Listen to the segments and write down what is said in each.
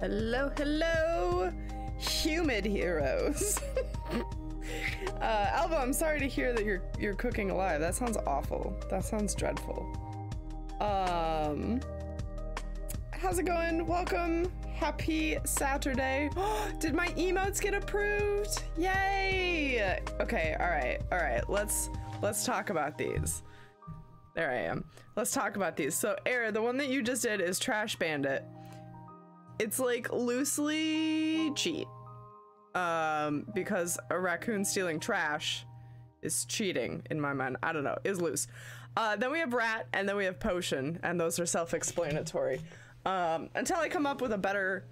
Hello, hello, humid heroes. uh, Alva, I'm sorry to hear that you're you're cooking alive. That sounds awful. That sounds dreadful. Um, how's it going? Welcome. Happy Saturday. Did my emotes get approved? Yay! Okay, all right, all right. Let's let's talk about these. There I am. Let's talk about these. So, Air, the one that you just did is Trash Bandit. It's like loosely cheat. Um, because a raccoon stealing trash is cheating in my mind. I don't know, is loose. Uh, then we have rat and then we have potion and those are self-explanatory. Um, until I come up with a better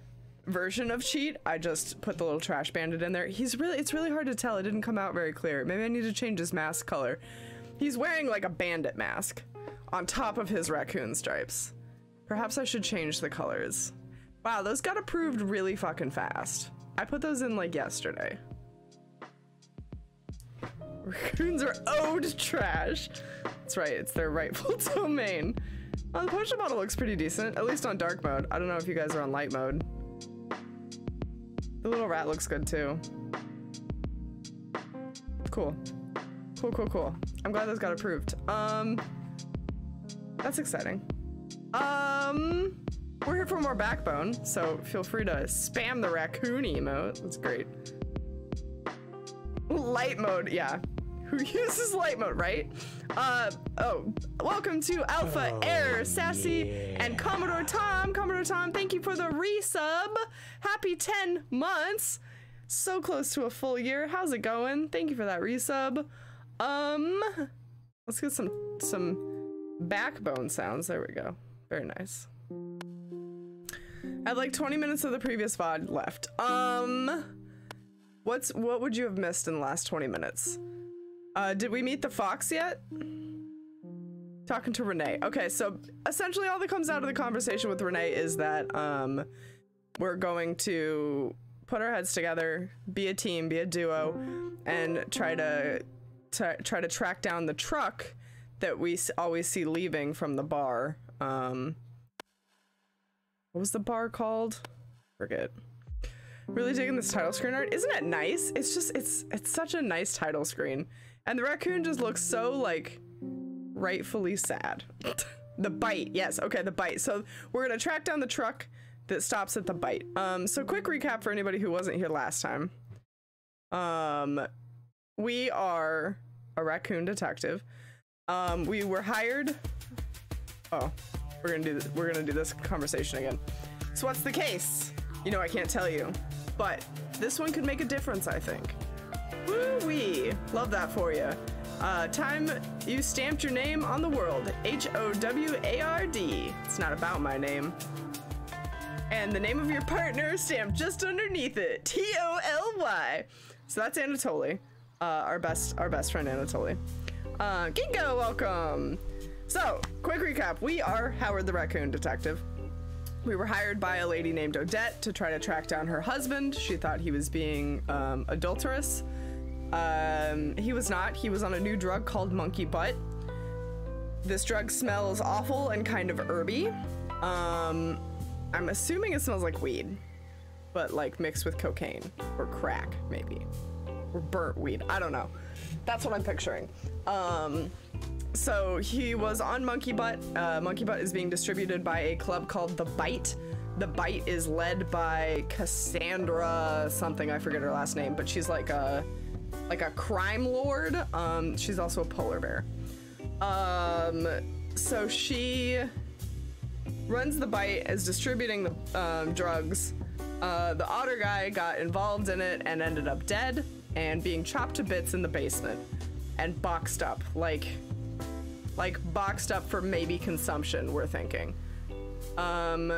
version of cheat, I just put the little trash bandit in there. He's really, it's really hard to tell. It didn't come out very clear. Maybe I need to change his mask color. He's wearing like a bandit mask on top of his raccoon stripes. Perhaps I should change the colors. Wow, those got approved really fucking fast. I put those in like yesterday. Raccoons are owed trash. That's right, it's their rightful domain. Oh, the potion bottle looks pretty decent, at least on dark mode. I don't know if you guys are on light mode. The little rat looks good too. Cool. Cool, cool, cool. I'm glad those got approved. Um, that's exciting. Um, we're here for more backbone, so feel free to spam the raccoon emote. That's great. Light mode, yeah. Who uses light mode, right? Uh, oh, welcome to Alpha oh, Air, Sassy, yeah. and Commodore Tom. Commodore Tom, thank you for the resub. Happy 10 months. So close to a full year. How's it going? Thank you for that resub. Um, let's get some, some backbone sounds. There we go. Very nice. I had like 20 minutes of the previous VOD left. Um, what's what would you have missed in the last 20 minutes? Uh, did we meet the fox yet? Talking to Renee. Okay, so essentially all that comes out of the conversation with Renee is that um, we're going to put our heads together, be a team, be a duo, and try to, to try to track down the truck that we always see leaving from the bar. Um, what was the bar called? Forget. Really digging this title screen art. Isn't it nice? It's just, it's, it's such a nice title screen. And the raccoon just looks so like rightfully sad. the bite. Yes. Okay. The bite. So we're going to track down the truck that stops at the bite. Um, so quick recap for anybody who wasn't here last time. Um, we are a raccoon detective. Um, we were hired. Oh, we're gonna do we're gonna do this conversation again. So what's the case? You know I can't tell you, but this one could make a difference. I think. Woo wee! Love that for you. Uh, time you stamped your name on the world. H O W A R D. It's not about my name. And the name of your partner stamped just underneath it. T O L Y. So that's Anatoly, uh, our best our best friend Anatoly. Uh, welcome. So, quick recap. We are Howard the Raccoon Detective. We were hired by a lady named Odette to try to track down her husband. She thought he was being um, adulterous. Um, he was not. He was on a new drug called Monkey Butt. This drug smells awful and kind of herby. Um, I'm assuming it smells like weed, but like mixed with cocaine or crack, maybe, or burnt weed. I don't know. That's what I'm picturing. Um, so he was on Monkey Butt. Uh, Monkey Butt is being distributed by a club called The Bite. The Bite is led by Cassandra something, I forget her last name, but she's like a like a crime lord. Um, she's also a polar bear. Um, so she runs the bite as distributing the um, drugs. Uh, the otter guy got involved in it and ended up dead and being chopped to bits in the basement and boxed up like like boxed up for maybe consumption, we're thinking. Um,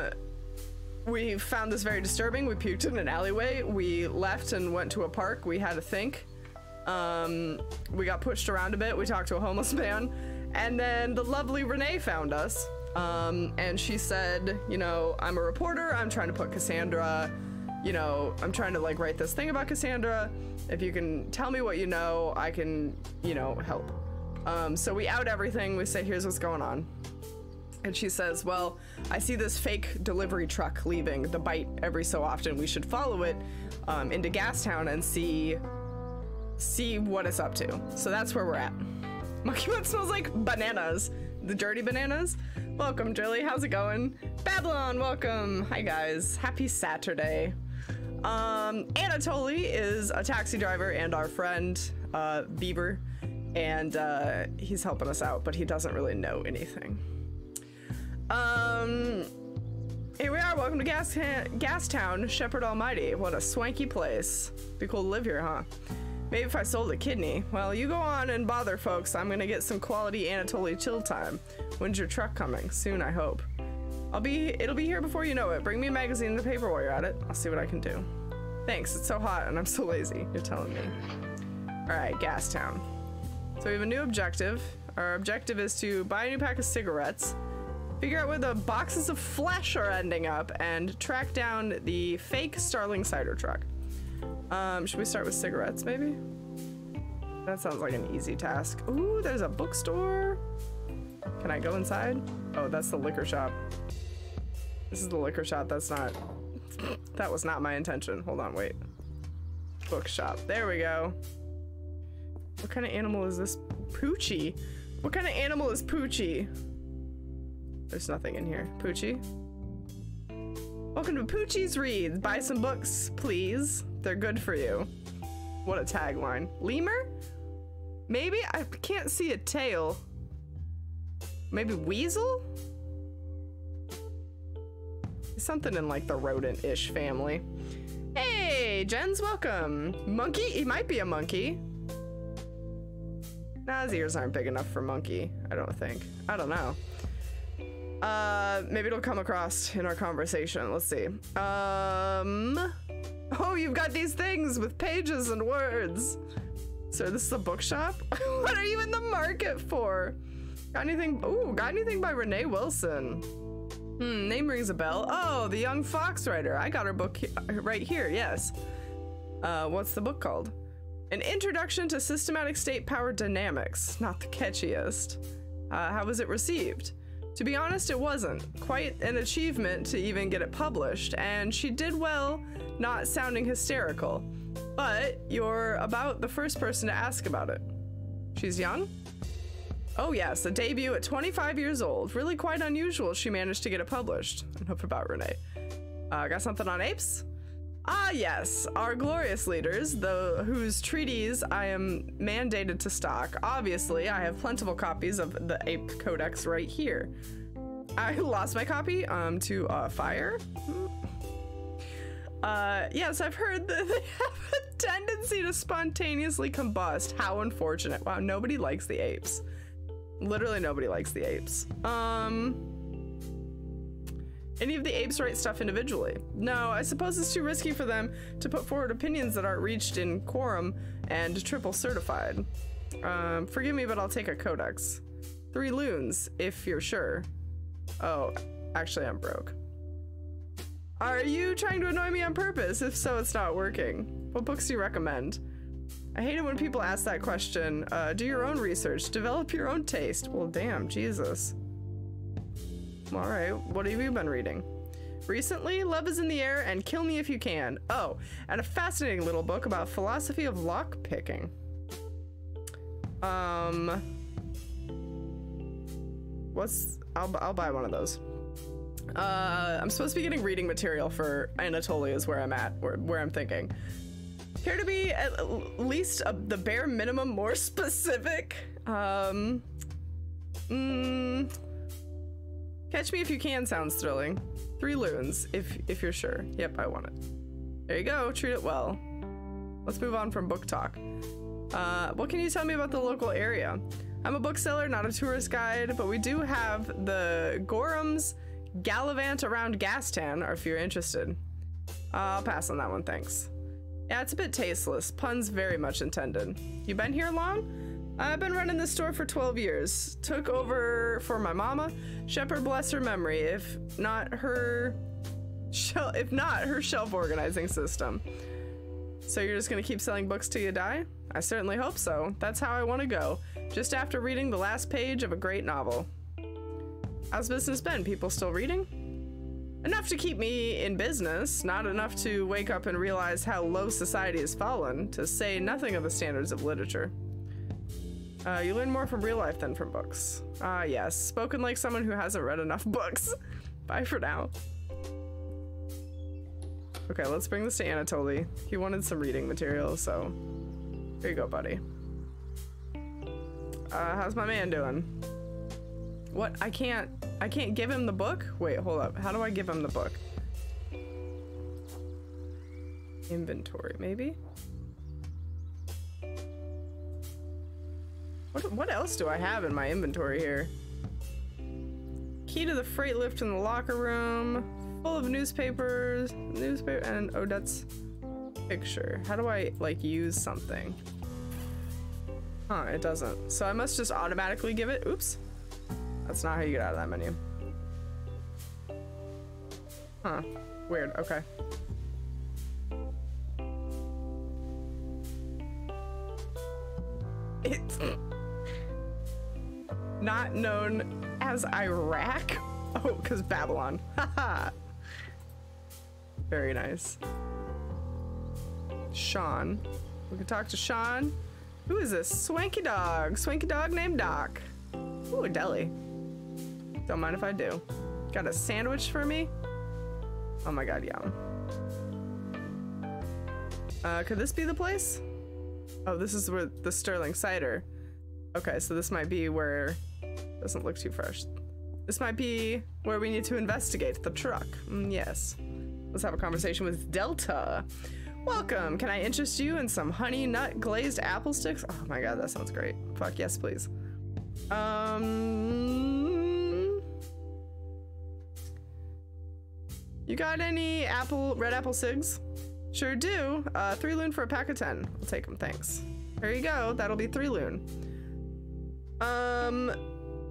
we found this very disturbing. We puked in an alleyway. We left and went to a park. We had to think. Um, we got pushed around a bit. We talked to a homeless man. And then the lovely Renee found us. Um, and she said, you know, I'm a reporter. I'm trying to put Cassandra, you know, I'm trying to like write this thing about Cassandra. If you can tell me what you know, I can, you know, help. Um, so we out everything. We say, here's what's going on. And she says, Well, I see this fake delivery truck leaving the bite every so often. We should follow it um, into Gastown and see see what it's up to. So that's where we're at. Monkey butt smells like bananas. The dirty bananas. Welcome, Drilly. How's it going? Babylon, welcome. Hi, guys. Happy Saturday. Um, Anatoly is a taxi driver and our friend, uh, Beaver, and uh, he's helping us out, but he doesn't really know anything. Um, here we are. Welcome to Gas Gas Town, Shepherd Almighty. What a swanky place. Be cool to live here, huh? Maybe if I sold a kidney. Well, you go on and bother, folks. I'm gonna get some quality Anatoly chill time. When's your truck coming? Soon, I hope. I'll be, it'll be here before you know it. Bring me a magazine and the paper while you're at it. I'll see what I can do. Thanks, it's so hot and I'm so lazy. You're telling me. All right, Gastown. So we have a new objective. Our objective is to buy a new pack of cigarettes, figure out where the boxes of flesh are ending up, and track down the fake Starling cider truck. Um, should we start with cigarettes, maybe? That sounds like an easy task. Ooh, there's a bookstore. Can I go inside? Oh, that's the liquor shop. This is the liquor shop. That's not... that was not my intention. Hold on, wait. Bookshop. There we go. What kind of animal is this? Poochie? What kind of animal is Poochie? There's nothing in here. Poochie? Welcome to Poochie's Reads. Buy some books, please. They're good for you. What a tagline. Lemur? Maybe? I can't see a tail. Maybe weasel? Something in like the rodent-ish family. Hey, Jens, welcome. Monkey? He might be a monkey. Nah, his ears aren't big enough for monkey, I don't think. I don't know. Uh, maybe it'll come across in our conversation. Let's see. Um, oh, you've got these things with pages and words. So this is a bookshop? what are you in the market for? Got anything? Ooh, got anything by Renee Wilson? Hmm, name rings a bell. Oh, the young fox writer. I got her book he right here, yes. Uh, what's the book called? An Introduction to Systematic State Power Dynamics. Not the catchiest. Uh, how was it received? To be honest, it wasn't. Quite an achievement to even get it published, and she did well not sounding hysterical. But you're about the first person to ask about it. She's young? Oh yes, a debut at 25 years old. Really quite unusual she managed to get it published. Enough about Renee. Uh, got something on apes? Ah yes, our glorious leaders, the whose treaties I am mandated to stock. Obviously, I have plentiful copies of the Ape Codex right here. I lost my copy um to uh, fire. Uh, yes, I've heard that they have a tendency to spontaneously combust. How unfortunate. Wow, nobody likes the apes. Literally nobody likes the apes. Um, any of the apes write stuff individually? No, I suppose it's too risky for them to put forward opinions that aren't reached in quorum and triple certified. Um, forgive me, but I'll take a codex. Three loons, if you're sure. Oh, actually, I'm broke. Are you trying to annoy me on purpose? If so, it's not working. What books do you recommend? I hate it when people ask that question. Uh, do your own research. Develop your own taste. Well, damn, Jesus. All right, what have you been reading? Recently, Love is in the Air and Kill Me If You Can. Oh, and a fascinating little book about philosophy of lock picking. Um, what's, I'll, I'll buy one of those. Uh, I'm supposed to be getting reading material for Anatolia is where I'm at, where, where I'm thinking. Care to be at least a, the bare minimum more specific? Um, mm, Catch Me If You Can sounds thrilling. Three loons, if if you're sure. Yep, I want it. There you go, treat it well. Let's move on from book talk. Uh, what can you tell me about the local area? I'm a bookseller, not a tourist guide, but we do have the Gorham's Gallivant Around Gastown, or if you're interested. Uh, I'll pass on that one, thanks. Yeah, it's a bit tasteless. Puns very much intended. You been here long? I've been running this store for 12 years. Took over for my mama. Shepherd bless her memory, if not her shel- if not her shelf organizing system. So you're just gonna keep selling books till you die? I certainly hope so. That's how I want to go. Just after reading the last page of a great novel. How's business been? People still reading? Enough to keep me in business, not enough to wake up and realize how low society has fallen, to say nothing of the standards of literature. Uh, you learn more from real life than from books. Ah, yes. Spoken like someone who hasn't read enough books. Bye for now. Okay, let's bring this to Anatoly. He wanted some reading material, so here you go, buddy. Uh, how's my man doing? What? I can't, I can't give him the book? Wait, hold up. How do I give him the book? Inventory, maybe? What, what else do I have in my inventory here? Key to the freight lift in the locker room, full of newspapers, newspaper, and oh, Odette's picture. How do I, like, use something? Huh, it doesn't. So I must just automatically give it, oops. That's not how you get out of that menu. Huh, weird, okay. It's not known as Iraq. Oh, because Babylon. Haha. Very nice. Sean. We can talk to Sean. Who is this? Swanky dog. Swanky dog named Doc. Ooh, a deli. Don't mind if I do. Got a sandwich for me? Oh my god, yum. Uh, could this be the place? Oh, this is where the Starling cider. Okay, so this might be where doesn't look too fresh. This might be where we need to investigate the truck. Mm, yes. Let's have a conversation with Delta. Welcome. Can I interest you in some honey nut glazed apple sticks? Oh my god, that sounds great. Fuck yes, please. Um, you got any apple red apple cigs? Sure do. Uh, three loon for a pack of ten. I'll take them, thanks. There you go. That'll be three loon. Um,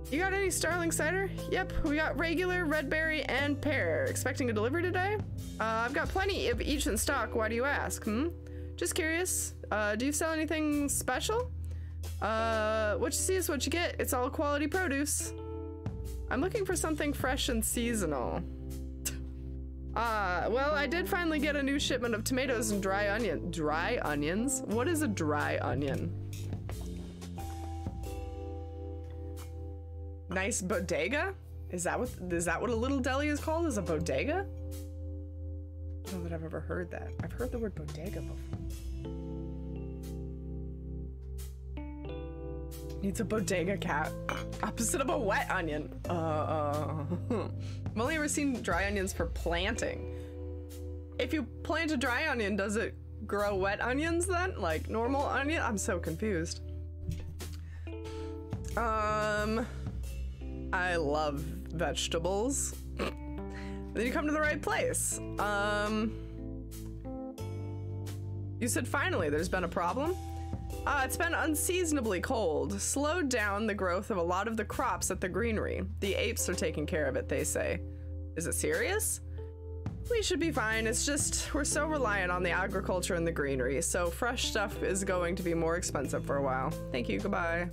you got any Starling cider? Yep, we got regular, red berry, and pear. Expecting a delivery today? Uh, I've got plenty of each in stock. Why do you ask? Hmm? Just curious. Uh, do you sell anything special? Uh, what you see is what you get. It's all quality produce. I'm looking for something fresh and seasonal. Ah, uh, well, I did finally get a new shipment of tomatoes and dry onion. Dry onions? What is a dry onion? Nice bodega? Is that what is that what a little deli is called? Is a bodega? I don't know that I've ever heard that. I've heard the word bodega before. Needs a bodega cat. Opposite of a wet onion. Uh, uh. I've only ever seen dry onions for planting. If you plant a dry onion, does it grow wet onions then? Like normal onion? I'm so confused. Um, I love vegetables. then you come to the right place. Um, you said finally there's been a problem? Uh, it's been unseasonably cold, slowed down the growth of a lot of the crops at the greenery. The apes are taking care of it, they say. Is it serious? We should be fine. It's just we're so reliant on the agriculture and the greenery, so fresh stuff is going to be more expensive for a while. Thank you. Goodbye.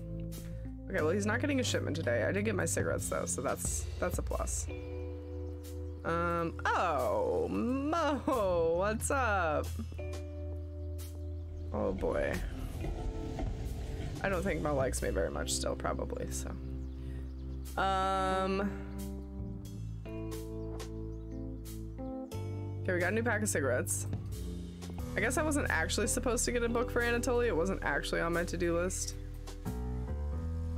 Okay, well he's not getting a shipment today. I did get my cigarettes though, so that's that's a plus. Um. Oh, Mo, what's up? Oh boy. I don't think Mo likes me very much still, probably, so. Um. Okay, we got a new pack of cigarettes. I guess I wasn't actually supposed to get a book for Anatoly. It wasn't actually on my to-do list.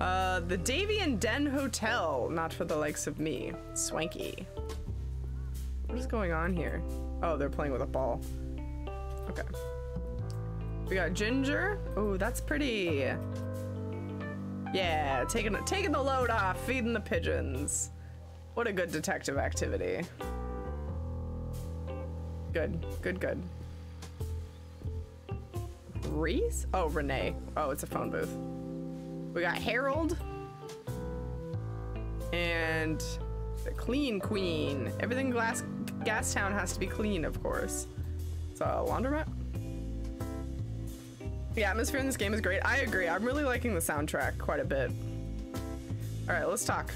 Uh, the Davian Den Hotel. Not for the likes of me. Swanky. What is going on here? Oh, they're playing with a ball. Okay. We got Ginger. Oh, that's pretty. Yeah, taking taking the load off, feeding the pigeons. What a good detective activity. Good, good, good. Reese? Oh, Renee. Oh, it's a phone booth. We got Harold. And the Clean Queen. Everything Glass Gastown has to be clean, of course. It's a laundromat. The atmosphere in this game is great. I agree. I'm really liking the soundtrack quite a bit. All right, let's talk.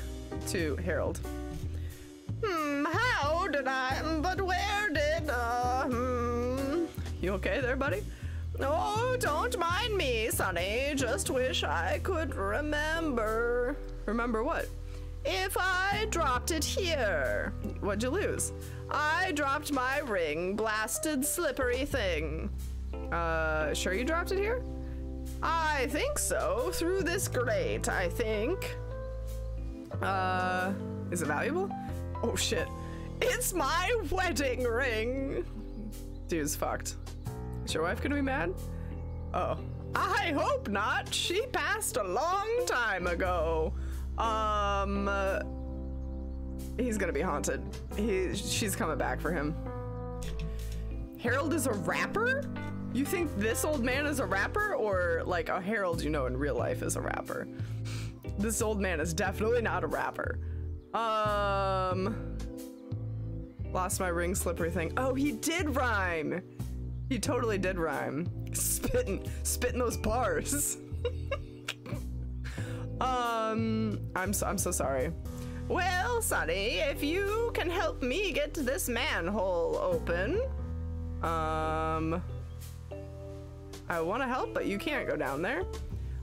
to Harold. Hmm, how did I? But where did, uh, hmm. You okay there, buddy? Oh, don't mind me, Sonny. Just wish I could remember. Remember what? If I dropped it here. What'd you lose? I dropped my ring, blasted slippery thing. Uh, sure you dropped it here? I think so. Through this grate, I think. Uh, is it valuable? Oh shit. It's my wedding ring! Dude's fucked. Is your wife gonna be mad? Oh. I hope not. She passed a long time ago. Um. Uh, he's gonna be haunted. He, she's coming back for him. Harold is a rapper? You think this old man is a rapper? Or like a Harold you know in real life is a rapper? This old man is definitely not a rapper. Um. Lost my ring slippery thing. Oh, he did rhyme. He totally did rhyme. Spitting, spitting those bars. um, I'm so, I'm so sorry. Well, Sonny, if you can help me get this manhole open, um, I want to help, but you can't go down there.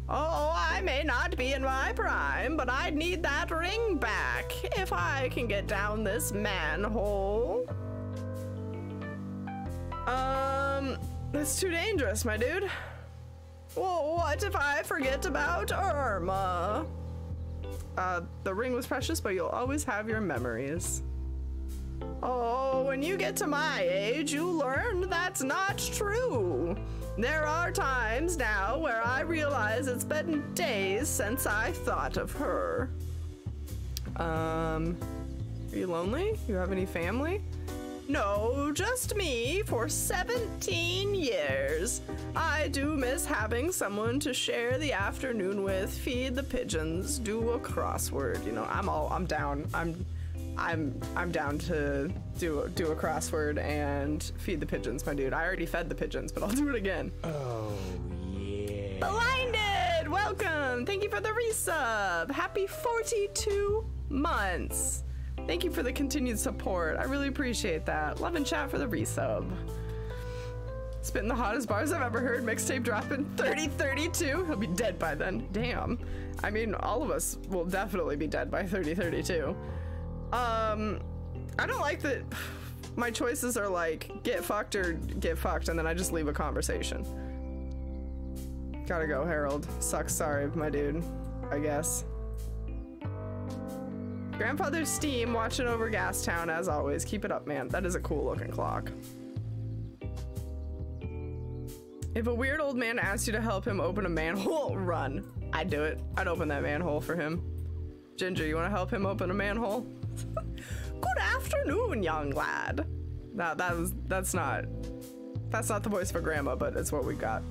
Oh, I may not be in my prime, but I'd need that ring back if I can get down this manhole. Um, it's too dangerous, my dude. Well, what if I forget about Irma? Uh, the ring was precious, but you'll always have your memories. Oh, when you get to my age, you learn that's not true. There are times now where I realize it's been days since I thought of her. Um, are you lonely? You have any family? No, just me for 17 years. I do miss having someone to share the afternoon with, feed the pigeons, do a crossword. You know, I'm all I'm down. I'm I'm I'm down to do do a crossword and feed the pigeons, my dude. I already fed the pigeons, but I'll do it again. Oh yeah. Blinded, welcome. Thank you for the resub. Happy 42 months. Thank you for the continued support. I really appreciate that. Love and chat for the resub. Spitting the hottest bars I've ever heard. Mixtape dropping 3032. He'll be dead by then. Damn. I mean, all of us will definitely be dead by 3032. Um, I don't like that my choices are like get fucked or get fucked, and then I just leave a conversation. Gotta go, Harold. Sucks, sorry, my dude. I guess. Grandfather Steam watching over Gastown as always. Keep it up, man. That is a cool looking clock. If a weird old man asked you to help him open a manhole, run. I'd do it. I'd open that manhole for him. Ginger, you want to help him open a manhole? Good afternoon, young lad. That that was that's not that's not the voice for grandma, but it's what we got.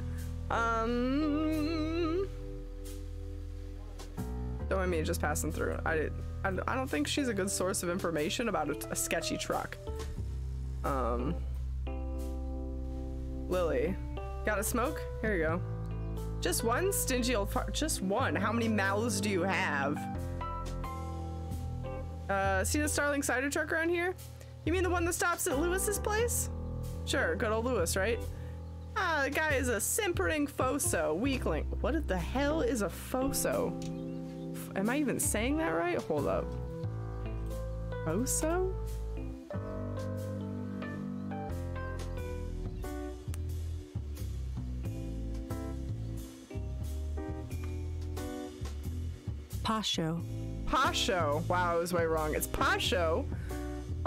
Um, don't mind me just passing through. I I, I don't think she's a good source of information about a, a sketchy truck. Um, Lily, got a smoke? Here you go. Just one stingy old fart. Just one. How many mouths do you have? Uh, see the Starling cider truck around here? You mean the one that stops at Lewis's place? Sure, good old Lewis, right? Ah, the guy is a simpering foso, weakling. What the hell is a foso? F am I even saying that right? Hold up. Foso? Pasho. Pasho. Wow, I was way wrong. It's Pasho.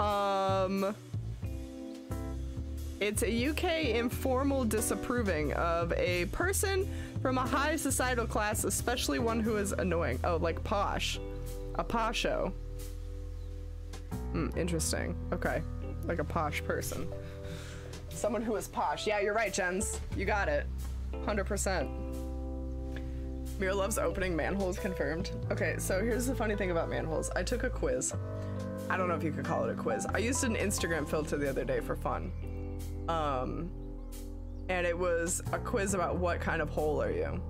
Um, it's a UK informal disapproving of a person from a high societal class, especially one who is annoying. Oh, like posh. A pasho. Hmm, interesting. Okay. Like a posh person. Someone who is posh. Yeah, you're right, Jens. You got it. 100%. Miro loves opening manholes confirmed. Okay, so here's the funny thing about manholes. I took a quiz. I don't know if you could call it a quiz. I used an Instagram filter the other day for fun. Um, and it was a quiz about what kind of hole are you?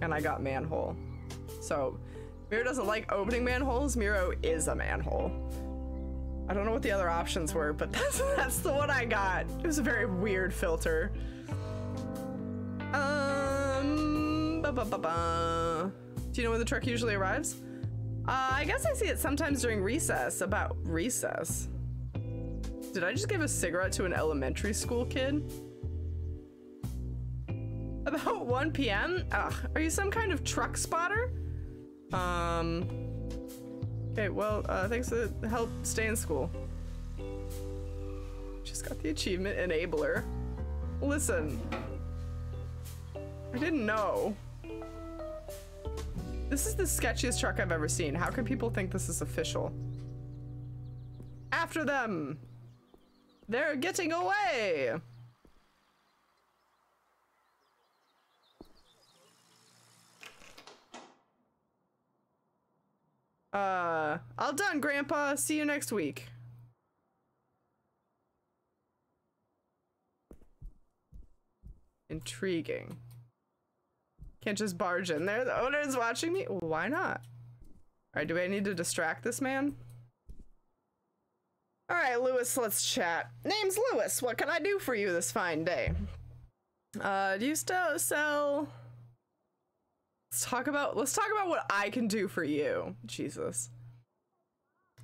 And I got manhole. So Miro doesn't like opening manholes. Miro is a manhole. I don't know what the other options were, but that's, that's the one I got. It was a very weird filter. Um, ba -ba -ba. Do you know when the truck usually arrives? Uh, I guess I see it sometimes during recess. About recess. Did I just give a cigarette to an elementary school kid? About 1 p.m.? Ugh, are you some kind of truck spotter? Um. Okay, well, uh, thanks for the help stay in school. Just got the achievement enabler. Listen. I didn't know. This is the sketchiest truck I've ever seen. How can people think this is official? After them! They're getting away! Uh, all done, Grandpa. See you next week. Intriguing. Can't just barge in there. The owner is watching me. Why not? All right, do I need to distract this man? All right, Lewis, let's chat. Name's Lewis. What can I do for you this fine day? Uh, do you still sell? Let's talk about let's talk about what I can do for you. Jesus.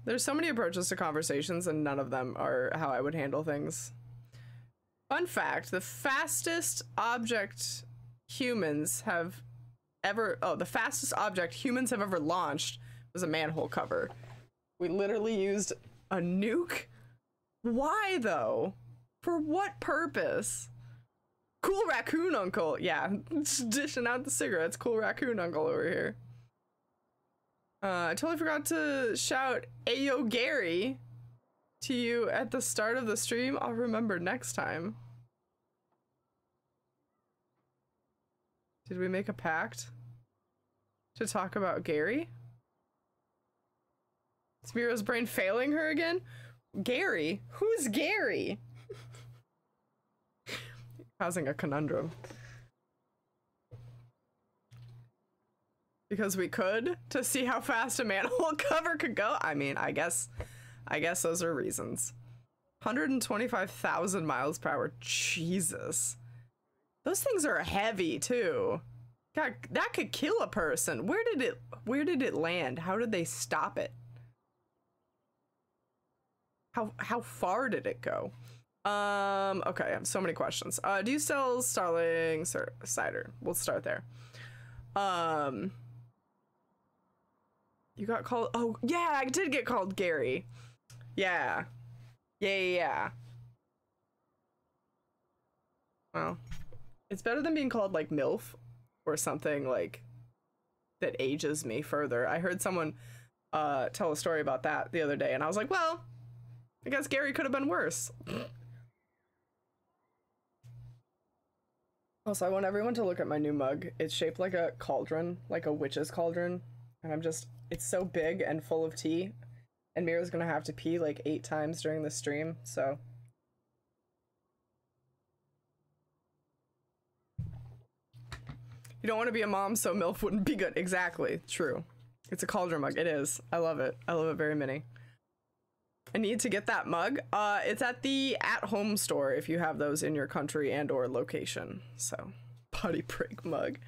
There's so many approaches to conversations and none of them are how I would handle things. Fun fact, the fastest object humans have ever oh, the fastest object humans have ever launched was a manhole cover. We literally used a nuke. Why though? For what purpose? Cool raccoon uncle. Yeah, just dishing out the cigarettes. Cool raccoon uncle over here. Uh, I totally forgot to shout Ayo Gary to you at the start of the stream. I'll remember next time. Did we make a pact to talk about Gary? Is Miro's brain failing her again? Gary? Who's Gary? causing a conundrum. Because we could to see how fast a manhole cover could go. I mean, I guess I guess those are reasons. 125,000 miles per hour. Jesus. Those things are heavy too. God, that could kill a person. Where did it where did it land? How did they stop it? How how far did it go? Um, okay, I have so many questions. Uh, do you sell Starling cider? We'll start there. Um, you got called, oh, yeah, I did get called Gary. Yeah. Yeah, yeah, yeah. Well, it's better than being called like MILF or something like that ages me further. I heard someone uh, tell a story about that the other day, and I was like, well, I guess Gary could have been worse. Also, I want everyone to look at my new mug. It's shaped like a cauldron, like a witch's cauldron. And I'm just, it's so big and full of tea. And Miro's gonna have to pee like eight times during the stream, so. You don't want to be a mom, so MILF wouldn't be good. Exactly. True. It's a cauldron mug. It is. I love it. I love it very many. I need to get that mug. Uh, it's at the at-home store if you have those in your country and or location. So, potty break mug.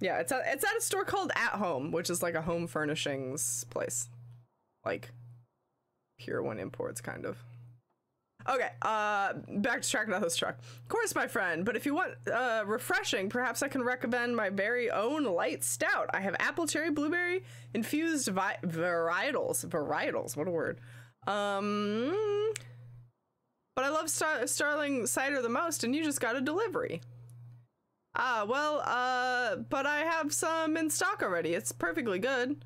Yeah, it's at, it's at a store called At Home, which is like a home furnishings place. Like Pier 1 Imports, kind of. Okay, uh, back to tracking Tracknethos truck. Of course, my friend, but if you want uh, refreshing, perhaps I can recommend my very own light stout. I have apple, cherry, blueberry infused varietals. Varietals, what a word. Um, but I love Star- Starling cider the most, and you just got a delivery. Ah, well, uh, but I have some in stock already. It's perfectly good.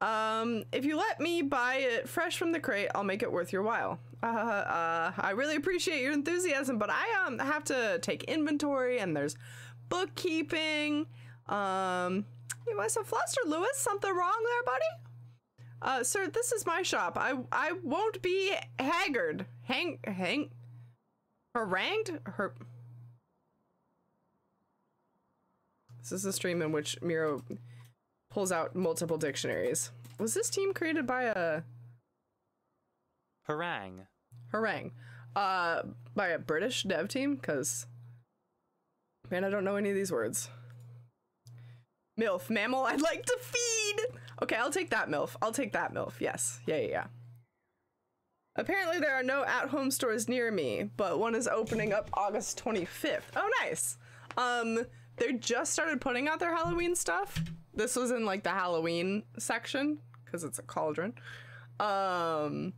Um, if you let me buy it fresh from the crate, I'll make it worth your while. Uh, uh, I really appreciate your enthusiasm, but I um have to take inventory and there's bookkeeping. Um, you must have flustered, Lewis. Something wrong there, buddy? Uh, sir, this is my shop. I I won't be haggard. Hang hang harangued? Her This is a stream in which Miro pulls out multiple dictionaries. Was this team created by a Harangue. harangue? Uh, by a British dev team? Because, man, I don't know any of these words. MILF, mammal I'd like to feed. Okay, I'll take that MILF. I'll take that MILF. Yes. Yeah, yeah, yeah. Apparently, there are no at home stores near me, but one is opening up August 25th. Oh, nice. Um, they just started putting out their Halloween stuff. This was in like the Halloween section because it's a cauldron. Um,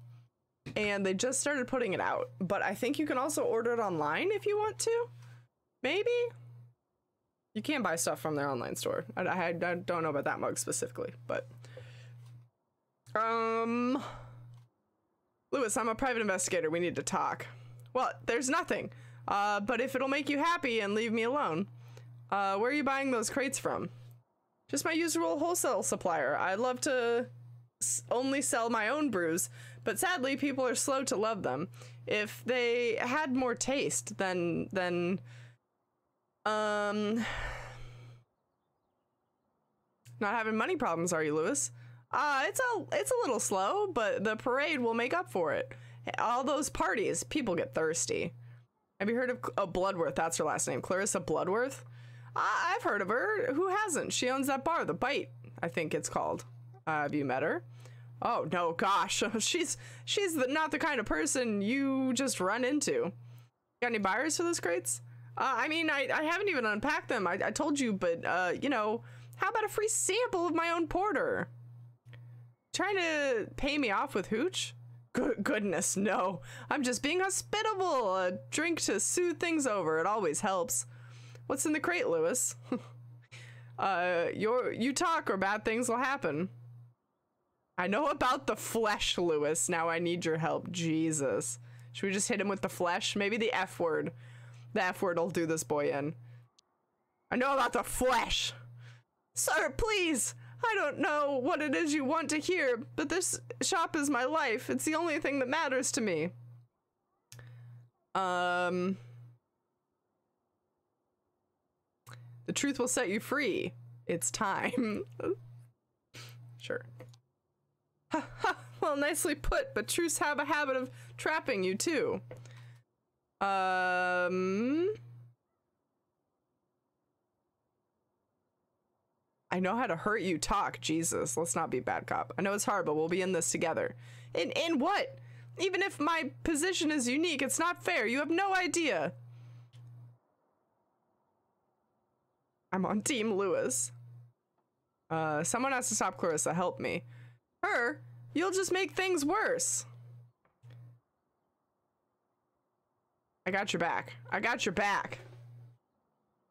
and they just started putting it out, but I think you can also order it online if you want to. Maybe you can't buy stuff from their online store. I, I, I don't know about that mug specifically, but um, Lewis, I'm a private investigator. We need to talk. Well, there's nothing. Uh, but if it'll make you happy and leave me alone, uh, where are you buying those crates from? Just my usual wholesale supplier. I'd love to only sell my own brews, but sadly, people are slow to love them. If they had more taste, then then um not having money problems, are you, Lewis? Uh, it's a it's a little slow, but the parade will make up for it. All those parties, people get thirsty. Have you heard of oh, Bloodworth? That's her last name, Clarissa Bloodworth. I've heard of her. Who hasn't? She owns that bar, the Bite, I think it's called. Uh, have you met her? Oh no, gosh, she's she's the, not the kind of person you just run into. Got any buyers for those crates? Uh, I mean, I, I haven't even unpacked them. I, I told you, but uh, you know, how about a free sample of my own porter? Trying to pay me off with hooch? Good goodness, no. I'm just being hospitable. A drink to soothe things over. It always helps. What's in the crate, Lewis? uh, your you talk or bad things will happen. I know about the flesh, Lewis. Now I need your help. Jesus. Should we just hit him with the flesh? Maybe the F word. The F word will do this boy in. I know about the flesh. Sir, please. I don't know what it is you want to hear, but this shop is my life. It's the only thing that matters to me. Um. The truth will set you free. It's time. sure. Ha ha! Well, nicely put, but truths have a habit of trapping you too. Um. I know how to hurt you talk, Jesus. Let's not be bad cop. I know it's hard, but we'll be in this together. In in what? Even if my position is unique, it's not fair. You have no idea. I'm on Team Lewis. Uh, someone has to stop Clarissa. Help me. Her? You'll just make things worse. I got your back. I got your back.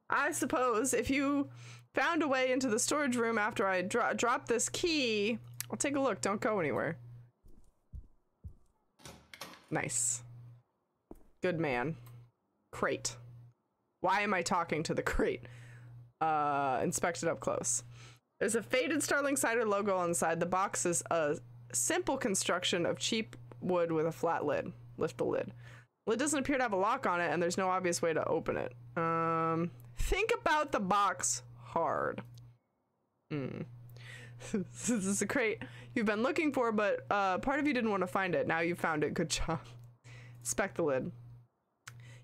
I suppose if you found a way into the storage room after I dro dropped this key, I'll take a look. Don't go anywhere. Nice. Good man. Crate. Why am I talking to the crate? Uh, inspect it up close. There's a faded Starling Cider logo on the side. The box is a simple construction of cheap wood with a flat lid. Lift the lid. Lid doesn't appear to have a lock on it, and there's no obvious way to open it. Um, think about the box hard. Hmm. this is a crate you've been looking for, but uh, part of you didn't want to find it. Now you found it. Good job. Inspect the lid.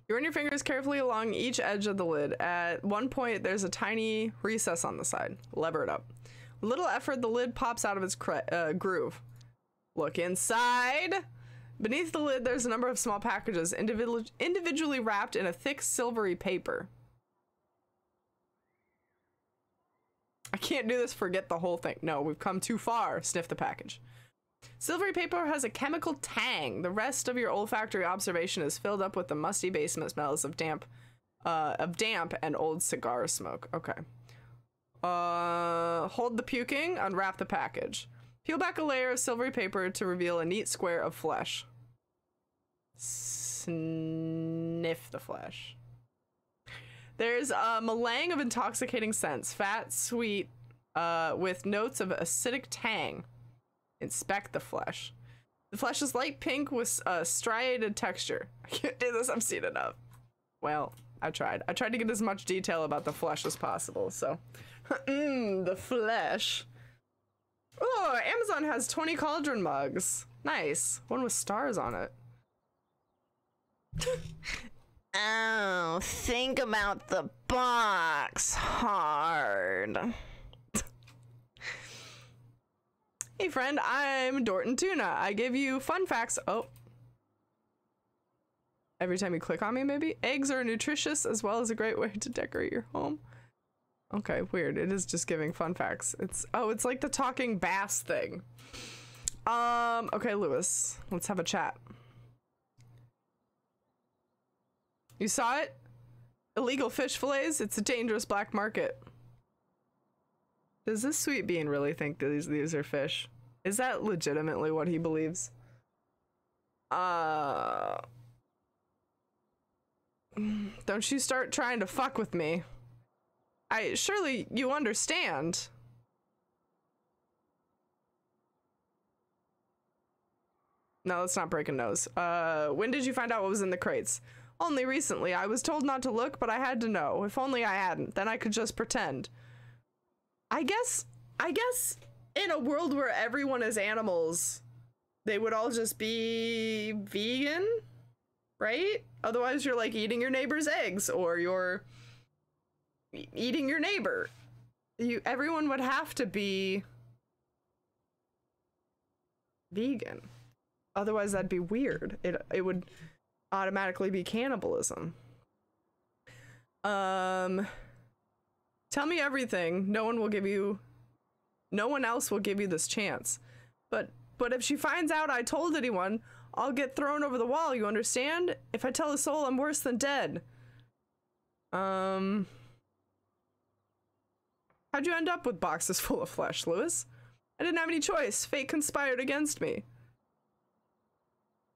You run your fingers carefully along each edge of the lid. At one point, there's a tiny recess on the side. Lever it up. With little effort, the lid pops out of its uh, groove. Look inside. Beneath the lid, there's a number of small packages, individu individually wrapped in a thick silvery paper. I can't do this, forget the whole thing. No, we've come too far. Sniff the package. Silvery paper has a chemical tang. The rest of your olfactory observation is filled up with the musty basement smells of damp, uh, of damp and old cigar smoke. Okay. Uh, hold the puking, unwrap the package. Peel back a layer of silvery paper to reveal a neat square of flesh. Sniff the flesh. There's a melange of intoxicating scents, fat, sweet, uh, with notes of acidic tang. Inspect the flesh. The flesh is light pink with a striated texture. I can't do this, I've seen enough. Well, I tried. I tried to get as much detail about the flesh as possible, so. mm, the flesh. Oh, Amazon has 20 cauldron mugs. Nice. One with stars on it. Oh, think about the box hard. Hey friend, I'm Dorton Tuna. I give you fun facts. Oh. Every time you click on me, maybe? Eggs are nutritious as well as a great way to decorate your home. Okay, weird. It is just giving fun facts. It's oh, it's like the talking bass thing. Um, okay, Lewis. Let's have a chat. You saw it? Illegal fish fillets? It's a dangerous black market. Does this sweet bean really think these these are fish? Is that legitimately what he believes? Uh Don't you start trying to fuck with me. I surely you understand. No, let's not break a nose. Uh when did you find out what was in the crates? Only recently. I was told not to look, but I had to know. If only I hadn't, then I could just pretend. I guess I guess in a world where everyone is animals, they would all just be vegan, right? Otherwise you're like eating your neighbor's eggs or you're eating your neighbor. You everyone would have to be vegan. Otherwise that'd be weird. It it would automatically be cannibalism. Um tell me everything. No one will give you no one else will give you this chance. But but if she finds out I told anyone, I'll get thrown over the wall, you understand? If I tell a soul, I'm worse than dead. Um How'd you end up with boxes full of flesh, Lewis? I didn't have any choice. Fate conspired against me.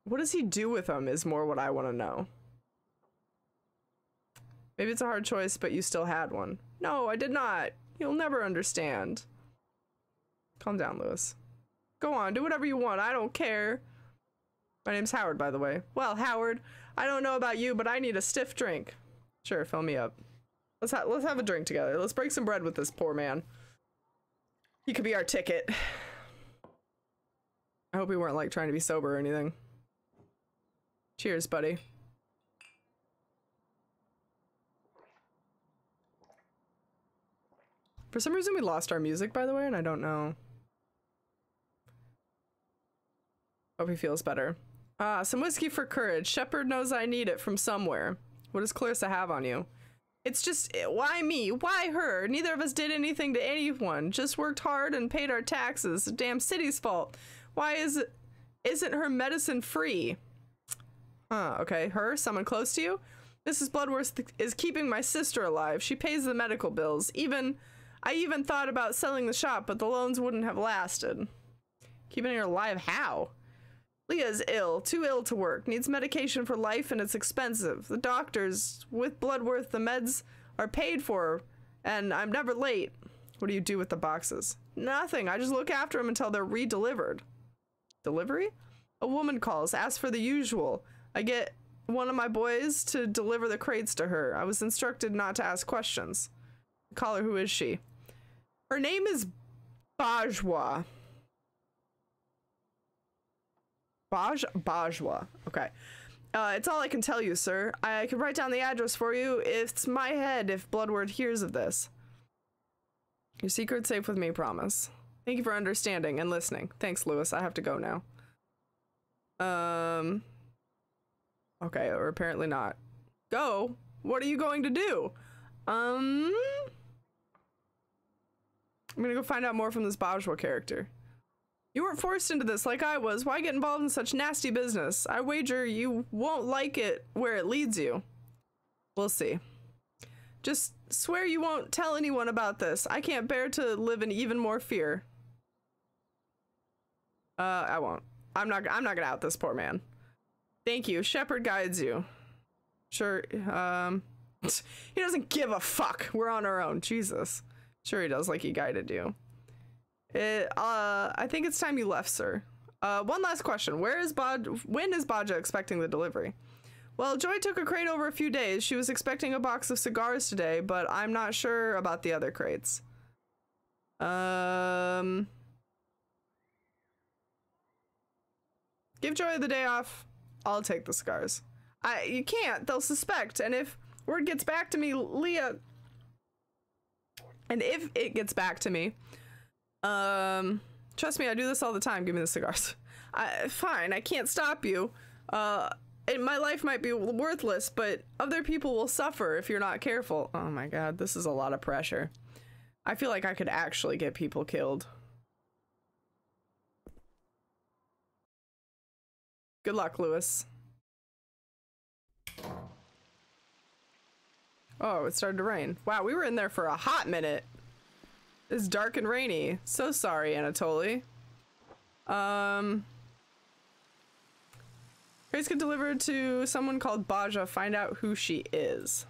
What does he do with them is more what I want to know. Maybe it's a hard choice, but you still had one. No, I did not. You'll never understand. Calm down, Lewis. Go on, do whatever you want. I don't care. My name's Howard, by the way. Well, Howard, I don't know about you, but I need a stiff drink. Sure, fill me up. Let's ha let's have a drink together. Let's break some bread with this poor man. He could be our ticket. I hope we weren't like trying to be sober or anything. Cheers, buddy. For some reason we lost our music, by the way, and I don't know. Hope he feels better. Ah, some whiskey for courage. Shepard knows I need it from somewhere. What does Clarissa have on you? It's just, why me? Why her? Neither of us did anything to anyone. Just worked hard and paid our taxes. The damn city's fault. Why is it, isn't her medicine free? Huh, okay. Her? Someone close to you? Mrs. Bloodworth is keeping my sister alive. She pays the medical bills. Even, I even thought about selling the shop, but the loans wouldn't have lasted. Keeping her alive? How? Leah's ill, too ill to work, needs medication for life, and it's expensive. The doctors, with Bloodworth, the meds are paid for, and I'm never late. What do you do with the boxes? Nothing. I just look after them until they're re-delivered. Delivery? A woman calls, asks for the usual. I get one of my boys to deliver the crates to her. I was instructed not to ask questions. Call her, who is she? Her name is Bajwa. Baj Bajwa. Okay. Uh, it's all I can tell you, sir. I can write down the address for you. It's my head if Bloodworth hears of this. Your secret's safe with me, promise. Thank you for understanding and listening. Thanks, Lewis. I have to go now. Um. Okay, or apparently not. Go? What are you going to do? Um. I'm gonna go find out more from this Bajwa character. You weren't forced into this like I was. Why get involved in such nasty business? I wager you won't like it where it leads you. We'll see. Just swear you won't tell anyone about this. I can't bear to live in even more fear. Uh, I won't. I'm not. I'm not gonna out this poor man. Thank you. Shepard guides you. Sure. Um, he doesn't give a fuck. We're on our own. Jesus. Sure he does, like he guided you. It, uh, I think it's time you left, sir. Uh, one last question. Where is Bod- when is Bajwa expecting the delivery? Well, Joy took a crate over a few days. She was expecting a box of cigars today, but I'm not sure about the other crates. Um... Give Joy the day off. I'll take the cigars. I you can't. They'll suspect. And if word gets back to me, Leah and if it gets back to me, um, trust me, I do this all the time. Give me the cigars. I, fine, I can't stop you. Uh, it, my life might be worthless, but other people will suffer if you're not careful. Oh my god, this is a lot of pressure. I feel like I could actually get people killed. Good luck, Lewis. Oh, it started to rain. Wow, we were in there for a hot minute. It's dark and rainy. So sorry, Anatoly. Um... Grace get delivered to someone called Bajwa. Find out who she is.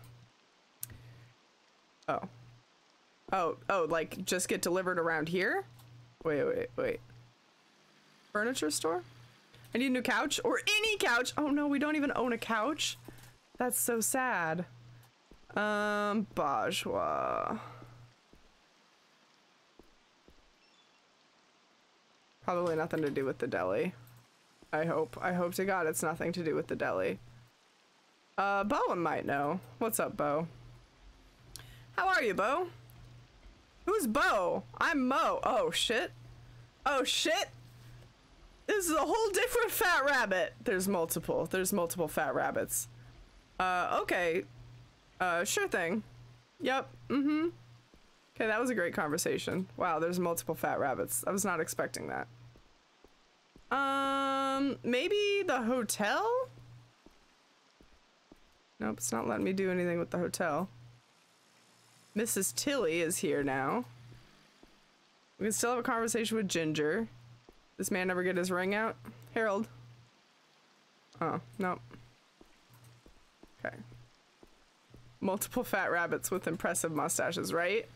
Oh. Oh, oh, like just get delivered around here? Wait, wait, wait. Furniture store? I need a new couch or any couch. Oh no, we don't even own a couch. That's so sad. Um, Bajwa. Probably nothing to do with the deli. I hope. I hope to God it's nothing to do with the deli. Uh, Bowen might know. What's up, Bo? How are you, Bo? Who's Bo? I'm Mo. Oh, shit. Oh, shit. This is a whole different fat rabbit. There's multiple. There's multiple fat rabbits. Uh, okay. Uh, sure thing. Yep. Mm-hmm. Okay, that was a great conversation. Wow, there's multiple fat rabbits. I was not expecting that. Um, maybe the hotel? Nope, it's not letting me do anything with the hotel. Mrs. Tilly is here now. We can still have a conversation with Ginger. This man never get his ring out? Harold. Oh, nope. Okay. Multiple fat rabbits with impressive mustaches, right?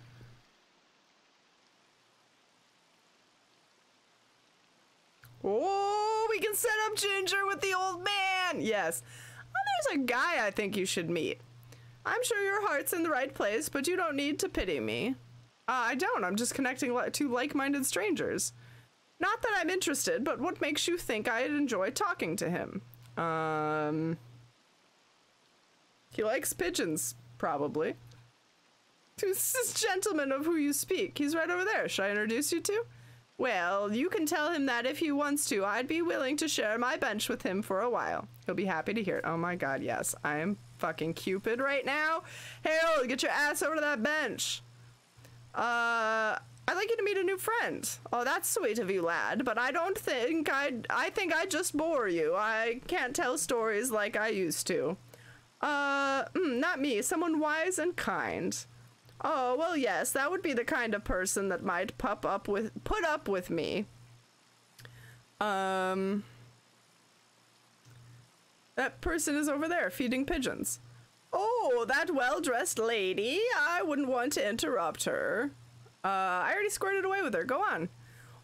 Oh, we can set up Ginger with the old man. Yes. Oh, there's a guy I think you should meet. I'm sure your heart's in the right place, but you don't need to pity me. Uh, I don't. I'm just connecting li two like-minded strangers. Not that I'm interested, but what makes you think I'd enjoy talking to him? Um... He likes pigeons, probably. Who's this gentleman of who you speak? He's right over there. Should I introduce you to? Well, you can tell him that if he wants to, I'd be willing to share my bench with him for a while. He'll be happy to hear it. Oh my god, yes. I am fucking Cupid right now. Harold, get your ass over to that bench. Uh, I'd like you to meet a new friend. Oh, that's sweet of you, lad, but I don't think I'd- I think I'd just bore you. I can't tell stories like I used to. Uh, mm, not me. Someone wise and kind. Oh, well, yes, that would be the kind of person that might pop up with put up with me. Um That person is over there feeding pigeons. Oh, that well-dressed lady. I wouldn't want to interrupt her. Uh, I already squirted away with her. Go on.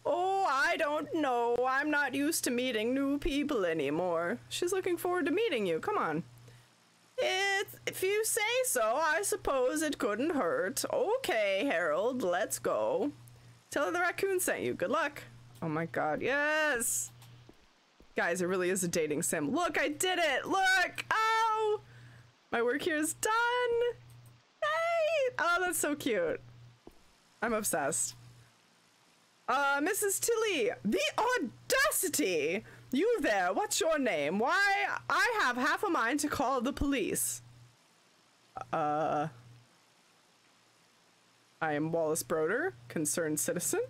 Oh, I don't know. I'm not used to meeting new people anymore. She's looking forward to meeting you. Come on. If you say so, I suppose it couldn't hurt. Okay, Harold, let's go. Tell her the raccoon sent you. Good luck. Oh my god, yes! Guys, it really is a dating sim. Look, I did it! Look! Oh! My work here is done! Hey! Oh, that's so cute. I'm obsessed. Uh, Mrs. Tilly, the audacity! You there, what's your name? Why, I have half a mind to call the police. Uh. I am Wallace Broder, concerned citizen.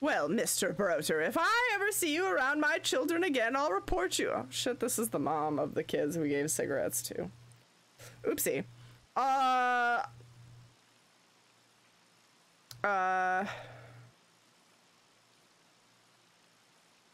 Well, Mr. Broder, if I ever see you around my children again, I'll report you. Oh, shit, this is the mom of the kids we gave cigarettes to. Oopsie. Uh. Uh.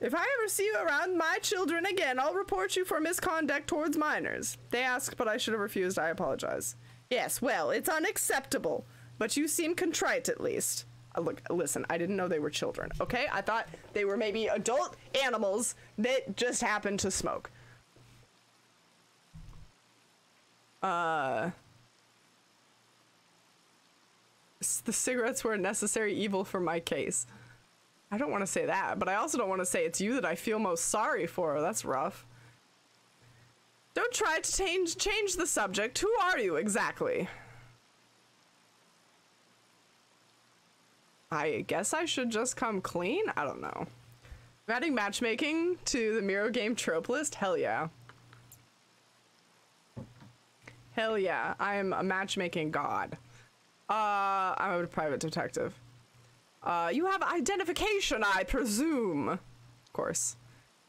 If I ever see you around my children again, I'll report you for misconduct towards minors. They asked, but I should have refused. I apologize. Yes, well, it's unacceptable. But you seem contrite at least. Uh, look, listen, I didn't know they were children, okay? I thought they were maybe adult animals that just happened to smoke. Uh. The cigarettes were a necessary evil for my case. I don't want to say that, but I also don't want to say it's you that I feel most sorry for. That's rough. Don't try to change change the subject. Who are you exactly? I guess I should just come clean? I don't know. I'm Adding matchmaking to the Miro game trope list? Hell yeah. Hell yeah. I am a matchmaking god. Uh, I'm a private detective. Uh, you have identification, I presume. Of course.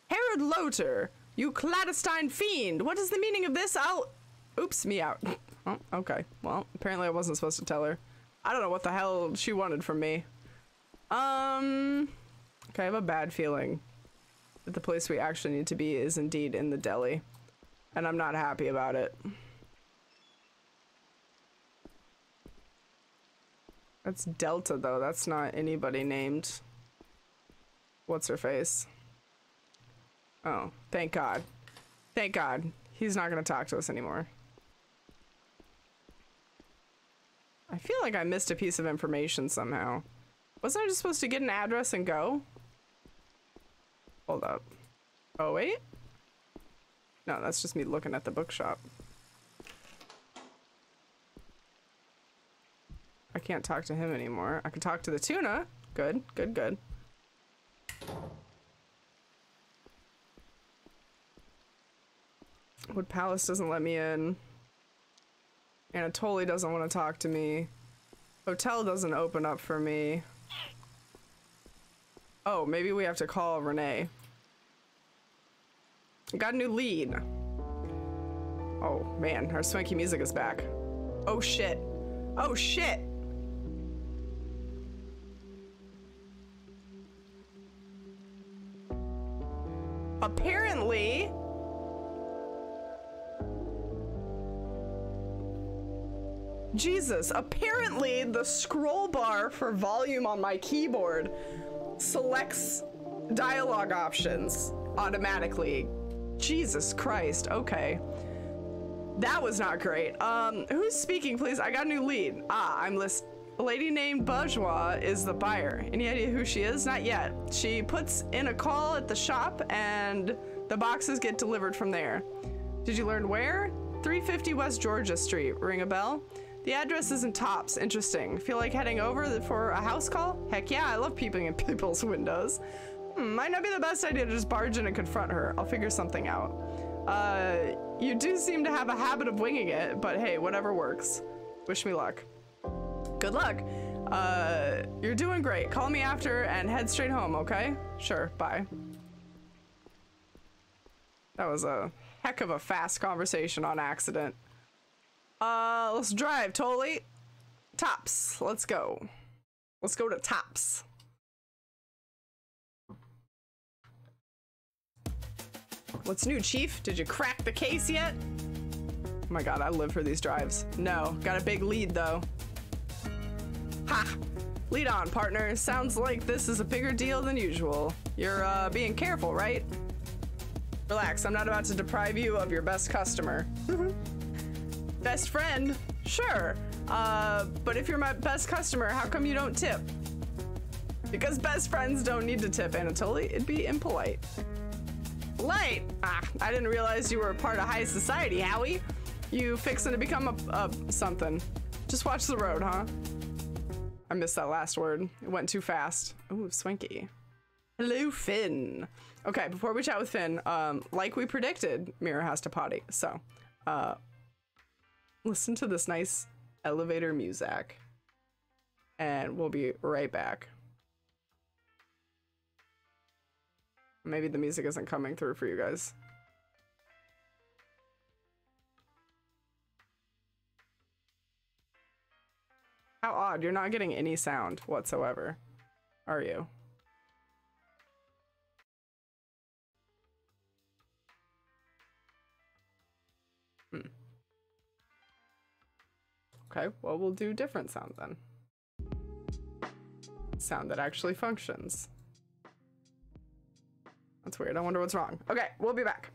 Howard Lotor, you clandestine fiend. What is the meaning of this? I'll... Oops, me out. oh, okay. Well, apparently I wasn't supposed to tell her. I don't know what the hell she wanted from me. Um... Okay, I have a bad feeling that the place we actually need to be is indeed in the deli. And I'm not happy about it. That's Delta, though. That's not anybody named... What's her face? Oh, thank God. Thank God. He's not going to talk to us anymore. I feel like I missed a piece of information somehow. Wasn't I just supposed to get an address and go? Hold up. Oh, wait? No, that's just me looking at the bookshop. I can't talk to him anymore. I can talk to the tuna. Good, good, good. Wood Palace doesn't let me in. Anatoly doesn't want to talk to me. Hotel doesn't open up for me. Oh, maybe we have to call Renee. Got a new lead. Oh man, our swanky music is back. Oh shit. Oh shit. Apparently, Jesus, apparently the scroll bar for volume on my keyboard selects dialogue options automatically. Jesus Christ, okay. That was not great. Um, who's speaking, please? I got a new lead. Ah, I'm list. A lady named Bajwa is the buyer. Any idea who she is? Not yet. She puts in a call at the shop and the boxes get delivered from there. Did you learn where? 350 West Georgia Street. Ring a bell? The address is in Tops. Interesting. Feel like heading over for a house call? Heck yeah, I love peeping in people's windows. Hmm, might not be the best idea to just barge in and confront her. I'll figure something out. Uh, you do seem to have a habit of winging it, but hey, whatever works. Wish me luck. Good luck. Uh, you're doing great. Call me after and head straight home, okay? Sure, bye. That was a heck of a fast conversation on accident. Uh, let's drive, Toly. Tops. Let's go. Let's go to Tops. What's new, Chief? Did you crack the case yet? Oh my god, I live for these drives. No, got a big lead though. Ha! Lead on, partner. Sounds like this is a bigger deal than usual. You're, uh, being careful, right? Relax, I'm not about to deprive you of your best customer. Best friend? Sure. Uh, but if you're my best customer, how come you don't tip? Because best friends don't need to tip, Anatoly. It'd be impolite. Light! Ah, I didn't realize you were a part of high society, Howie. You fixing to become a, a something. Just watch the road, huh? I missed that last word. It went too fast. Ooh, swanky. Hello, Finn. Okay, before we chat with Finn, um, like we predicted, Miro has to potty. So, uh, listen to this nice elevator music and we'll be right back. Maybe the music isn't coming through for you guys. How odd, you're not getting any sound whatsoever, are you? Hmm. Okay, well, we'll do different sound then. Sound that actually functions. That's weird. I wonder what's wrong. Okay, we'll be back.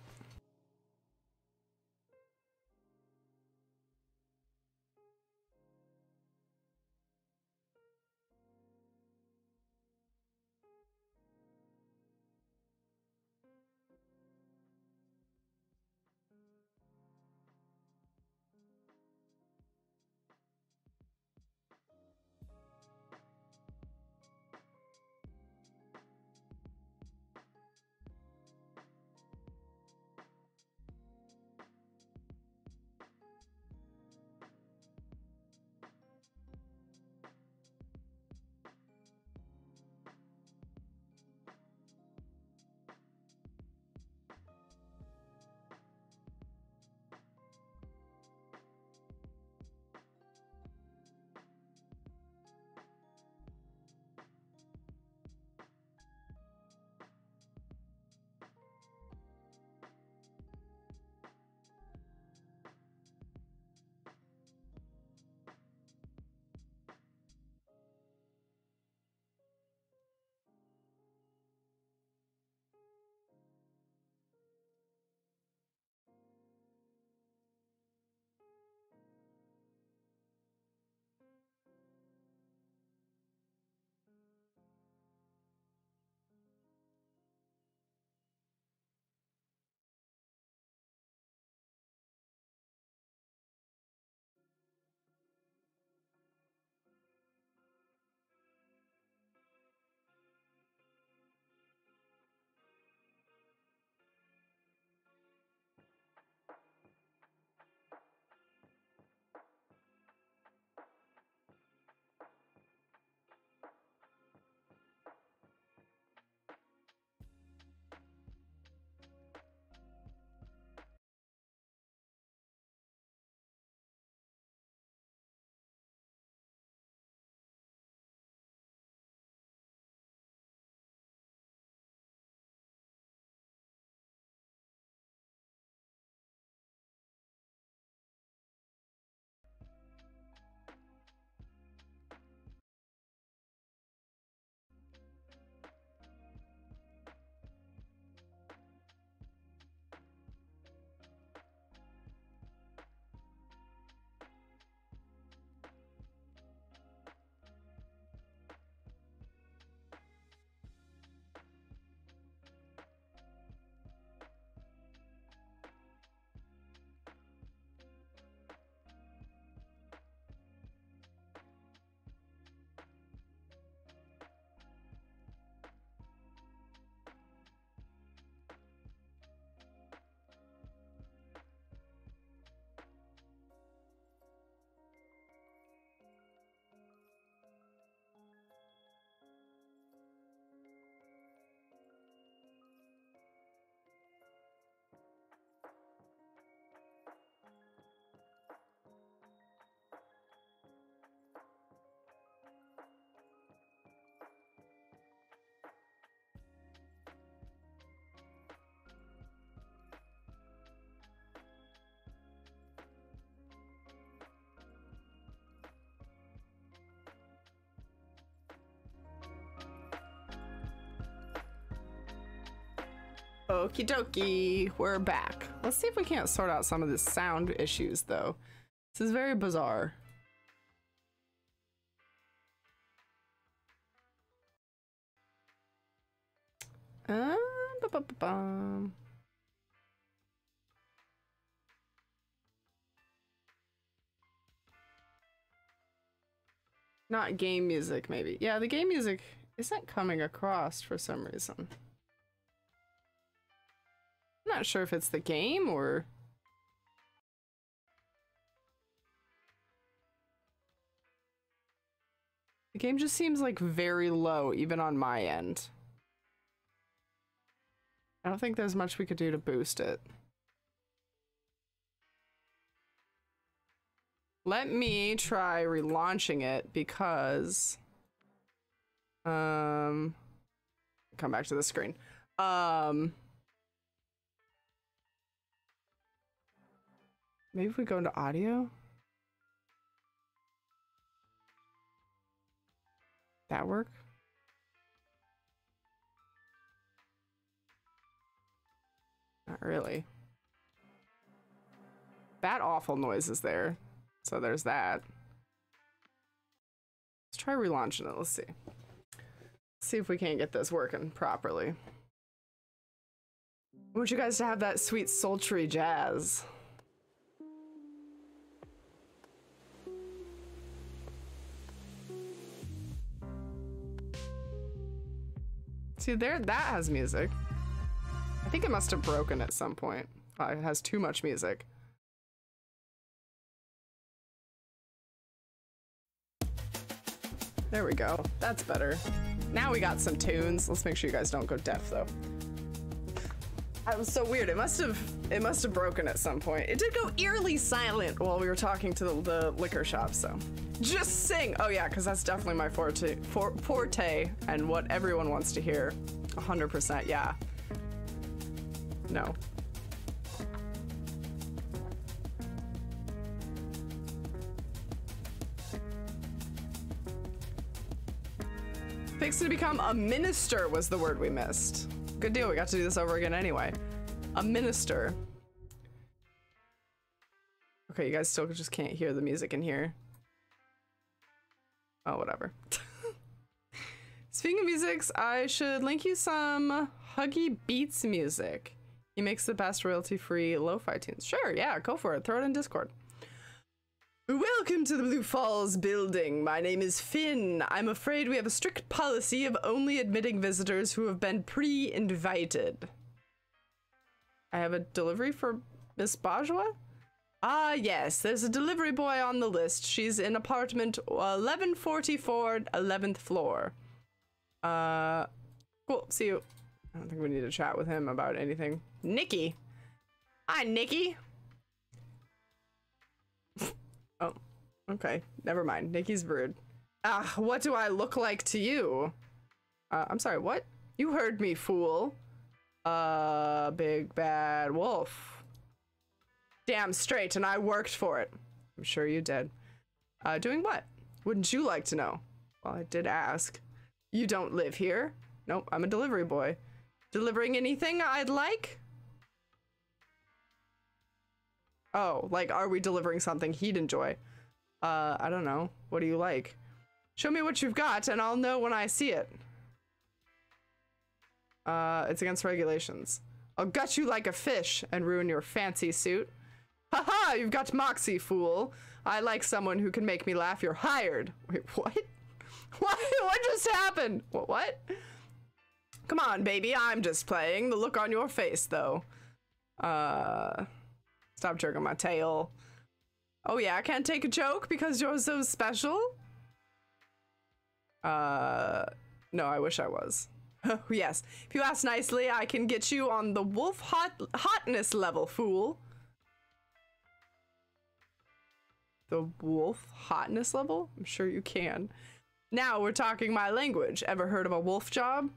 Okie dokie, we're back. Let's see if we can't sort out some of the sound issues, though. This is very bizarre. Uh, ba-ba-ba-bum. Not game music, maybe. Yeah, the game music isn't coming across for some reason. Not sure if it's the game or... The game just seems like very low, even on my end. I don't think there's much we could do to boost it. Let me try relaunching it because um come back to the screen. Um Maybe if we go into audio? That work? Not really. That awful noise is there. So there's that. Let's try relaunching it. Let's see. see if we can't get this working properly. I want you guys to have that sweet sultry jazz. See there, that has music. I think it must have broken at some point. Uh, it has too much music. There we go. That's better. Now we got some tunes. Let's make sure you guys don't go deaf though. That was so weird. It must have it must have broken at some point. It did go eerily silent while we were talking to the, the liquor shop, so just sing. Oh yeah, because that's definitely my forte, for, forte and what everyone wants to hear. 100%, yeah. No. Fixed to become a minister was the word we missed. Good deal, we got to do this over again anyway. A minister. Okay, you guys still just can't hear the music in here. Oh, whatever. Speaking of musics, I should link you some Huggy Beats music. He makes the best royalty-free lo-fi tunes. Sure, yeah, go for it. Throw it in Discord. Welcome to the Blue Falls building. My name is Finn. I'm afraid we have a strict policy of only admitting visitors who have been pre-invited. I have a delivery for Miss Bajwa? Ah, yes, there's a delivery boy on the list. She's in apartment 1144, 11th floor. Uh, cool, see you. I don't think we need to chat with him about anything. Nikki! Hi, Nikki! oh, okay, never mind. Nikki's rude. Ah, what do I look like to you? Uh, I'm sorry, what? You heard me, fool. Uh, big bad wolf. Damn straight, and I worked for it. I'm sure you did. Uh, doing what? Wouldn't you like to know? Well, I did ask. You don't live here? Nope, I'm a delivery boy. Delivering anything I'd like? Oh, like, are we delivering something he'd enjoy? Uh, I don't know. What do you like? Show me what you've got, and I'll know when I see it. Uh, it's against regulations. I'll gut you like a fish and ruin your fancy suit. Haha, you've got moxie, fool. I like someone who can make me laugh. You're hired. Wait, what? What? What just happened? What? What? Come on, baby. I'm just playing. The look on your face, though. Uh, stop jerking my tail. Oh yeah, I can't take a joke because you're so special. Uh, no, I wish I was. yes, if you ask nicely, I can get you on the wolf hot hotness level, fool. The wolf hotness level? I'm sure you can. Now we're talking my language. Ever heard of a wolf job?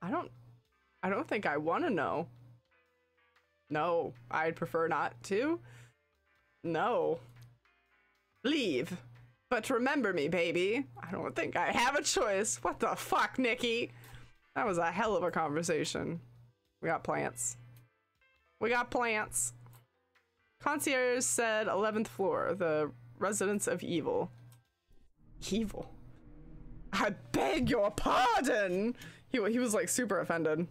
I don't I don't think I want to know. No, I'd prefer not to. No. Leave. But remember me, baby. I don't think I have a choice. What the fuck, Nikki? That was a hell of a conversation. We got plants. We got plants. Concierge said 11th floor, the residence of evil. Evil? I beg your pardon! He, he was like super offended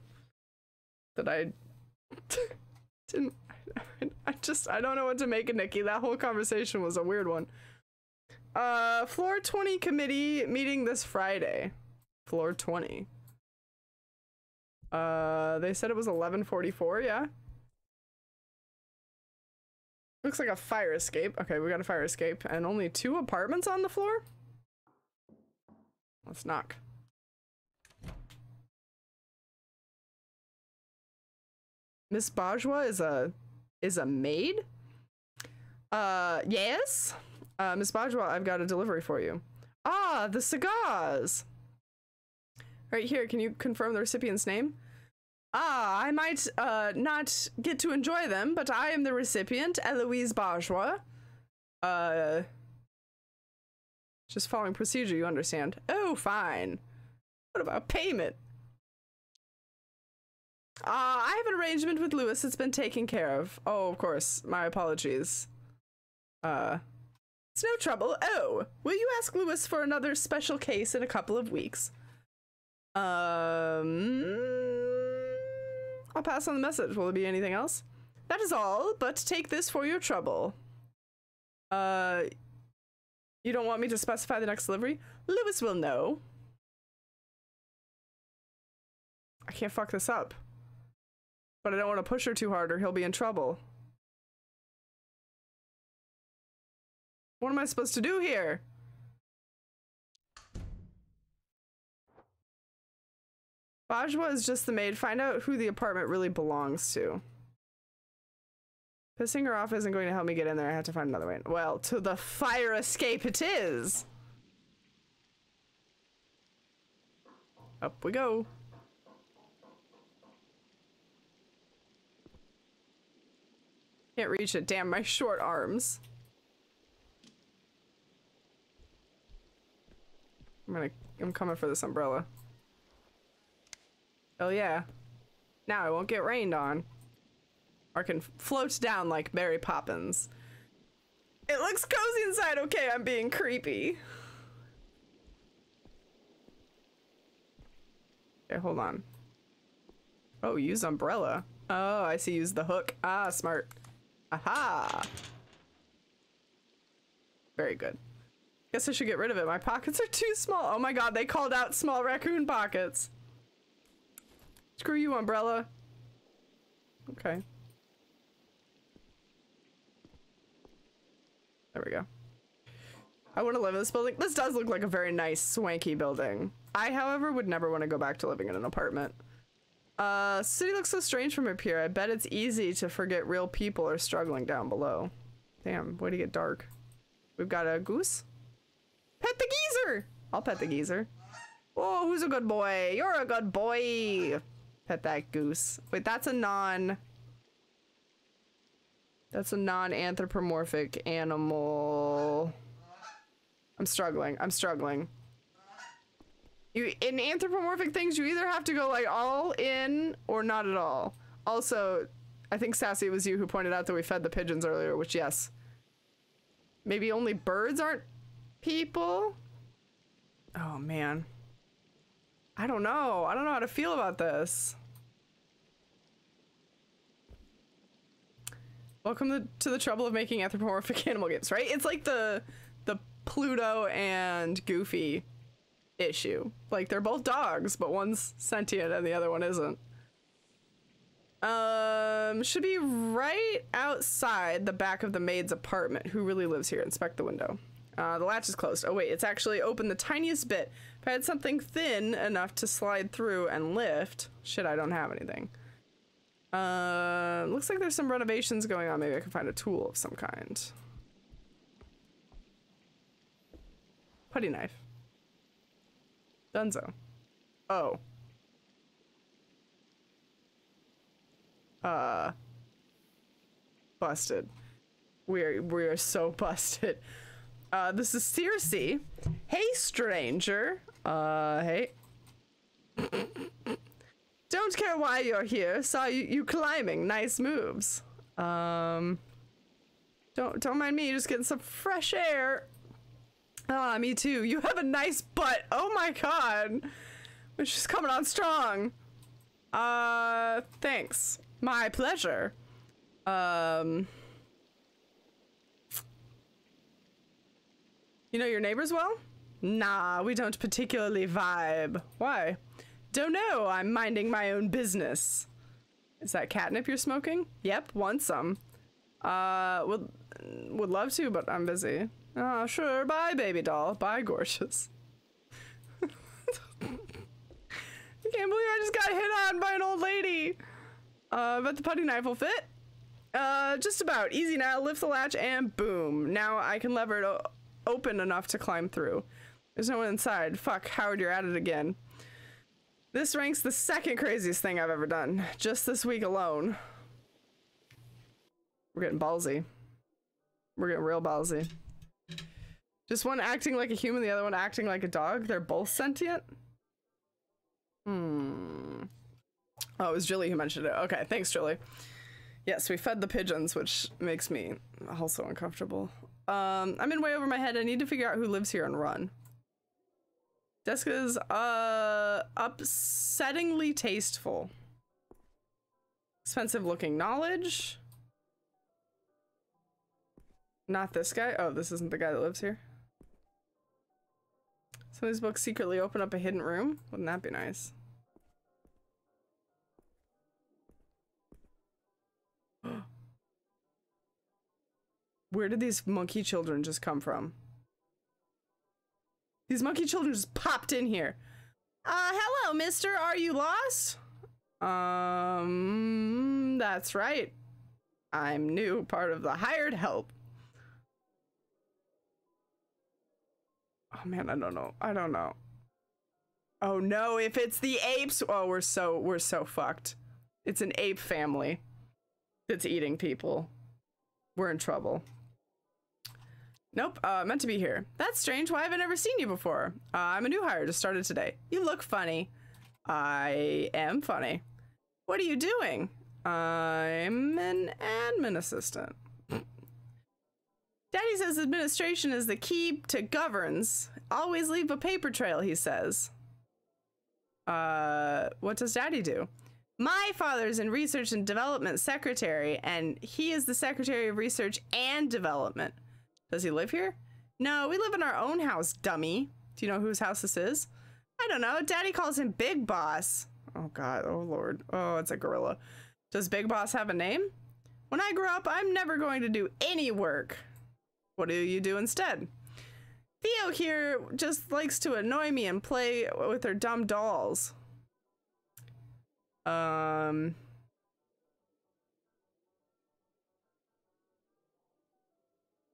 that I didn't. I just, I don't know what to make of Nikki. That whole conversation was a weird one. Uh, floor 20 committee meeting this Friday. Floor 20. Uh, they said it was 1144, yeah? Looks like a fire escape. Okay, we got a fire escape and only two apartments on the floor? Let's knock. Miss Bajwa is a is a maid? Uh yes? Uh Miss Bajwa, I've got a delivery for you. Ah, the cigars. Right here, can you confirm the recipient's name? Ah, I might uh not get to enjoy them, but I am the recipient, Eloise Bajwa. Uh just following procedure, you understand. Oh, fine. What about payment? Uh, I have an arrangement with Lewis. It's been taken care of. Oh, of course. My apologies. Uh, it's no trouble. Oh, will you ask Lewis for another special case in a couple of weeks? Um, I'll pass on the message. Will there be anything else? That is all, but take this for your trouble. Uh, you don't want me to specify the next delivery? Lewis will know. I can't fuck this up. But I don't want to push her too hard or he'll be in trouble. What am I supposed to do here? Bajwa is just the maid. Find out who the apartment really belongs to. Pissing her off isn't going to help me get in there. I have to find another way. Well, to the fire escape it is. Up we go. Can't reach it. Damn, my short arms. I'm gonna- I'm coming for this umbrella. Oh yeah. Now I won't get rained on. Or can float down like Mary Poppins. It looks cozy inside. Okay, I'm being creepy. Okay, hold on. Oh, use umbrella. Oh, I see. Use the hook. Ah, smart. Aha! Very good. Guess I should get rid of it. My pockets are too small. Oh my god, they called out small raccoon pockets. Screw you, umbrella. Okay. There we go. I want to live in this building. This does look like a very nice, swanky building. I, however, would never want to go back to living in an apartment. Uh, city looks so strange from up here. I bet it's easy to forget real people are struggling down below. Damn, way to get dark. We've got a goose. Pet the geezer! I'll pet the geezer. Oh, who's a good boy? You're a good boy. Pet that goose. Wait, that's a non... That's a non-anthropomorphic animal. I'm struggling. I'm struggling. You in anthropomorphic things, you either have to go like all in or not at all. Also, I think Sassy it was you who pointed out that we fed the pigeons earlier, which yes. Maybe only birds aren't people? Oh man. I don't know. I don't know how to feel about this. Welcome to, to the trouble of making anthropomorphic animal games, right? It's like the the Pluto and Goofy issue. Like they're both dogs, but one's sentient and the other one isn't. Um, should be right outside the back of the maid's apartment. Who really lives here? Inspect the window. Uh, the latch is closed. Oh wait, it's actually open the tiniest bit. If I had something thin enough to slide through and lift. Shit, I don't have anything. Uh, looks like there's some renovations going on. Maybe I can find a tool of some kind. Putty knife. Dunzo. Oh. Uh. Busted. We're we're so busted. Uh, this is Circe. Hey, stranger. Uh, hey. Don't care why you're here. Saw you, you climbing. Nice moves. Um, don't don't mind me. Just getting some fresh air. Ah, me too. You have a nice butt. Oh my god. Is coming on strong. Uh, thanks. My pleasure. Um, you know your neighbors well? Nah, we don't particularly vibe. Why? Don't know. I'm minding my own business. Is that catnip you're smoking? Yep, want some. Uh, would would love to, but I'm busy. Oh, sure. Bye, baby doll. Bye, gorgeous. I can't believe I just got hit on by an old lady. Uh, but the putty knife will fit. Uh, just about. Easy now. Lift the latch and boom. Now I can lever it open enough to climb through. There's no one inside. Fuck, Howard, you're at it again. This ranks the second craziest thing I've ever done. Just this week alone. We're getting ballsy. We're getting real ballsy. Just one acting like a human, the other one acting like a dog. They're both sentient? Hmm. Oh, it was Julie who mentioned it. Okay, thanks, Julie. Yes, we fed the pigeons, which makes me also uncomfortable. Um, I'm in way over my head. I need to figure out who lives here and run. Jessica's uh upsettingly tasteful. Expensive looking knowledge. Not this guy. Oh, this isn't the guy that lives here. Some of these books secretly open up a hidden room. Wouldn't that be nice? Where did these monkey children just come from? These monkey children just popped in here. Uh, hello, mister. Are you lost? Um, that's right. I'm new, part of the hired help. Oh man, I don't know. I don't know. Oh no, if it's the apes, oh we're so we're so fucked. It's an ape family that's eating people. We're in trouble. Nope, uh, meant to be here. That's strange. Why have I never seen you before? Uh, I'm a new hire, just started today. You look funny. I am funny. What are you doing? I'm an admin assistant. Daddy says administration is the key to governs. Always leave a paper trail, he says. Uh, what does Daddy do? My father's in research and development secretary, and he is the secretary of research and development. Does he live here? No, we live in our own house, dummy. Do you know whose house this is? I don't know. Daddy calls him Big Boss. Oh, God. Oh, Lord. Oh, it's a gorilla. Does Big Boss have a name? When I grow up, I'm never going to do any work. What do you do instead? Theo here just likes to annoy me and play with her dumb dolls. Um.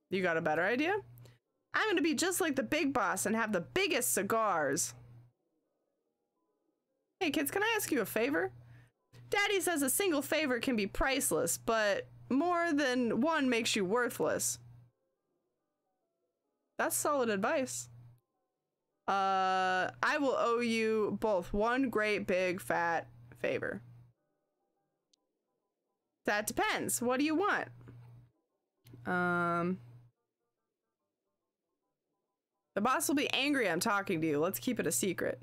You got a better idea? I'm gonna be just like the big boss and have the biggest cigars. Hey kids, can I ask you a favor? Daddy says a single favor can be priceless, but more than one makes you worthless. That's solid advice. Uh, I will owe you both one great big fat favor. That depends. What do you want? Um, the boss will be angry I'm talking to you. Let's keep it a secret.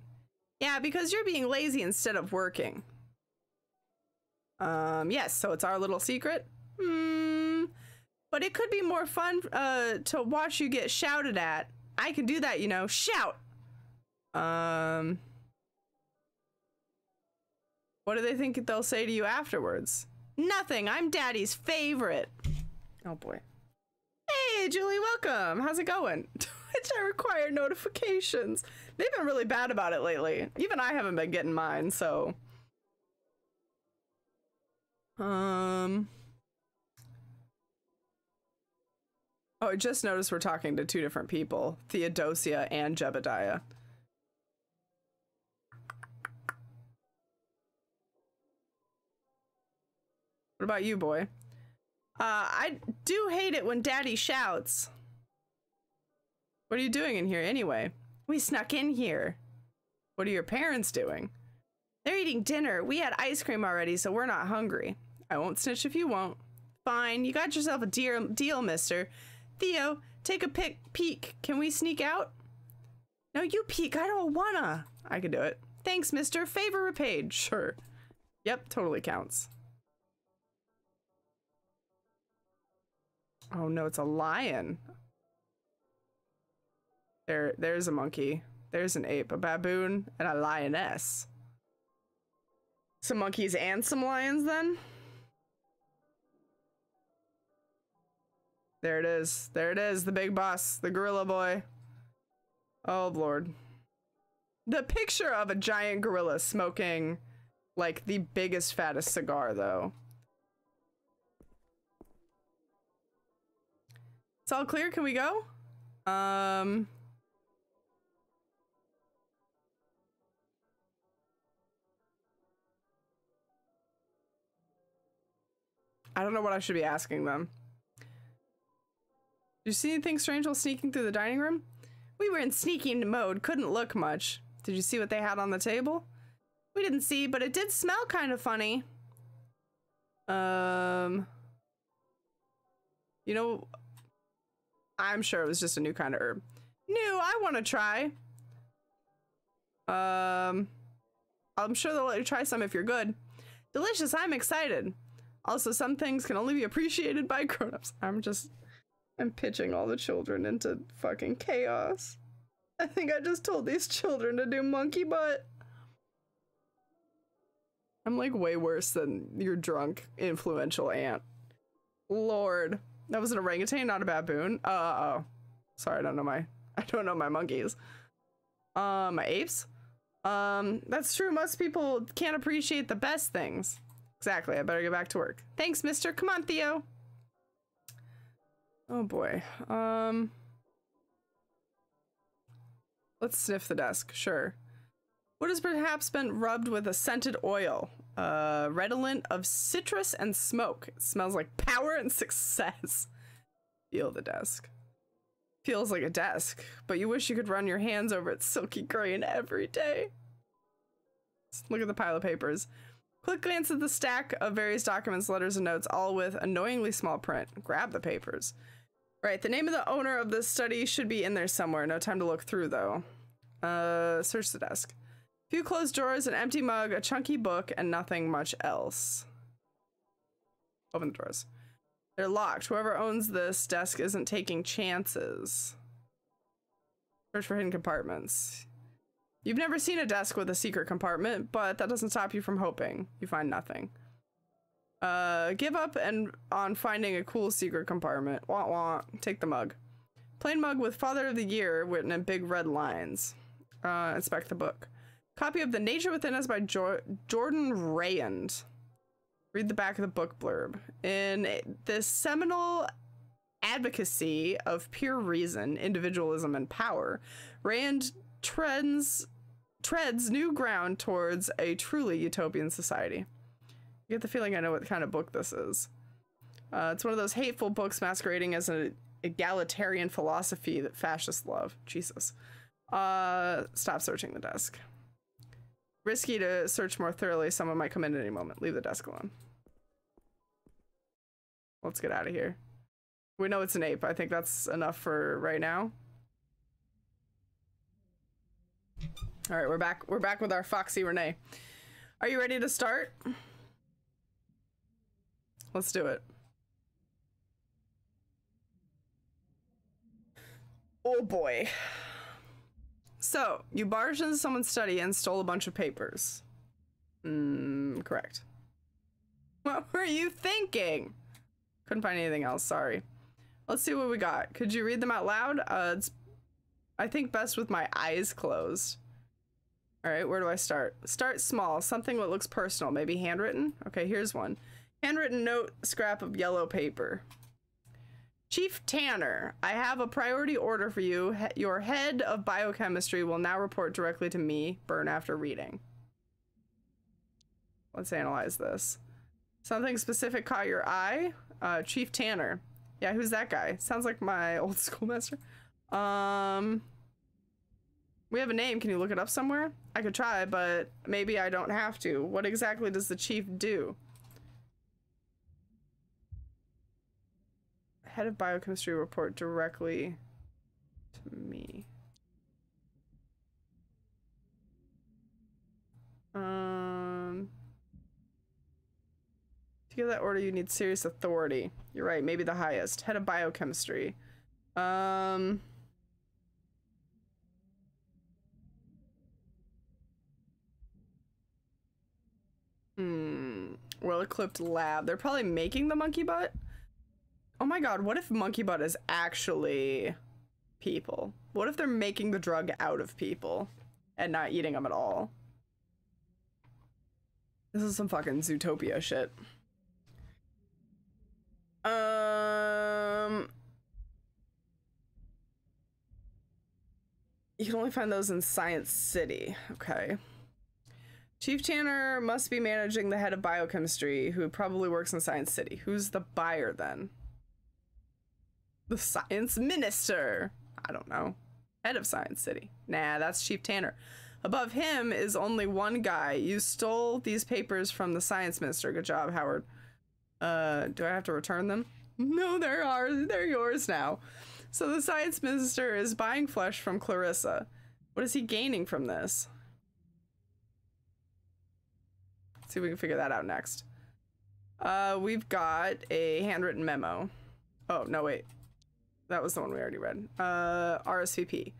Yeah, because you're being lazy instead of working. Um, yes, so it's our little secret. Hmm. But it could be more fun uh, to watch you get shouted at. I can do that, you know. Shout. Um. What do they think they'll say to you afterwards? Nothing. I'm daddy's favorite. Oh boy. Hey, Julie, welcome. How's it going? Which I require notifications. They've been really bad about it lately. Even I haven't been getting mine, so. Um. Oh, I just noticed we're talking to two different people Theodosia and Jebediah. What about you, boy? Uh, I do hate it when daddy shouts. What are you doing in here anyway? We snuck in here. What are your parents doing? They're eating dinner. We had ice cream already, so we're not hungry. I won't snitch if you won't. Fine, you got yourself a deal, deal mister. Theo, take a pic peek. Can we sneak out? No, you peek. I don't wanna. I can do it. Thanks, mister. Favor repaid. Sure. Yep, totally counts. Oh no, it's a lion. There, there's a monkey. There's an ape, a baboon, and a lioness. Some monkeys and some lions, then? There it is. There it is, the big boss, the gorilla boy. Oh, Lord. The picture of a giant gorilla smoking, like, the biggest, fattest cigar, though. It's all clear. Can we go? Um... I don't know what I should be asking them. Did you see anything strange while sneaking through the dining room? We were in sneaking mode, couldn't look much. Did you see what they had on the table? We didn't see, but it did smell kind of funny. Um, you know, I'm sure it was just a new kind of herb. New, I want to try. Um, I'm sure they'll let you try some if you're good. Delicious, I'm excited. Also, some things can only be appreciated by grown-ups. I'm just I'm pitching all the children into fucking chaos. I think I just told these children to do monkey butt. I'm like way worse than your drunk, influential aunt. Lord. That was an orangutan, not a baboon. Uh oh. Sorry, I don't know my I don't know my monkeys. Uh my apes? Um, that's true. Most people can't appreciate the best things. Exactly. I better get back to work. Thanks, mister. Come on, Theo. Oh boy. Um Let's sniff the desk. Sure. What has perhaps been rubbed with a scented oil? Uh redolent of citrus and smoke. It smells like power and success. Feel the desk. Feels like a desk, but you wish you could run your hands over its silky grain every day. Look at the pile of papers. Quick glance at the stack of various documents, letters, and notes, all with annoyingly small print. Grab the papers. Right, the name of the owner of this study should be in there somewhere. No time to look through, though. Uh, search the desk. Few closed drawers, an empty mug, a chunky book, and nothing much else. Open the drawers. They're locked. Whoever owns this desk isn't taking chances. Search for hidden compartments. You've never seen a desk with a secret compartment, but that doesn't stop you from hoping. You find nothing. Uh, give up and on finding a cool secret compartment. Wah wah. Take the mug. Plain mug with Father of the Year written in big red lines. Uh, inspect the book. Copy of The Nature Within Us by jo Jordan Rayand. Read the back of the book blurb. In this seminal advocacy of pure reason, individualism, and power, Rand trends treads new ground towards a truly utopian society. You get the feeling I know what kind of book this is. Uh, it's one of those hateful books masquerading as an egalitarian philosophy that fascists love. Jesus. Uh, stop searching the desk. Risky to search more thoroughly. Someone might come in at any moment. Leave the desk alone. Let's get out of here. We know it's an ape. I think that's enough for right now. All right, we're back. We're back with our Foxy Renee. Are you ready to start? Let's do it. Oh boy. So, you barged into someone's study and stole a bunch of papers. Hmm, correct. What were you thinking? Couldn't find anything else, sorry. Let's see what we got. Could you read them out loud? Uh, it's, I think best with my eyes closed. All right, where do I start? Start small, something that looks personal, maybe handwritten. Okay, here's one. Handwritten note, scrap of yellow paper. Chief Tanner, I have a priority order for you. Your head of biochemistry will now report directly to me, burn after reading. Let's analyze this. Something specific caught your eye? Uh, Chief Tanner. Yeah, who's that guy? Sounds like my old schoolmaster. Um, we have a name. Can you look it up somewhere? I could try, but maybe I don't have to. What exactly does the chief do? Head of biochemistry report directly to me. Um, to get that order, you need serious authority. You're right. Maybe the highest. Head of biochemistry. Um. Hmm. Well equipped lab. They're probably making the monkey butt. Oh my god, what if monkey butt is actually people? What if they're making the drug out of people and not eating them at all? This is some fucking Zootopia shit. Um. You can only find those in Science City. Okay. Chief Tanner must be managing the head of biochemistry, who probably works in Science City. Who's the buyer then? The science minister. I don't know. Head of Science City. Nah, that's Chief Tanner. Above him is only one guy. You stole these papers from the science minister. Good job, Howard. Uh, do I have to return them? No, there are. They're yours now. So the science minister is buying flesh from Clarissa. What is he gaining from this? Let's see if we can figure that out next. Uh, we've got a handwritten memo. Oh, no, wait. That was the one we already read. Uh, RSVP.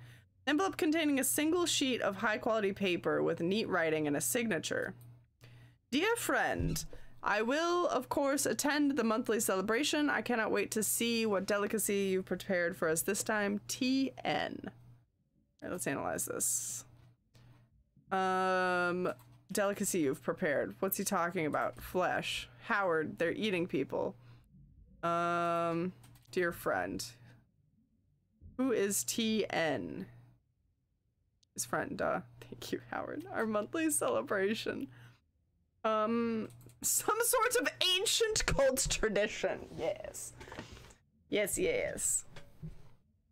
Envelope containing a single sheet of high quality paper with neat writing and a signature. Dear friend, I will, of course, attend the monthly celebration. I cannot wait to see what delicacy you've prepared for us this time. TN. Let's analyze this. Um, delicacy you've prepared. What's he talking about? Flesh. Howard, they're eating people. Um, dear friend. Who is TN? His friend, duh. Thank you, Howard. Our monthly celebration. Um, some sort of ancient cult tradition. Yes. Yes, yes.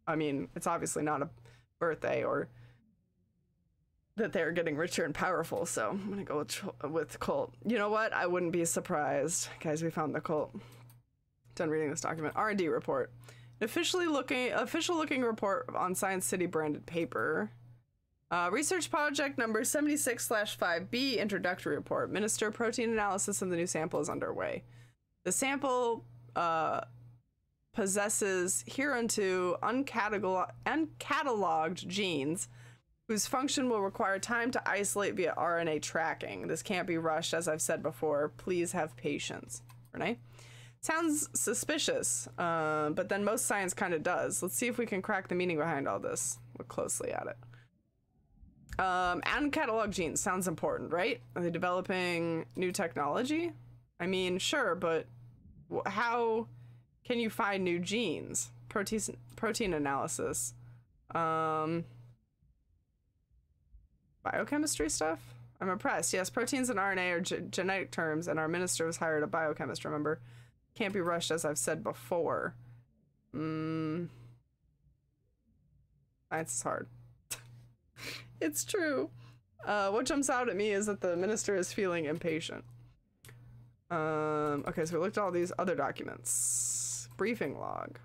I mean, it's obviously not a birthday or that they're getting richer and powerful, so I'm gonna go with, with cult. You know what? I wouldn't be surprised. Guys, we found the cult. Done reading this document. R&D report. An officially looking, official looking report on Science City branded paper. Uh, research project number 76 5B introductory report. Minister protein analysis of the new sample is underway. The sample uh, possesses hereunto uncatalog- uncatalogued genes whose function will require time to isolate via RNA tracking. This can't be rushed, as I've said before. Please have patience. Renee? Sounds suspicious, uh, but then most science kind of does. Let's see if we can crack the meaning behind all this. Look closely at it. Um, and catalog genes sounds important, right? Are they developing new technology? I mean, sure, but how can you find new genes? Protein protein analysis, um, biochemistry stuff. I'm impressed. Yes, proteins and RNA are genetic terms, and our minister was hired a biochemist. Remember, can't be rushed, as I've said before. Mm. Science is hard. it's true. Uh, what jumps out at me is that the minister is feeling impatient. Um, okay, so we looked at all these other documents. Briefing log.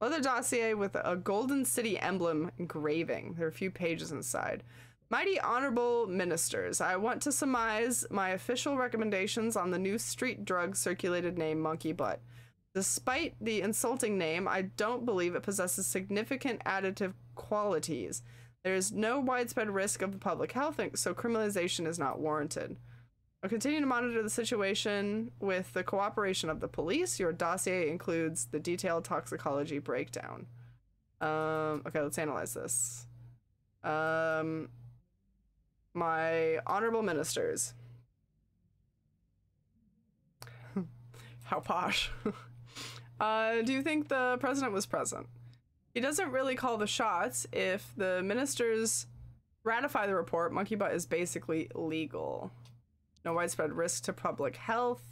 Leather dossier with a Golden City emblem engraving. There are a few pages inside. Mighty honorable ministers, I want to surmise my official recommendations on the new street drug circulated name Monkey Butt. Despite the insulting name, I don't believe it possesses significant additive qualities. There is no widespread risk of public health, so criminalization is not warranted. I'll continue to monitor the situation with the cooperation of the police. Your dossier includes the detailed toxicology breakdown. Um, okay, let's analyze this. Um, my honorable ministers. How posh. uh, do you think the president was present? He doesn't really call the shots. If the ministers ratify the report, monkey butt is basically legal. No widespread risk to public health.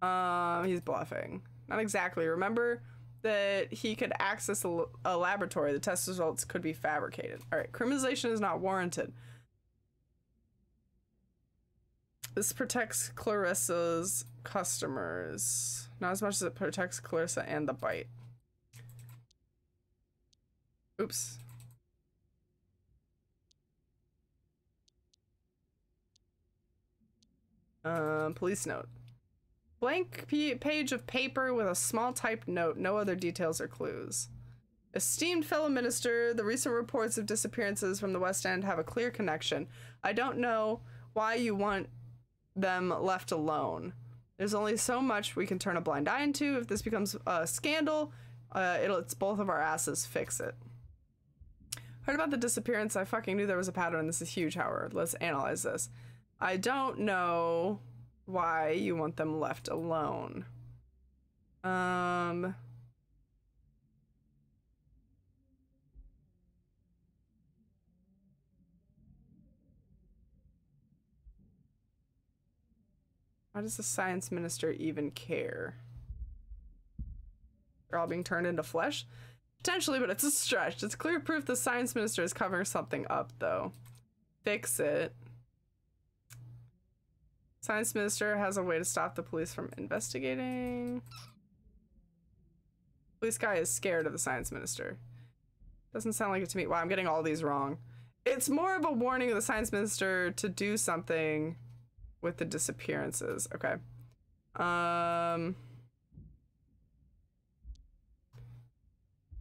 Uh, he's bluffing. Not exactly. Remember, that he could access a laboratory. The test results could be fabricated. All right, criminalization is not warranted. This protects Clarissa's customers, not as much as it protects Clarissa and the bite. Oops. Um, police note. Blank page of paper with a small typed note, no other details or clues. Esteemed fellow minister, the recent reports of disappearances from the West End have a clear connection. I don't know why you want them left alone. There's only so much we can turn a blind eye into. If this becomes a scandal, uh, it'll it's both of our asses fix it. Heard about the disappearance. I fucking knew there was a pattern. This is huge, Howard. Let's analyze this. I don't know why you want them left alone. Um. Why does the science minister even care? They're all being turned into flesh? Potentially, but it's a stretch. It's clear proof the science minister is covering something up, though. Fix it. Science minister has a way to stop the police from investigating. Police guy is scared of the science minister. Doesn't sound like it to me. Wow, I'm getting all these wrong. It's more of a warning of the science minister to do something with the disappearances. Okay. Um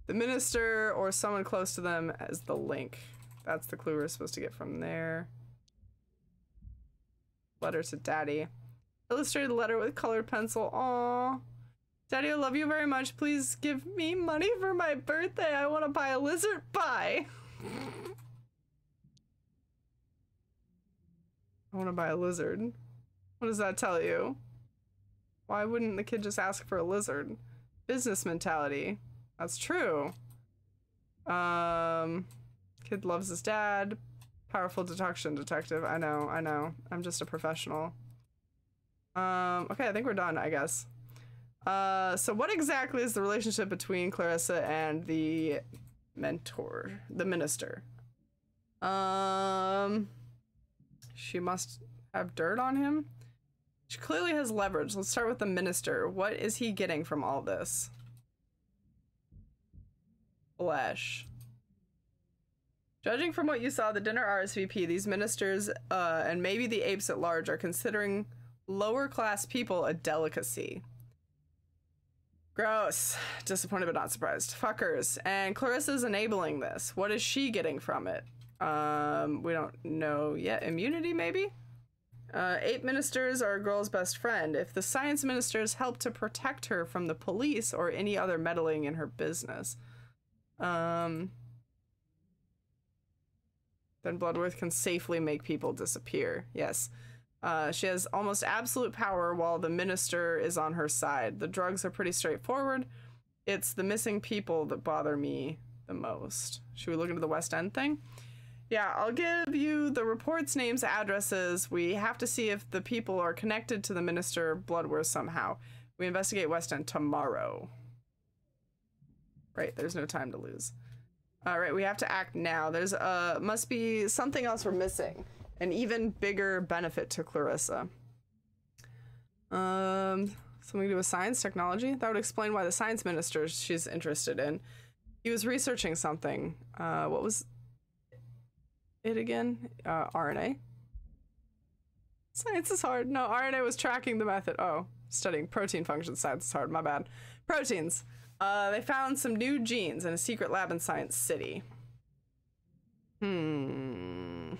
The minister or someone close to them as the link. That's the clue we're supposed to get from there. Letter to daddy. Illustrated letter with colored pencil. Aw. Daddy, I love you very much. Please give me money for my birthday. I want to buy a lizard pie. I want to buy a lizard. What does that tell you? Why wouldn't the kid just ask for a lizard? Business mentality. That's true. Um, kid loves his dad. Powerful deduction detective. I know, I know. I'm just a professional. Um, okay, I think we're done, I guess. Uh, so what exactly is the relationship between Clarissa and the mentor, the minister? Um, she must have dirt on him. She clearly has leverage. Let's start with the minister. What is he getting from all this? Flesh. Judging from what you saw, the dinner RSVP, these ministers uh, and maybe the apes at large are considering lower class people a delicacy. Gross. Disappointed but not surprised. Fuckers. And Clarissa's enabling this. What is she getting from it? Um, we don't know yet. Immunity, maybe? Uh, ape ministers are a girl's best friend. If the science ministers help to protect her from the police or any other meddling in her business, um, then Bloodworth can safely make people disappear. Yes. Uh, she has almost absolute power while the minister is on her side. The drugs are pretty straightforward. It's the missing people that bother me the most. Should we look into the West End thing? Yeah, I'll give you the reports, names, addresses. We have to see if the people are connected to the minister Bloodworth somehow. We investigate West End tomorrow. Right, there's no time to lose. All right, we have to act now. There's uh must be something else we're missing. An even bigger benefit to Clarissa. Um, something to do with science technology. That would explain why the science minister she's interested in. He was researching something. Uh, what was it again? Uh, RNA. Science is hard. No, RNA was tracking the method. Oh, studying protein functions. Science is hard. My bad. Proteins. Uh, they found some new genes in a secret lab in Science City. Hmm.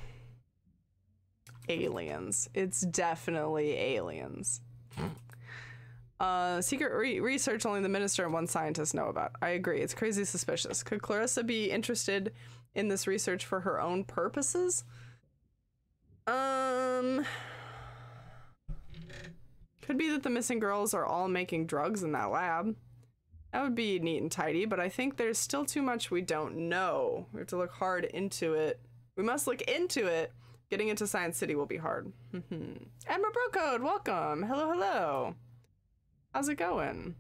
Aliens. It's definitely aliens. Uh, secret re- research only the minister and one scientist know about. I agree. It's crazy suspicious. Could Clarissa be interested in this research for her own purposes? Um. Could be that the missing girls are all making drugs in that lab. That would be neat and tidy, but I think there's still too much we don't know. We have to look hard into it. We must look into it. Getting into Science City will be hard. Emma Brocode, welcome. Hello, hello. How's it going?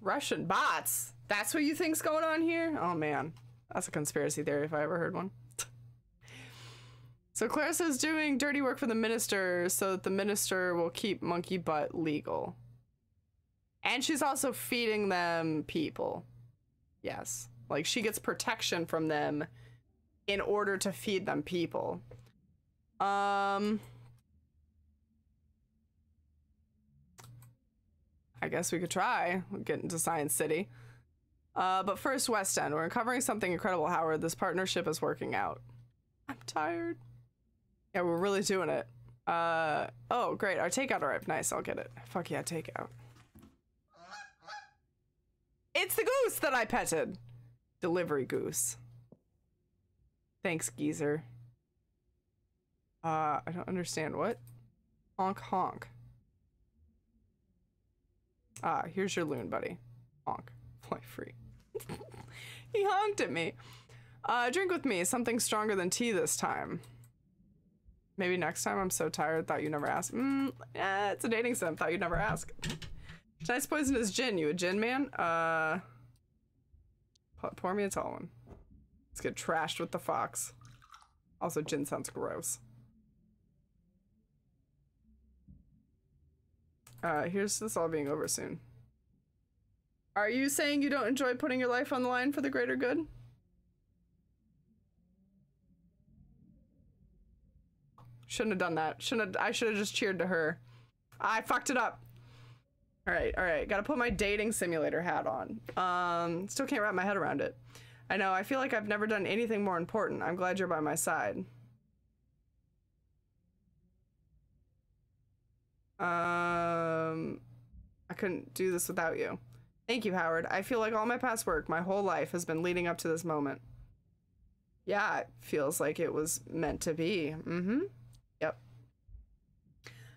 Russian bots. That's what you think's going on here? Oh man, that's a conspiracy theory if I ever heard one. so Clarissa's doing dirty work for the minister so that the minister will keep monkey butt legal. And she's also feeding them people. Yes. Like she gets protection from them in order to feed them people. Um I guess we could try. We'll get into Science City. Uh, but first, West End. We're uncovering something incredible, Howard. This partnership is working out. I'm tired. Yeah, we're really doing it. Uh, oh, great. Our takeout arrived. Nice, I'll get it. Fuck yeah, takeout. It's the goose that I petted. Delivery goose. Thanks, geezer. Uh, I don't understand. What? Honk honk. Ah, here's your loon, buddy. Honk. Fly free. He honked at me. Uh, drink with me. Something stronger than tea this time. Maybe next time I'm so tired, thought you never ask. Mm, it's a dating sim. Thought you'd never ask. Tonight's poison is gin. You a gin man? Uh, pour, pour me a tall one. Let's get trashed with the fox. Also, gin sounds gross. Uh, here's this all being over soon. Are you saying you don't enjoy putting your life on the line for the greater good? Shouldn't have done that. Shouldn't have, I should have just cheered to her. I fucked it up. All right, all right. Got to put my dating simulator hat on. Um, still can't wrap my head around it. I know. I feel like I've never done anything more important. I'm glad you're by my side. Um, I couldn't do this without you. Thank you, Howard. I feel like all my past work, my whole life, has been leading up to this moment. Yeah, it feels like it was meant to be. Mm-hmm. Yep.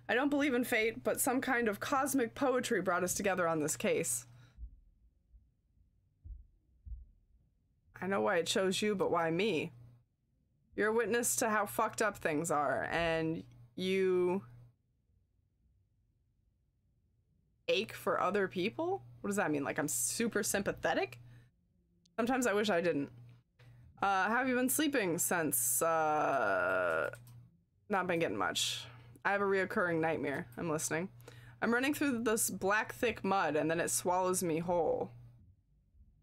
I don't believe in fate, but some kind of cosmic poetry brought us together on this case. I know why it chose you, but why me? You're a witness to how fucked up things are, and you ache for other people? What does that mean? Like I'm super sympathetic? Sometimes I wish I didn't. Uh, have you been sleeping since, uh, not been getting much? I have a reoccurring nightmare. I'm listening. I'm running through this black, thick mud, and then it swallows me whole.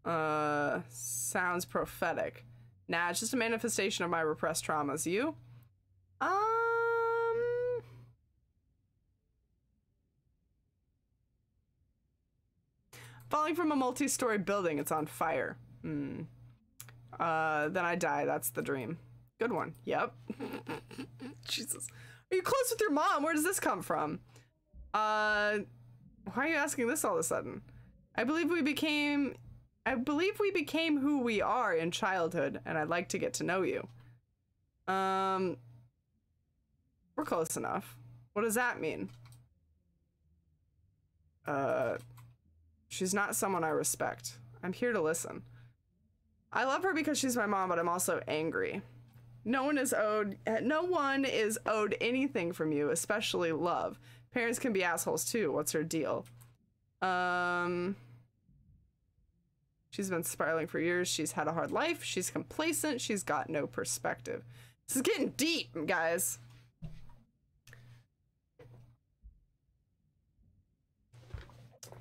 Uh, sounds prophetic. Nah, it's just a manifestation of my repressed traumas. You? Um... Falling from a multi-story building, it's on fire. Hmm. Uh, then I die. That's the dream. Good one. Yep. Jesus. Are you close with your mom? Where does this come from? Uh, why are you asking this all of a sudden? I believe we became, I believe we became who we are in childhood, and I'd like to get to know you. Um, we're close enough. What does that mean? Uh, she's not someone I respect. I'm here to listen. I love her because she's my mom, but I'm also angry. No one is owed no one is owed anything from you, especially love. Parents can be assholes too. What's her deal? Um She's been spiraling for years. She's had a hard life. She's complacent. She's got no perspective. This is getting deep, guys.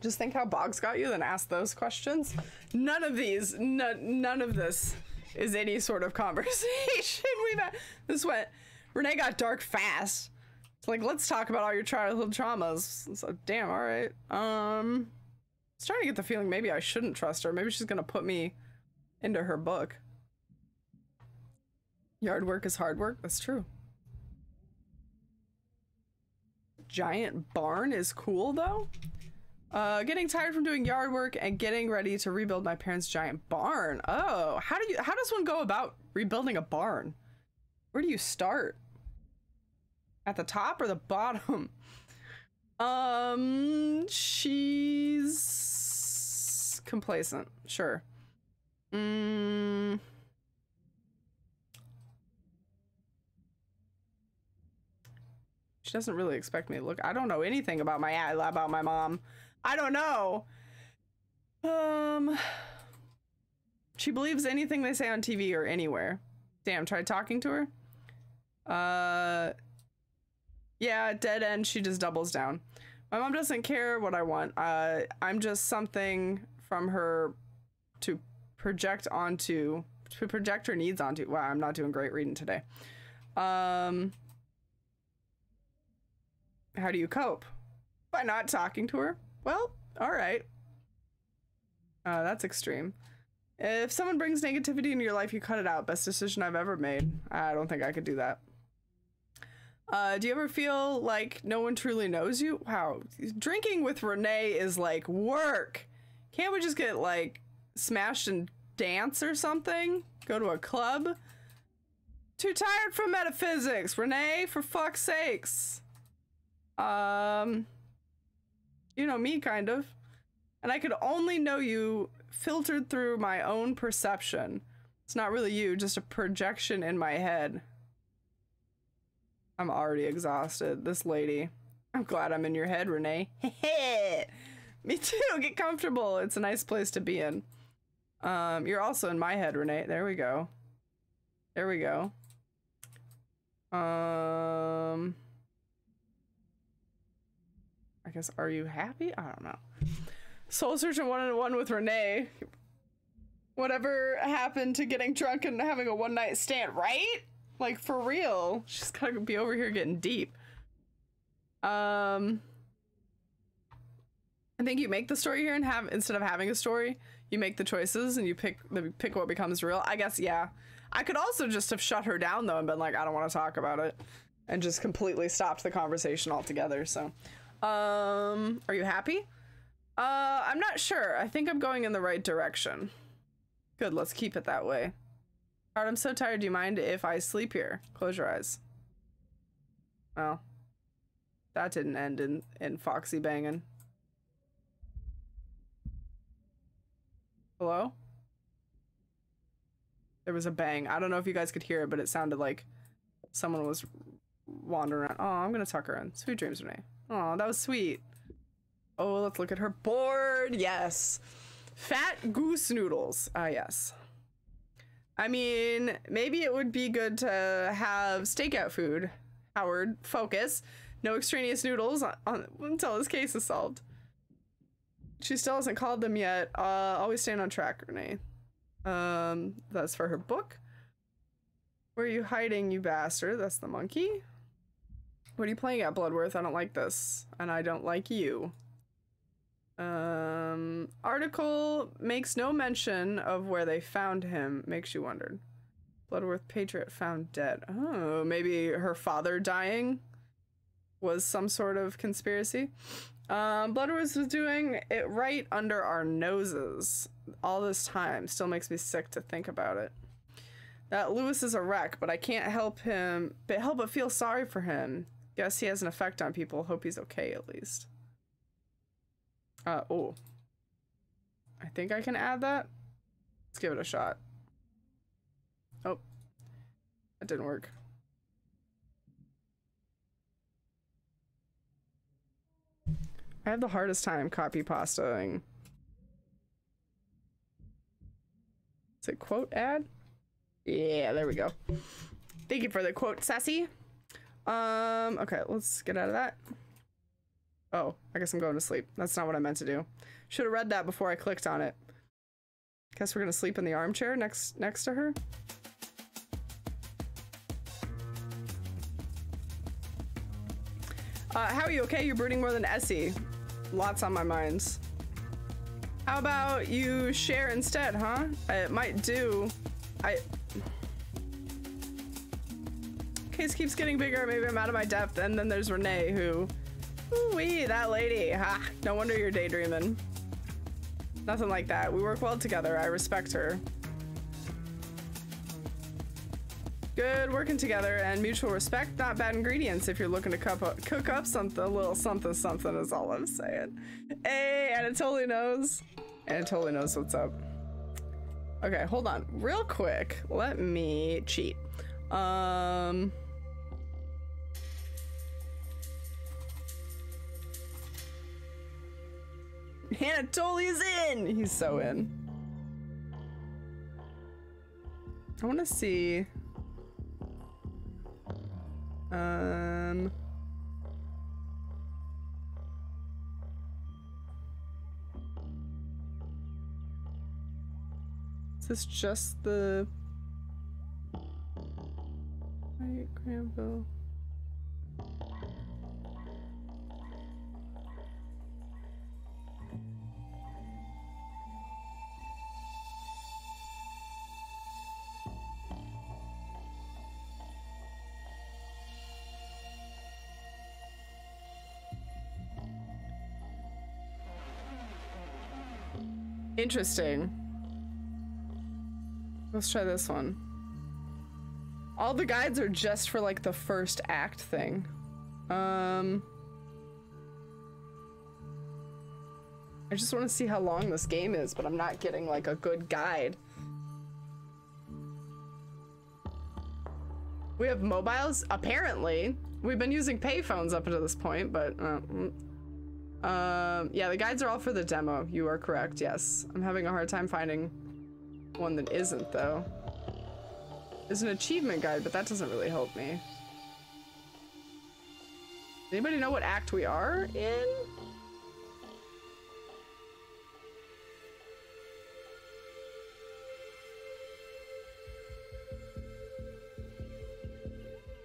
Just think how Boggs got you, then ask those questions. None of these, none, none of this is any sort of conversation we've had. This went, Renee got dark fast. It's like, let's talk about all your childhood traumas. So, damn, all right. Um, trying to get the feeling maybe I shouldn't trust her. Maybe she's gonna put me into her book. Yard work is hard work. That's true. Giant barn is cool though. Uh, getting tired from doing yard work and getting ready to rebuild my parents' giant barn. Oh, how do you? How does one go about rebuilding a barn? Where do you start? At the top or the bottom? Um, she's complacent. Sure. Mm. She doesn't really expect me to look. I don't know anything about my about my mom. I don't know. Um, she believes anything they say on TV or anywhere. Damn, tried talking to her. Uh, yeah, dead end. She just doubles down. My mom doesn't care what I want. Uh, I'm just something from her to project onto, to project her needs onto. Wow, I'm not doing great reading today. Um, how do you cope? By not talking to her? Well, all right. Uh, that's extreme. If someone brings negativity into your life, you cut it out. Best decision I've ever made. I don't think I could do that. Uh, do you ever feel like no one truly knows you? Wow, drinking with Renee is like work. Can't we just get like smashed and dance or something? Go to a club? Too tired for metaphysics, Renee. For fuck's sakes. Um, you know me, kind of. And I could only know you filtered through my own perception. It's not really you, just a projection in my head. I'm already exhausted. This lady. I'm glad I'm in your head, Renee. Me too. Get comfortable. It's a nice place to be in. Um, you're also in my head, Renee. There we go. There we go. Um, guess, are you happy? I don't know. Soul Searching one on one with Renee. Whatever happened to getting drunk and having a one night stand, right? Like for real. She's gotta be over here getting deep. Um I think you make the story here and have instead of having a story, you make the choices and you pick the pick what becomes real. I guess yeah. I could also just have shut her down though and been like, I don't want to talk about it. And just completely stopped the conversation altogether. So um are you happy? Uh I'm not sure. I think I'm going in the right direction. Good, let's keep it that way. Alright, I'm so tired. Do you mind if I sleep here? Close your eyes. Well, that didn't end in, in Foxy banging. Hello? There was a bang. I don't know if you guys could hear it, but it sounded like someone was wandering around. Oh, I'm gonna tuck her in. Sweet dreams, Renee. Oh, that was sweet. Oh, let's look at her board. Yes. Fat goose noodles. Ah, yes. I mean, maybe it would be good to have stakeout food. Howard, focus. No extraneous noodles on, on, until this case is solved. She still hasn't called them yet. Uh, always staying on track, Renee. Um, that's for her book. Where are you hiding, you bastard? That's the monkey. What are you playing at, Bloodworth? I don't like this. And I don't like you. Um, article makes no mention of where they found him. Makes you wonder. Bloodworth Patriot found dead. Oh, maybe her father dying was some sort of conspiracy. Um, Bloodworth was doing it right under our noses all this time. Still makes me sick to think about it. That Lewis is a wreck, but I can't help him, but help but feel sorry for him. Guess he has an effect on people. Hope he's okay at least. Uh, oh. I think I can add that. Let's give it a shot. Oh. That didn't work. I have the hardest time copy pastaing. Is it quote ad? Yeah, there we go. Thank you for the quote, Sassy. Um, okay, let's get out of that. Oh, I guess I'm going to sleep. That's not what I meant to do. Should have read that before I clicked on it. Guess we're gonna sleep in the armchair next next to her. Uh, how are you? Okay, you're brooding more than Essie. Lots on my mind. How about you share instead, huh? It might do. I. Case keeps getting bigger. Maybe I'm out of my depth. And then there's Renee, who Ooh-wee, that lady. Ha, no wonder you're daydreaming. Nothing like that. We work well together. I respect her. Good working together and mutual respect, not bad ingredients if you're looking to up, cook up something, a little something something is all I'm saying. Hey, Anatoly knows. Anatoly knows what's up. Okay, hold on. Real quick, let me cheat. Um... Anatoly's in! He's so in. I want to see. Um. Is this just the. Right, Granville. Interesting. Let's try this one. All the guides are just for like the first act thing. Um I just want to see how long this game is, but I'm not getting like a good guide. We have mobiles? Apparently. We've been using payphones up until this point, but uh, mm. Um, yeah, the guides are all for the demo. You are correct, yes. I'm having a hard time finding one that isn't, though. There's an achievement guide, but that doesn't really help me. Anybody know what act we are in?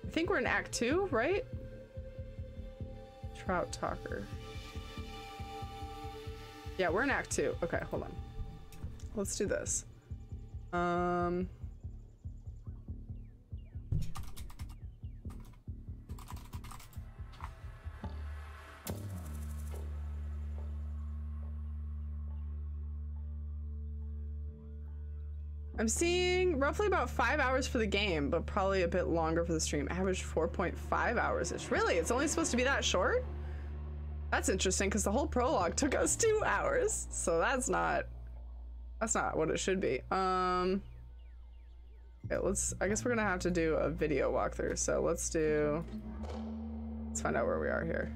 I think we're in act two, right? Trout Talker. Yeah, we're in act two. Okay, hold on. Let's do this. Um... I'm seeing roughly about five hours for the game, but probably a bit longer for the stream. Average 4.5 hours ish. Really? It's only supposed to be that short? That's interesting because the whole prologue took us two hours. So that's not, that's not what it should be. Um, okay, let's, I guess we're gonna have to do a video walkthrough. So let's do, let's find out where we are here.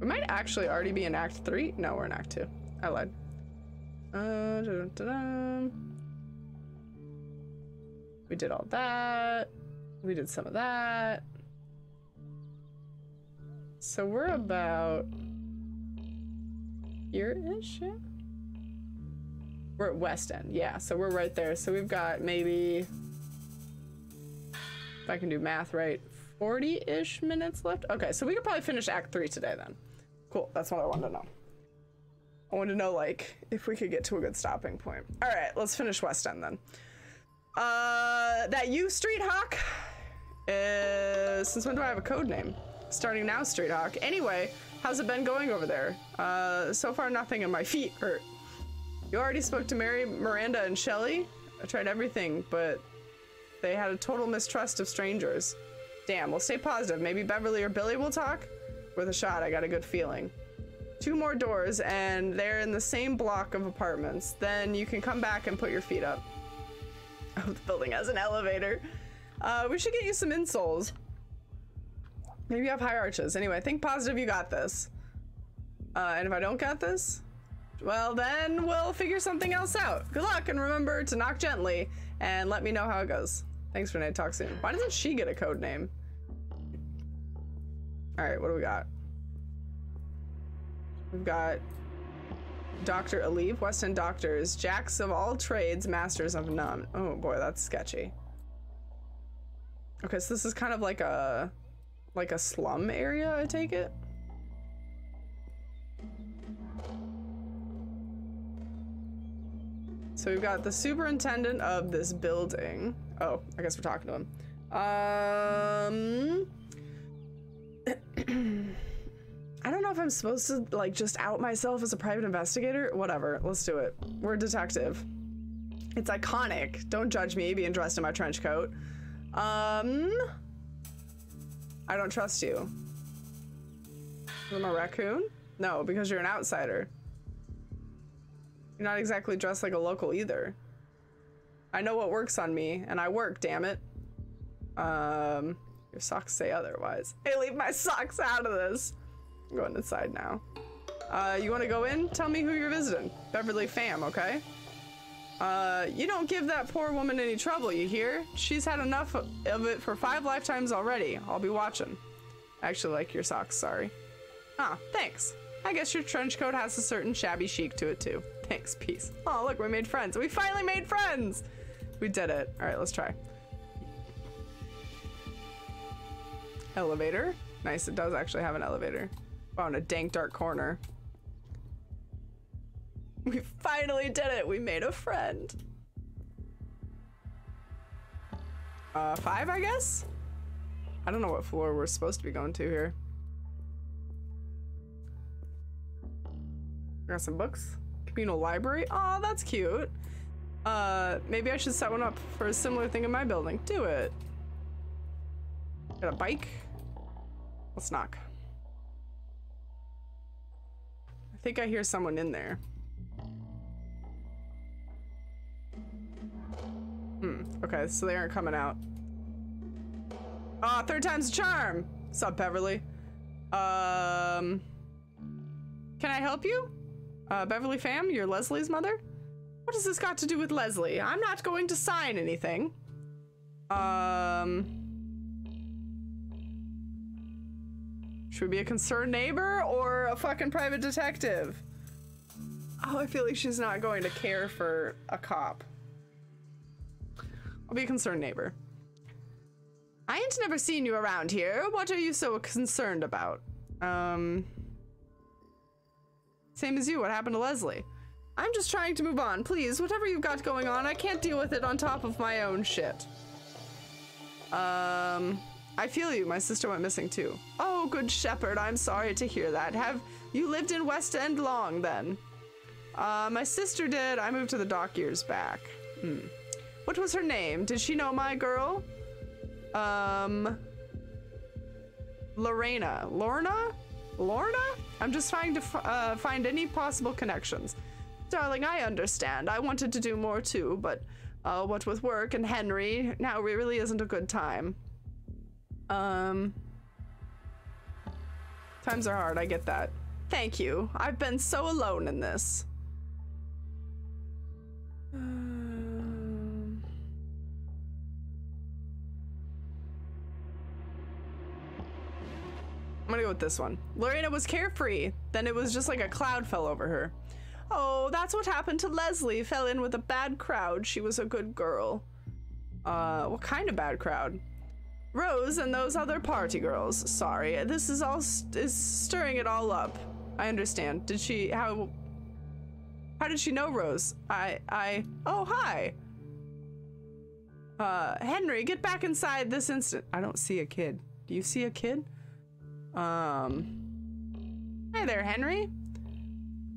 We might actually already be in act three. No, we're in act two. I lied. Uh, da -da -da we did all that. We did some of that. So we're about here-ish? We're at West End, yeah. So we're right there. So we've got maybe, if I can do math right, 40-ish minutes left. Okay, so we could probably finish Act 3 today then. Cool, that's what I wanted to know. I wanted to know, like, if we could get to a good stopping point. All right, let's finish West End then. Uh, that you, Street Hawk? Uh, since when do I have a code name? Starting now, Street Hawk. Anyway, how's it been going over there? Uh, so far nothing and my feet hurt. You already spoke to Mary, Miranda, and Shelly? I tried everything, but they had a total mistrust of strangers. Damn, we'll stay positive. Maybe Beverly or Billy will talk? With a shot, I got a good feeling. Two more doors, and they're in the same block of apartments. Then you can come back and put your feet up. Oh, the building has an elevator. Uh, we should get you some insoles. Maybe you have high arches. Anyway, think positive you got this. Uh, and if I don't got this, well, then we'll figure something else out. Good luck, and remember to knock gently, and let me know how it goes. Thanks, Renee. Talk soon. Why doesn't she get a code name? All right, what do we got? We've got Dr. Aleve, West End Doctors, Jacks of all trades, masters of none. Oh boy, that's sketchy. Okay, so this is kind of like a like a slum area, I take it. So we've got the superintendent of this building. Oh, I guess we're talking to him. Um I don't know if I'm supposed to like just out myself as a private investigator. Whatever, let's do it. We're a detective. It's iconic. Don't judge me being dressed in my trench coat. Um, I don't trust you. I'm a raccoon? No, because you're an outsider. You're not exactly dressed like a local either. I know what works on me, and I work, damn it. Um, your socks say otherwise. Hey, leave my socks out of this. I'm going inside now. Uh, you want to go in? Tell me who you're visiting. Beverly Pham, okay? Uh, you don't give that poor woman any trouble, you hear? She's had enough of it for five lifetimes already. I'll be watching. I actually like your socks, sorry. Ah, thanks. I guess your trench coat has a certain shabby chic to it too. Thanks, peace. Oh, look, we made friends. We finally made friends! We did it. All right, let's try. Elevator. Nice, it does actually have an elevator. Wow, in a dank dark corner. We finally did it. We made a friend. Uh, five, I guess? I don't know what floor we're supposed to be going to here. Got some books. Communal library. Oh, that's cute. Uh, maybe I should set one up for a similar thing in my building. Do it. Got a bike. Let's knock. I think I hear someone in there. Hmm. Okay, so they aren't coming out. Ah, oh, third time's a charm. Sup, Beverly? Um, can I help you? Uh, Beverly Pham, you're Leslie's mother? What has this got to do with Leslie? I'm not going to sign anything. Um, should we be a concerned neighbor or a fucking private detective? Oh, I feel like she's not going to care for a cop. I'll be a concerned neighbor. I ain't never seen you around here. What are you so concerned about? Um, same as you. What happened to Leslie? I'm just trying to move on. Please, whatever you've got going on, I can't deal with it on top of my own shit. Um, I feel you. My sister went missing too. Oh, good shepherd. I'm sorry to hear that. Have you lived in West End long then? Uh, my sister did. I moved to the dock years back. Hmm. What was her name? Did she know my girl? Um, Lorena. Lorna? Lorna? I'm just trying to uh, find any possible connections. Darling, I understand. I wanted to do more too, but uh, what with work and Henry, now really isn't a good time. Um, times are hard, I get that. Thank you. I've been so alone in this. Um, gonna go with this one. Lorena was carefree. Then it was just like a cloud fell over her. Oh, that's what happened to Leslie. Fell in with a bad crowd. She was a good girl. Uh, what kind of bad crowd? Rose and those other party girls. Sorry, this is all st is stirring it all up. I understand. Did she how How did she know Rose? I I Oh, hi. Uh, Henry, get back inside this instant. I don't see a kid. Do you see a kid? Um Hi there, Henry.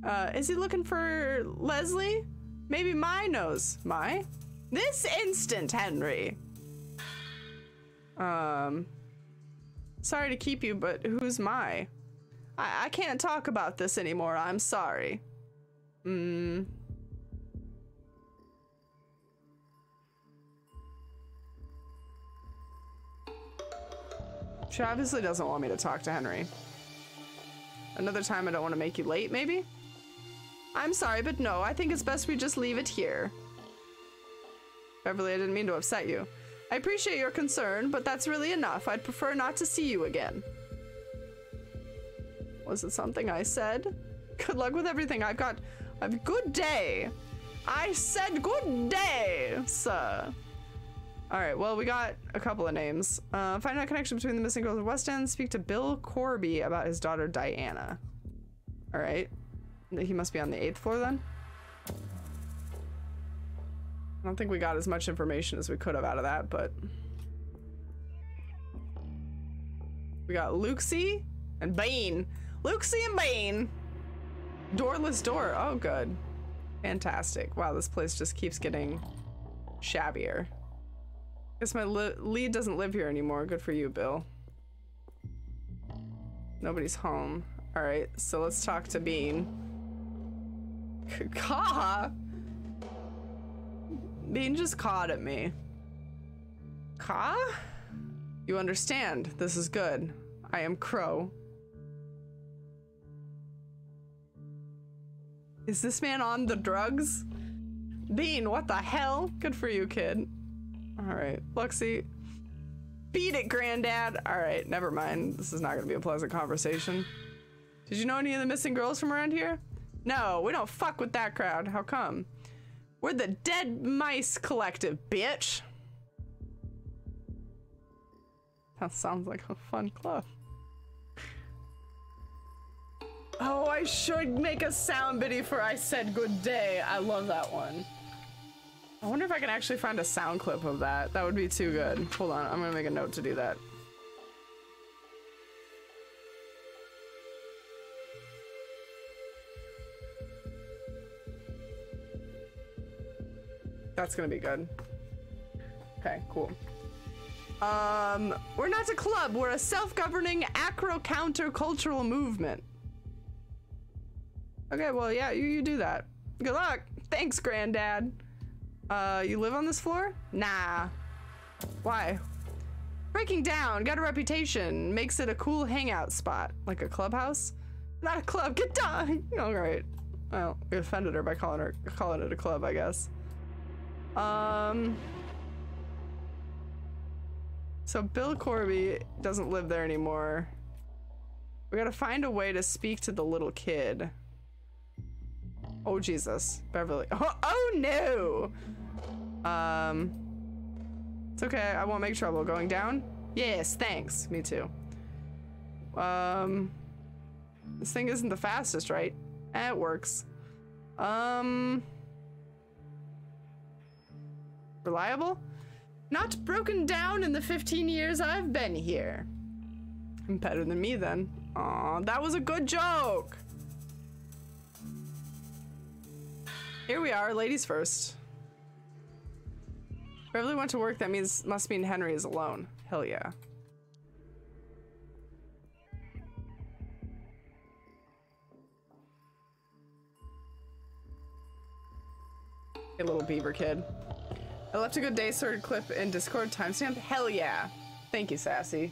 Uh, is he looking for Leslie? Maybe Mai knows. Mai? This instant, Henry. Um, sorry to keep you, but who's Mai? I, I can't talk about this anymore. I'm sorry. Hmm. She obviously doesn't want me to talk to Henry. Another time I don't want to make you late, maybe? I'm sorry, but no, I think it's best we just leave it here. Beverly, I didn't mean to upset you. I appreciate your concern, but that's really enough. I'd prefer not to see you again. Was it something I said? Good luck with everything. I've got a good day. I said good day, sir. All right, well, we got a couple of names. Uh, find out connection between the missing girls of West End. Speak to Bill Corby about his daughter, Diana. All right. He must be on the eighth floor then? I don't think we got as much information as we could have out of that, but... We got Luxie and Bane. Luxie and Bane! Doorless door. Oh, good. Fantastic. Wow, this place just keeps getting shabbier. Guess my lead doesn't live here anymore. Good for you, Bill. Nobody's home. Alright, so let's talk to Bean. Caw? Bean just cawed at me. Caw? You understand. This is good. I am Crow. Is this man on the drugs? Bean, what the hell? Good for you, kid. All right, Luxie. Beat it, granddad. All right, never mind. This is not gonna be a pleasant conversation. Did you know any of the missing girls from around here? No, we don't fuck with that crowd. How come? We're the Dead Mice Collective, bitch. That sounds like a fun club. Oh, I should make a sound biddy for I said good day. I love that one. I wonder if I can actually find a sound clip of that. That would be too good. Hold on, I'm gonna make a note to do that. That's gonna be good. Okay, cool. Um, we're not a club, we're a self-governing acro countercultural movement. Okay, well, yeah, you, you do that. Good luck. Thanks, granddad. Uh, you live on this floor? Nah. Why? Breaking down, got a reputation, makes it a cool hangout spot. Like a clubhouse? Not a club, get down! Alright. Well, we offended her by calling her calling it a club, I guess. Um So Bill Corby doesn't live there anymore. We gotta find a way to speak to the little kid. Oh Jesus, Beverly. Oh, oh no! Um, it's okay. I won't make trouble. Going down? Yes, thanks. Me too. Um, this thing isn't the fastest, right? Eh, it works. Um, reliable? Not broken down in the 15 years I've been here. Better than me then. Aw, that was a good joke. Here we are, ladies first. Beverly went to work, that means must mean Henry is alone. Hell yeah. Hey, little beaver kid. I left a good day sorted clip in Discord timestamp. Hell yeah. Thank you, Sassy.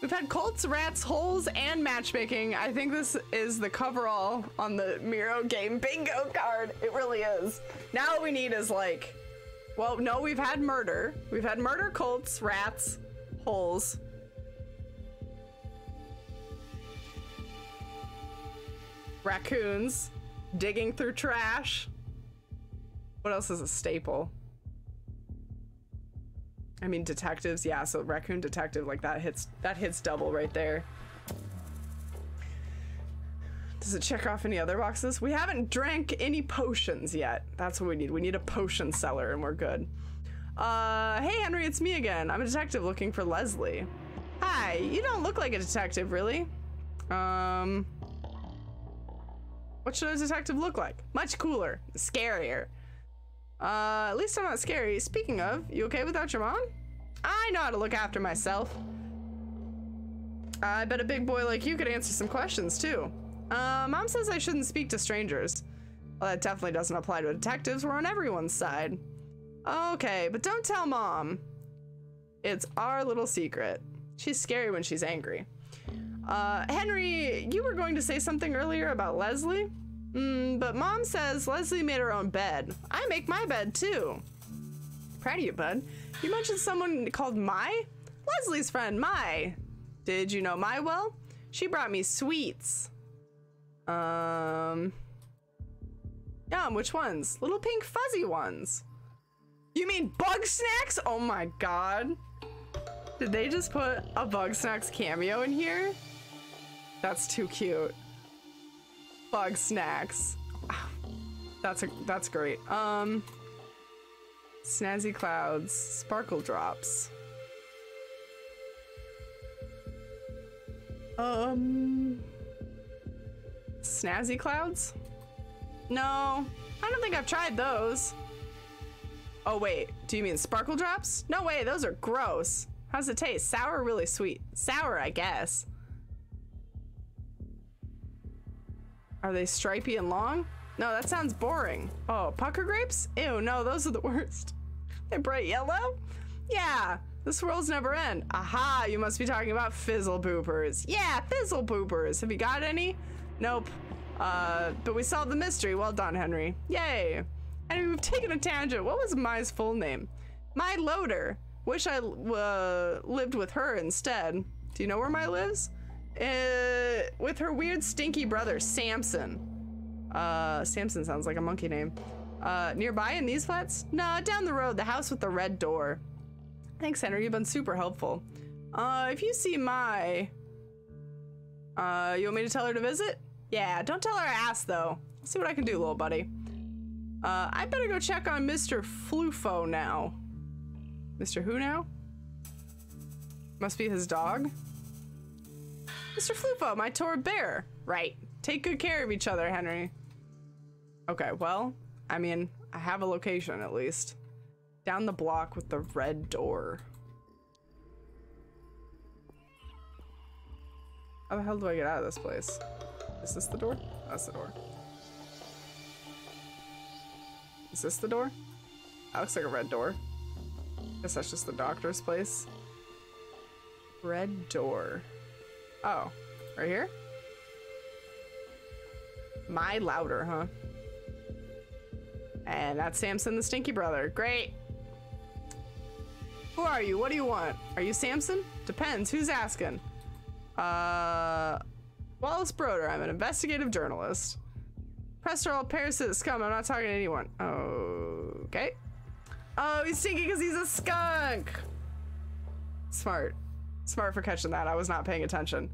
We've had Colts, Rats, Holes, and matchmaking. I think this is the coverall on the Miro game bingo card. It really is. Now what we need is like, well, no, we've had murder. We've had murder, Colts, Rats, Holes. Raccoons, digging through trash. What else is a staple? I mean, detectives, yeah. So raccoon detective, like that hits that hits double right there. Does it check off any other boxes? We haven't drank any potions yet. That's what we need. We need a potion seller, and we're good. Uh, hey Henry, it's me again. I'm a detective looking for Leslie. Hi, you don't look like a detective, really. Um, what should a detective look like? Much cooler, scarier. Uh, at least I'm not scary. Speaking of, you okay without your mom? I know how to look after myself. I bet a big boy like you could answer some questions too. Uh, mom says I shouldn't speak to strangers. Well, that definitely doesn't apply to detectives. We're on everyone's side. Okay, but don't tell mom. It's our little secret. She's scary when she's angry. Uh, Henry, you were going to say something earlier about Leslie? Mm, but mom says Leslie made her own bed. I make my bed too. Proud of you, bud. You mentioned someone called Mai? Leslie's friend, Mai. Did you know Mai well? She brought me sweets. Um. Yum, which ones? Little pink fuzzy ones. You mean bug snacks? Oh my god. Did they just put a bug snacks cameo in here? That's too cute. Bug snacks. That's a that's great. Um Snazzy clouds, sparkle drops. Um Snazzy clouds? No, I don't think I've tried those. Oh wait, do you mean sparkle drops? No way, those are gross. How's it taste? Sour really sweet? Sour, I guess. Are they stripy and long? No, that sounds boring. Oh, pucker grapes? Ew, no, those are the worst. They're bright yellow? Yeah, the swirls never end. Aha, you must be talking about fizzle poopers. Yeah, fizzle poopers. Have you got any? Nope. Uh, but we solved the mystery. Well done, Henry. Yay. And we've taken a tangent. What was Mai's full name? Mai Loader. Wish I uh, lived with her instead. Do you know where Mai lives? Uh, with her weird stinky brother, Samson. Uh, Samson sounds like a monkey name. Uh, nearby in these flats? No, down the road, the house with the red door. Thanks, Henry. You've been super helpful. Uh, if you see Mai... uh, you want me to tell her to visit? Yeah, don't tell her I asked, though. I'll see what I can do, little buddy. Uh, I better go check on Mr. Flufo now. Mr. Who now? Must be his dog. Mr. Flufo, my tour bear. Right. Take good care of each other, Henry. Okay, well, I mean, I have a location at least. Down the block with the red door. How the hell do I get out of this place? Is this the door? Oh, that's the door. Is this the door? That looks like a red door. Guess that's just the doctor's place. Red door. Oh, right here? Mai Loader, huh? And that's Samson the Stinky Brother. Great. Who are you? What do you want? Are you Samson? Depends. Who's asking? Uh, Wallace Broder. I'm an investigative journalist. Prester all parasitic scum. I'm not talking to anyone. Okay. Oh, he's stinky because he's a skunk. Smart. Smart for catching that. I was not paying attention.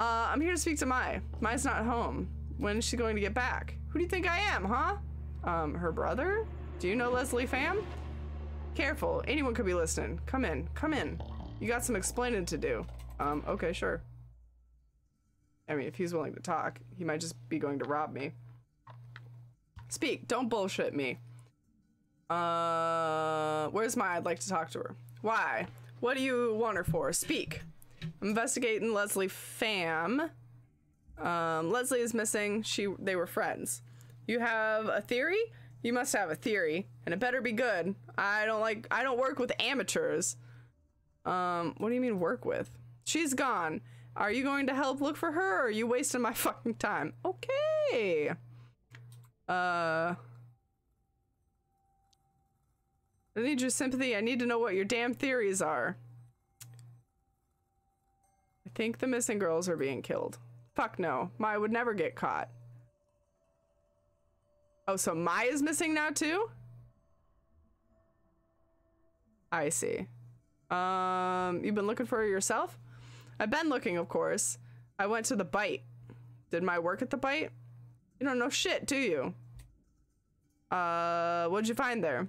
Uh, I'm here to speak to Mai. Mai's not home. When is she going to get back? Who do you think I am, huh? Um, her brother? Do you know Leslie Pham? Careful, anyone could be listening. Come in, come in. You got some explaining to do. Um, okay, sure. I mean, if he's willing to talk, he might just be going to rob me. Speak, don't bullshit me. Uh, where's Mai? I'd like to talk to her. Why? What do you want her for? Speak. I'm investigating Leslie Pham. Um, Leslie is missing. She, they were friends. You have a theory? You must have a theory, and it better be good. I don't like, I don't work with amateurs. Um, what do you mean work with? She's gone. Are you going to help look for her, or are you wasting my fucking time? Okay. Uh, I need your sympathy. I need to know what your damn theories are. I think the missing girls are being killed. Fuck no. Mai would never get caught. Oh, so Mai is missing now too? I see. Um, you've been looking for her yourself? I've been looking, of course. I went to the bite. Did Mai work at the bite? You don't know shit, do you? Uh, what'd you find there?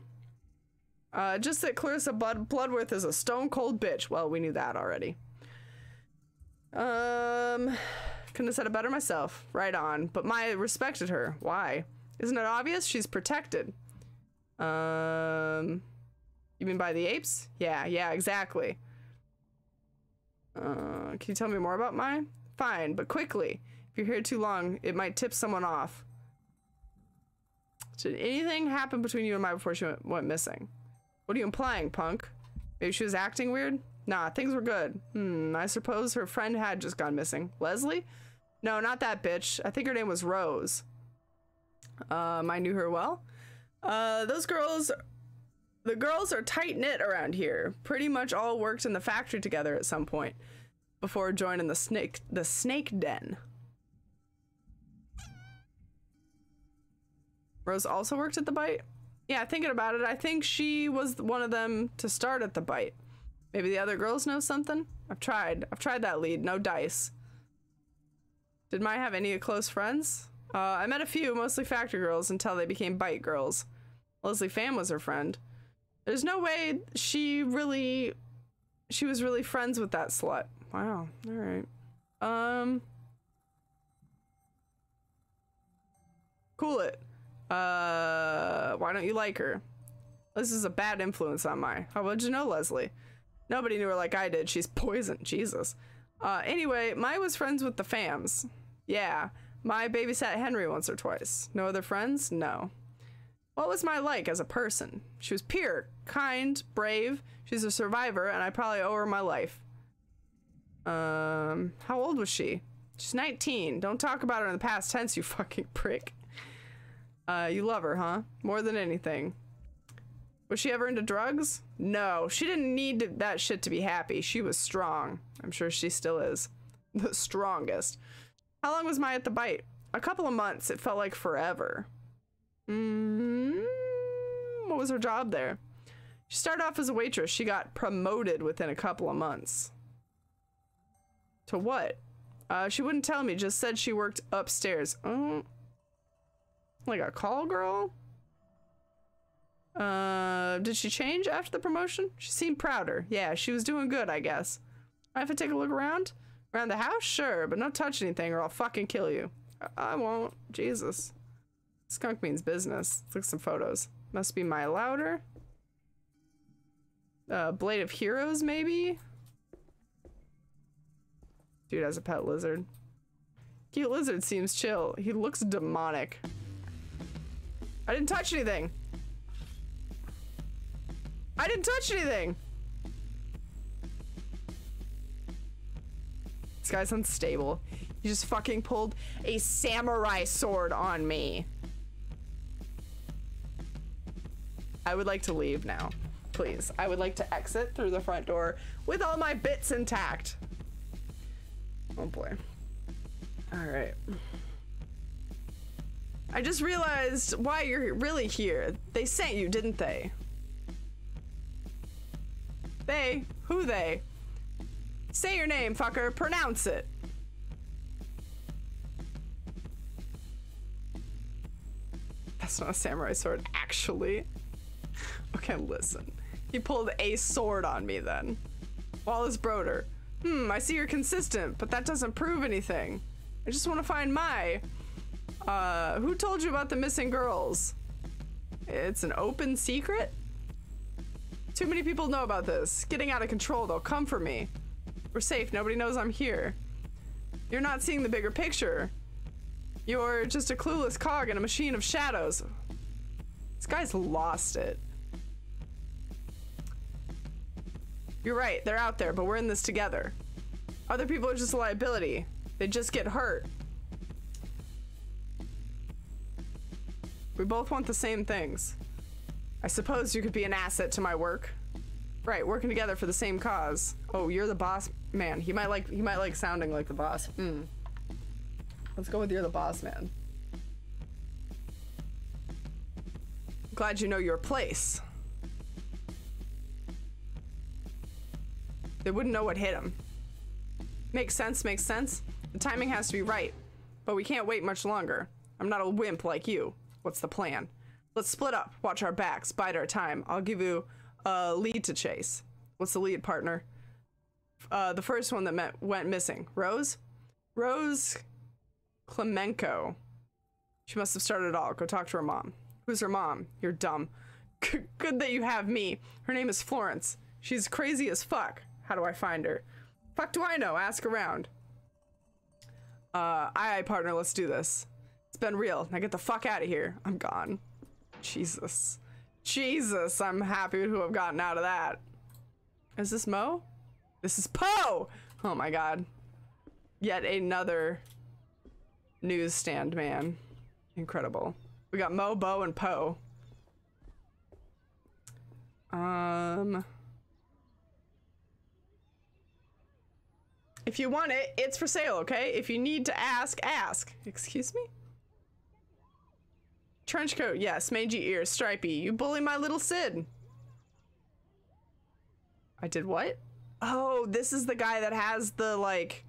Uh, just that Clarissa Blood Bloodworth is a stone cold bitch. Well, we knew that already. Um, couldn't have said it better myself. Right on. But Maya respected her. Why? Isn't it obvious? She's protected. Um, you mean by the apes? Yeah, yeah, exactly. Uh, can you tell me more about Mai? Fine, but quickly. If you're here too long, it might tip someone off. Did anything happen between you and Maya before she went, went missing? What are you implying, punk? Maybe she was acting weird? Nah, things were good. Hmm, I suppose her friend had just gone missing. Leslie? No, not that bitch. I think her name was Rose. Um, I knew her well. Uh, those girls, the girls are tight knit around here. Pretty much all worked in the factory together at some point before joining the snake, the snake den. Rose also worked at the bite. Yeah, thinking about it, I think she was one of them to start at the bite. Maybe the other girls know something? I've tried. I've tried that lead. No dice. Did Mai have any close friends? Uh, I met a few, mostly factory girls, until they became bite girls. Leslie Pham was her friend. There's no way she really... She was really friends with that slut. Wow. Alright. Um... Cool it. Uh, why don't you like her? This is a bad influence on Mai. How would you know Leslie? Nobody knew her like I did. She's poison. Jesus. Uh, anyway, Mai was friends with the Phams. Yeah, Mai babysat Henry once or twice. No other friends? No. What was Mai like as a person? She was pure, kind, brave. She's a survivor, and I probably owe her my life. Um, how old was she? She's 19. Don't talk about her in the past tense, you fucking prick. Uh, you love her, huh? More than anything. Was she ever into drugs? No, she didn't need to, that shit to be happy. She was strong. I'm sure she still is. The strongest. How long was Maya at the bite? A couple of months. It felt like forever. Mm, what was her job there? She started off as a waitress. She got promoted within a couple of months. To what? Uh, she wouldn't tell me, just said she worked upstairs. Oh. Like a call girl? Uh, did she change after the promotion? She seemed prouder. Yeah, she was doing good, I guess. I have to take a look around? Around the house? Sure, but don't touch anything or I'll fucking kill you. I, I won't. Jesus. Skunk means business. Let's look some photos. Must be Mai Loader. Uh, Blade of Heroes, maybe? Dude has a pet lizard. Cute lizard seems chill. He looks demonic. I didn't touch anything. I didn't touch anything. This guy's unstable. He just fucking pulled a samurai sword on me. I would like to leave now. Please. I would like to exit through the front door with all my bits intact. Oh boy. Alright. I just realized why you're really here. They sent you, didn't they? They? Who they? Say your name, fucker. Pronounce it. That's not a samurai sword, actually. Okay, listen. He pulled a sword on me then. Wallace Broder. Hmm, I see you're consistent, but that doesn't prove anything. I just want to find Mai. Uh, who told you about the missing girls? It's an open secret? Too many people know about this. Getting out of control, they'll come for me. We're safe, nobody knows I'm here. You're not seeing the bigger picture. You're just a clueless cog in a machine of shadows. This guy's lost it. You're right, they're out there, but we're in this together. Other people are just a liability. They just get hurt. We both want the same things. I suppose you could be an asset to my work. Right, working together for the same cause. Oh, you're the boss man. He might like he might like sounding like the boss. Hmm. Let's go with you're the boss man. Glad you know your place. They wouldn't know what hit him. Makes sense, makes sense. The timing has to be right. But we can't wait much longer. I'm not a wimp like you. What's the plan? Let's split up, watch our backs, bide our time. I'll give you a lead to chase. What's the lead, partner? Uh, the first one that met, went missing. Rose? Rose Clemenko. She must have started it all. Go talk to her mom. Who's her mom? You're dumb. Good that you have me. Her name is Florence. She's crazy as fuck. How do I find her? Fuck do I know? Ask around. Uh, aye, aye, partner, let's do this. It's been real. Now get the fuck out of here. I'm gone. Jesus. Jesus, I'm happy to have gotten out of that. Is this Mo? This is Poe! Oh my god. Yet another newsstand man. Incredible. We got Mo, Bo, and Poe. Um... If you want it, it's for sale, okay? If you need to ask, ask. Excuse me? Trench coat, yes. Mangy ears, stripy. You bully my little Sid. I did what? Oh, this is the guy that has the, like,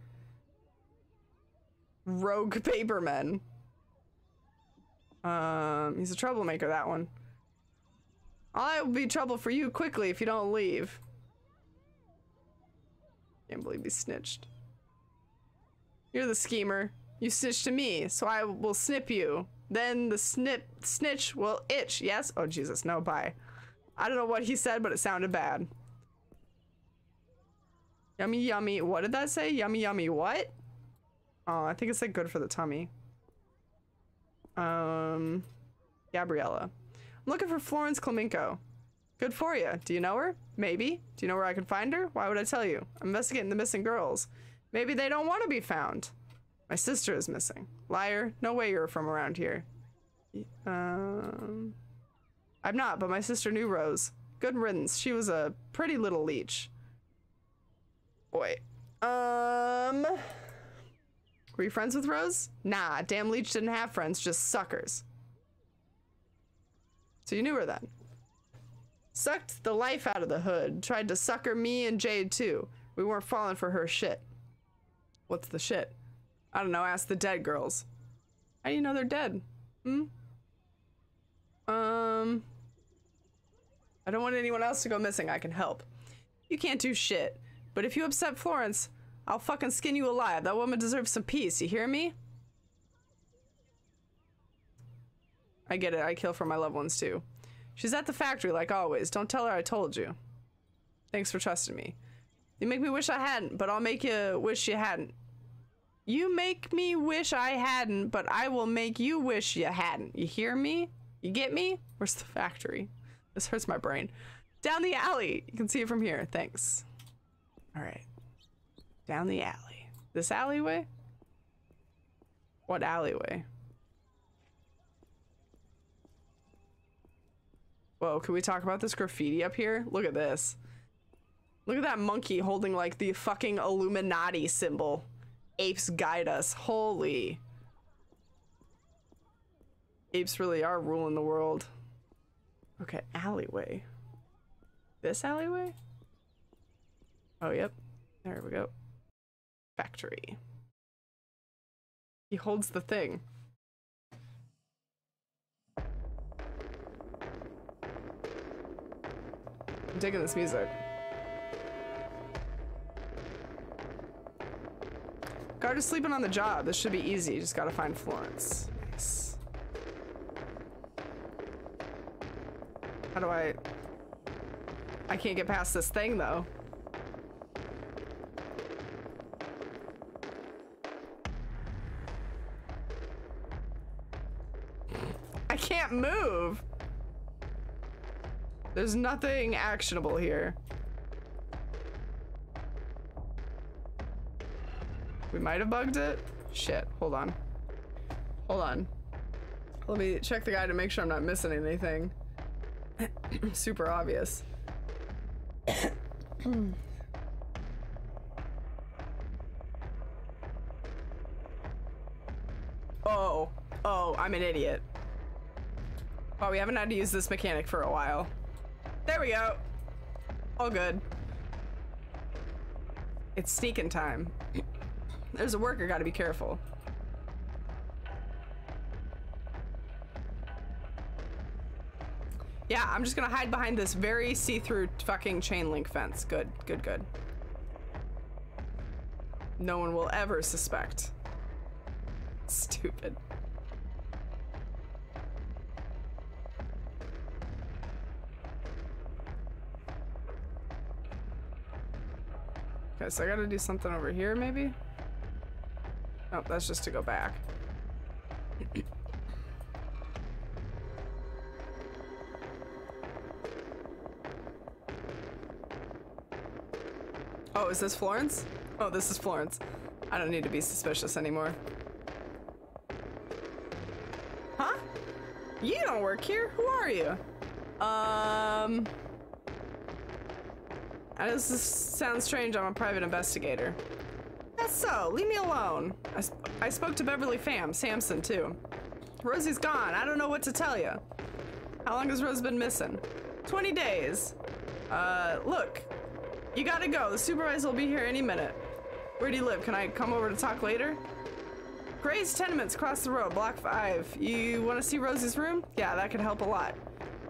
rogue papermen. Um, he's a troublemaker, that one. I will be trouble for you quickly if you don't leave. Can't believe he snitched. You're the schemer. You snitched to me, so I will snip you. Then the snip snitch will itch. Yes? Oh Jesus, no, bye. I don't know what he said, but it sounded bad. Yummy, yummy. What did that say? Yummy, yummy. What? Oh, I think it said good for the tummy. Um, Gabriella. I'm looking for Florence Clemenko. Good for you. Do you know her? Maybe. Do you know where I can find her? Why would I tell you? I'm investigating the missing girls. Maybe they don't want to be found. My sister is missing. Liar. No way you're from around here. Um, I'm not, but my sister knew Rose. Good riddance. She was a pretty little leech. Boy. Um. Were you friends with Rose? Nah, damn leech didn't have friends, just suckers. So you knew her then? Sucked the life out of the hood. Tried to sucker me and Jade too. We weren't falling for her shit. What's the shit? I don't know, ask the dead girls. How do you know they're dead? Hmm? Um. I don't want anyone else to go missing. I can help. You can't do shit. But if you upset Florence, I'll fucking skin you alive. That woman deserves some peace. You hear me? I get it. I kill for my loved ones too. She's at the factory like always. Don't tell her I told you. Thanks for trusting me. You make me wish I hadn't, but I'll make you wish you hadn't. You make me wish I hadn't, but I will make you wish you hadn't. You hear me? You get me? Where's the factory? This hurts my brain. Down the alley. You can see it from here. Thanks. All right. Down the alley. This alleyway? What alleyway? Whoa, can we talk about this graffiti up here? Look at this. Look at that monkey holding like the fucking Illuminati symbol. Apes guide us. Holy. Apes really are ruling the world. Okay, alleyway. This alleyway? Oh, yep. There we go. Factory. He holds the thing. I'm digging this music. Guard is sleeping on the job. This should be easy. You Just gotta find Florence. Nice. How do I... I can't get past this thing, though. I can't move! There's nothing actionable here. We might have bugged it. Shit, hold on. Hold on. Let me check the guy to make sure I'm not missing anything. Super obvious. oh, oh, I'm an idiot. Well, we haven't had to use this mechanic for a while. There we go. All good. It's sneaking time. There's a worker, gotta be careful. Yeah, I'm just gonna hide behind this very see-through fucking chain link fence. Good, good, good. No one will ever suspect. Stupid. Okay, so I gotta do something over here, maybe? Oh, that's just to go back. oh, is this Florence? Oh, this is Florence. I don't need to be suspicious anymore. Huh? You don't work here? Who are you? Um... This is, sounds strange, I'm a private investigator. That's so, leave me alone. I, sp I spoke to Beverly Pham, Samson too. Rosie's gone, I don't know what to tell you. How long has Rose been missing? 20 days. Uh, look, you gotta go. The supervisor will be here any minute. Where do you live? Can I come over to talk later? Gray's Tenements across the road, block five. You wanna see Rosie's room? Yeah, that could help a lot.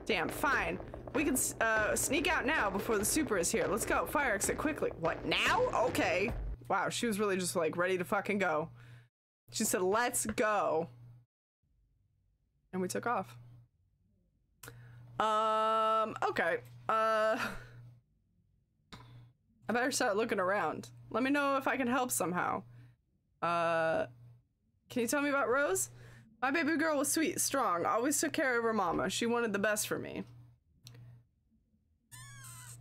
Damn, fine. We can uh, sneak out now before the super is here. Let's go. Fire exit quickly. What, now? Okay. Wow, she was really just like ready to fucking go. She said, let's go. And we took off. Um, okay. Uh, I better start looking around. Let me know if I can help somehow. Uh, can you tell me about Rose? My baby girl was sweet, strong, always took care of her mama. She wanted the best for me.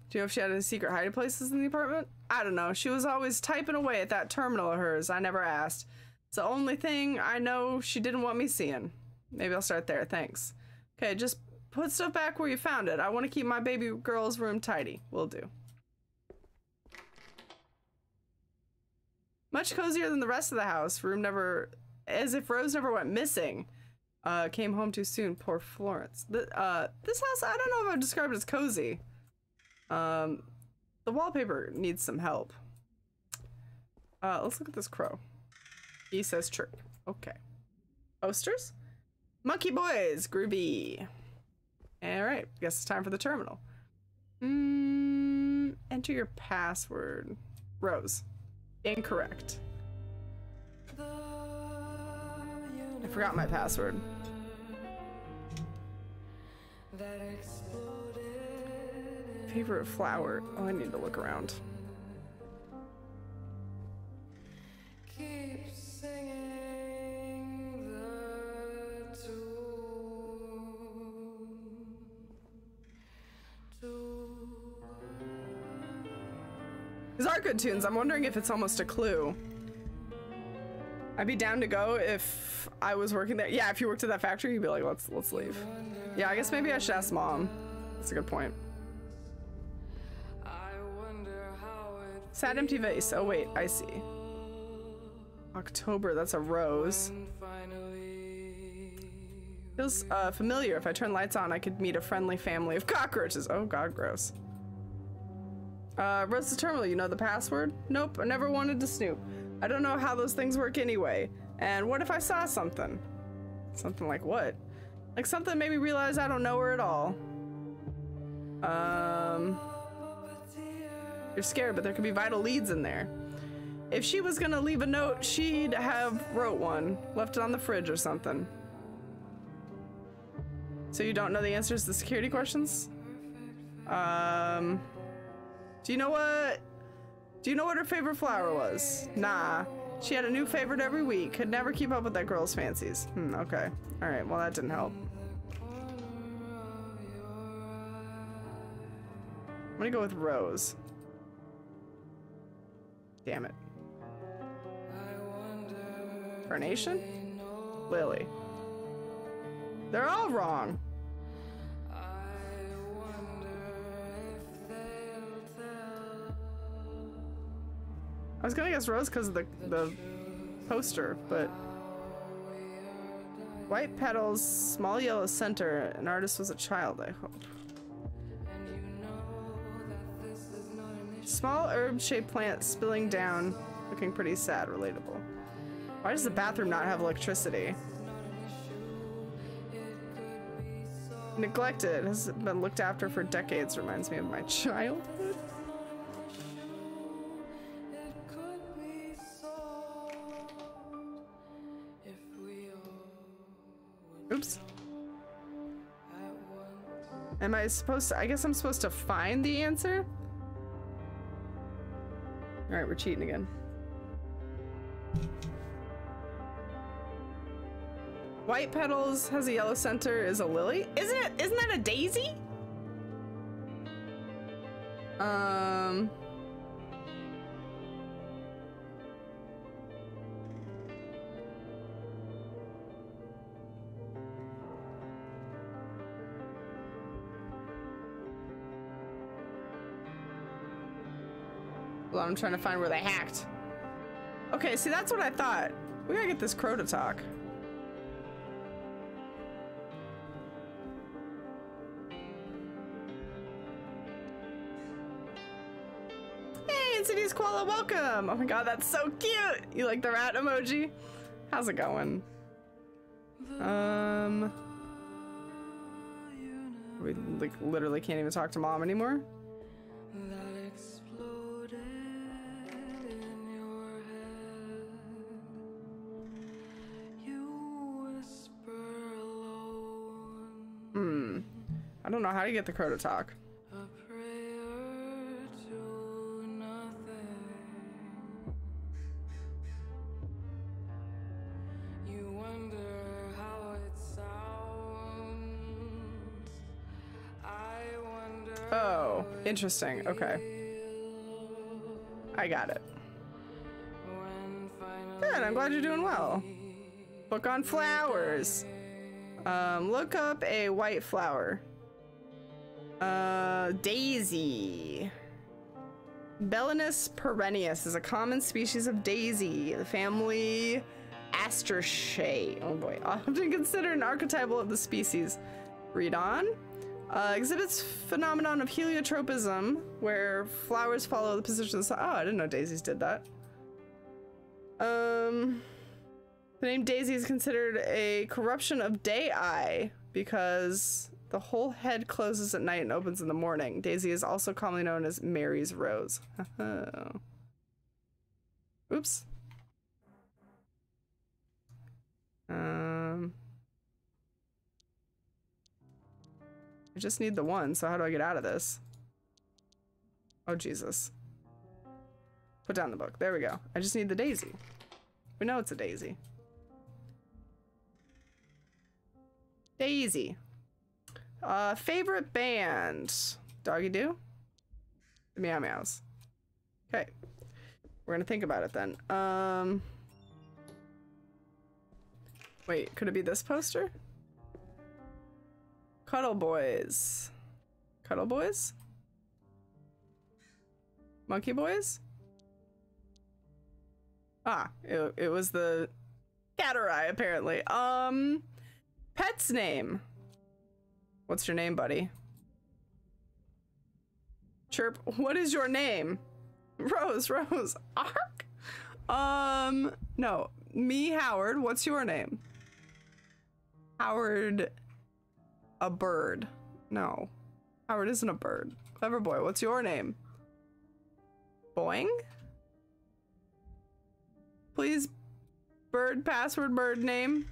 Do you know if she had any secret hiding places in the apartment? I don't know. She was always typing away at that terminal of hers. I never asked. It's the only thing I know she didn't want me seeing. Maybe I'll start there. Thanks. Okay, just put stuff back where you found it. I want to keep my baby girl's room tidy. Will do. Much cozier than the rest of the house. Room never, as if Rose never went missing. Uh, came home too soon. Poor Florence. The, uh, this house, I don't know if I'd describe it as cozy. Um, the wallpaper needs some help. Uh, let's look at this crow. He says chirp. Okay. Posters? Monkey Boys, groovy. All right, guess it's time for the terminal. Mm, enter your password. Rose. Incorrect. I forgot my password. Favorite flower. Oh, I need to look around. These are good tunes. I'm wondering if it's almost a clue. I'd be down to go if I was working there. Yeah, if you worked at that factory, you'd be like, let's let's leave. Yeah, I guess maybe I should ask mom. That's a good point. Sad empty vase. Oh wait, I see. October, that's a rose. Feels uh, familiar. If I turn lights on, I could meet a friendly family of cockroaches. Oh god, gross. Uh, Rose Terminal, you know the password? Nope, I never wanted to snoop. I don't know how those things work anyway. And what if I saw something? Something like what? Like something made me realize I don't know her at all. Um... You're scared, but there could be vital leads in there. If she was gonna leave a note, she'd have wrote one, left it on the fridge or something. So you don't know the answers to the security questions? Um... Do you know what? Do you know what her favorite flower was? Nah. She had a new favorite every week. Could never keep up with that girl's fancies. Hmm, okay. Alright, well that didn't help. I'm gonna go with Rose. Damn it. Carnation? Lily. They're all wrong. I was gonna guess Rose because of the the poster, but white petals, small yellow center. An artist was a child. I hope. Small herb-shaped plant spilling down, looking pretty sad. Relatable. Why does the bathroom not have electricity? Neglected has been looked after for decades. Reminds me of my childhood. Oops. Am I supposed to? I guess I'm supposed to find the answer? Alright, we're cheating again. White petals has a yellow center is a lily. Isn't it? Isn't that a daisy? Um. Well, I'm trying to find where they hacked. Okay, see, that's what I thought. We gotta get this crow to talk. Hey, Insidious Koala, welcome! Oh my god, that's so cute! You like the rat emoji? How's it going? Um... We like literally can't even talk to mom anymore. How to get the crow to talk. Oh, interesting. Okay. I got it. Good, I'm glad you're doing well. Book on flowers. Um, look up a white flower. Uh, daisy. Bellis perennis is a common species of daisy, the family Asteraceae. Oh boy, often considered an archetypal of the species. Read on. Uh, exhibits phenomenon of heliotropism, where flowers follow the position of the sun. Oh, I didn't know daisies did that. Um, the name daisy is considered a corruption of day eye because the whole head closes at night and opens in the morning. Daisy is also commonly known as Mary's rose. Oops. Um, I just need the one, so how do I get out of this? Oh, Jesus. Put down the book. There we go. I just need the daisy. We know it's a daisy. Daisy. Uh, favorite band? Doggy Doo? The Meow Meows. Okay. We're gonna think about it then. Um... Wait, could it be this poster? Cuddle Boys. Cuddle Boys? Monkey Boys? Ah, it, it was the Catterai, apparently. Um, pet's name. What's your name, buddy? Chirp, what is your name? Rose, Rose, Ark? Um, no, me, Howard, what's your name? Howard, a bird. No, Howard isn't a bird. Clever boy, what's your name? Boing? Please, bird, password, bird name.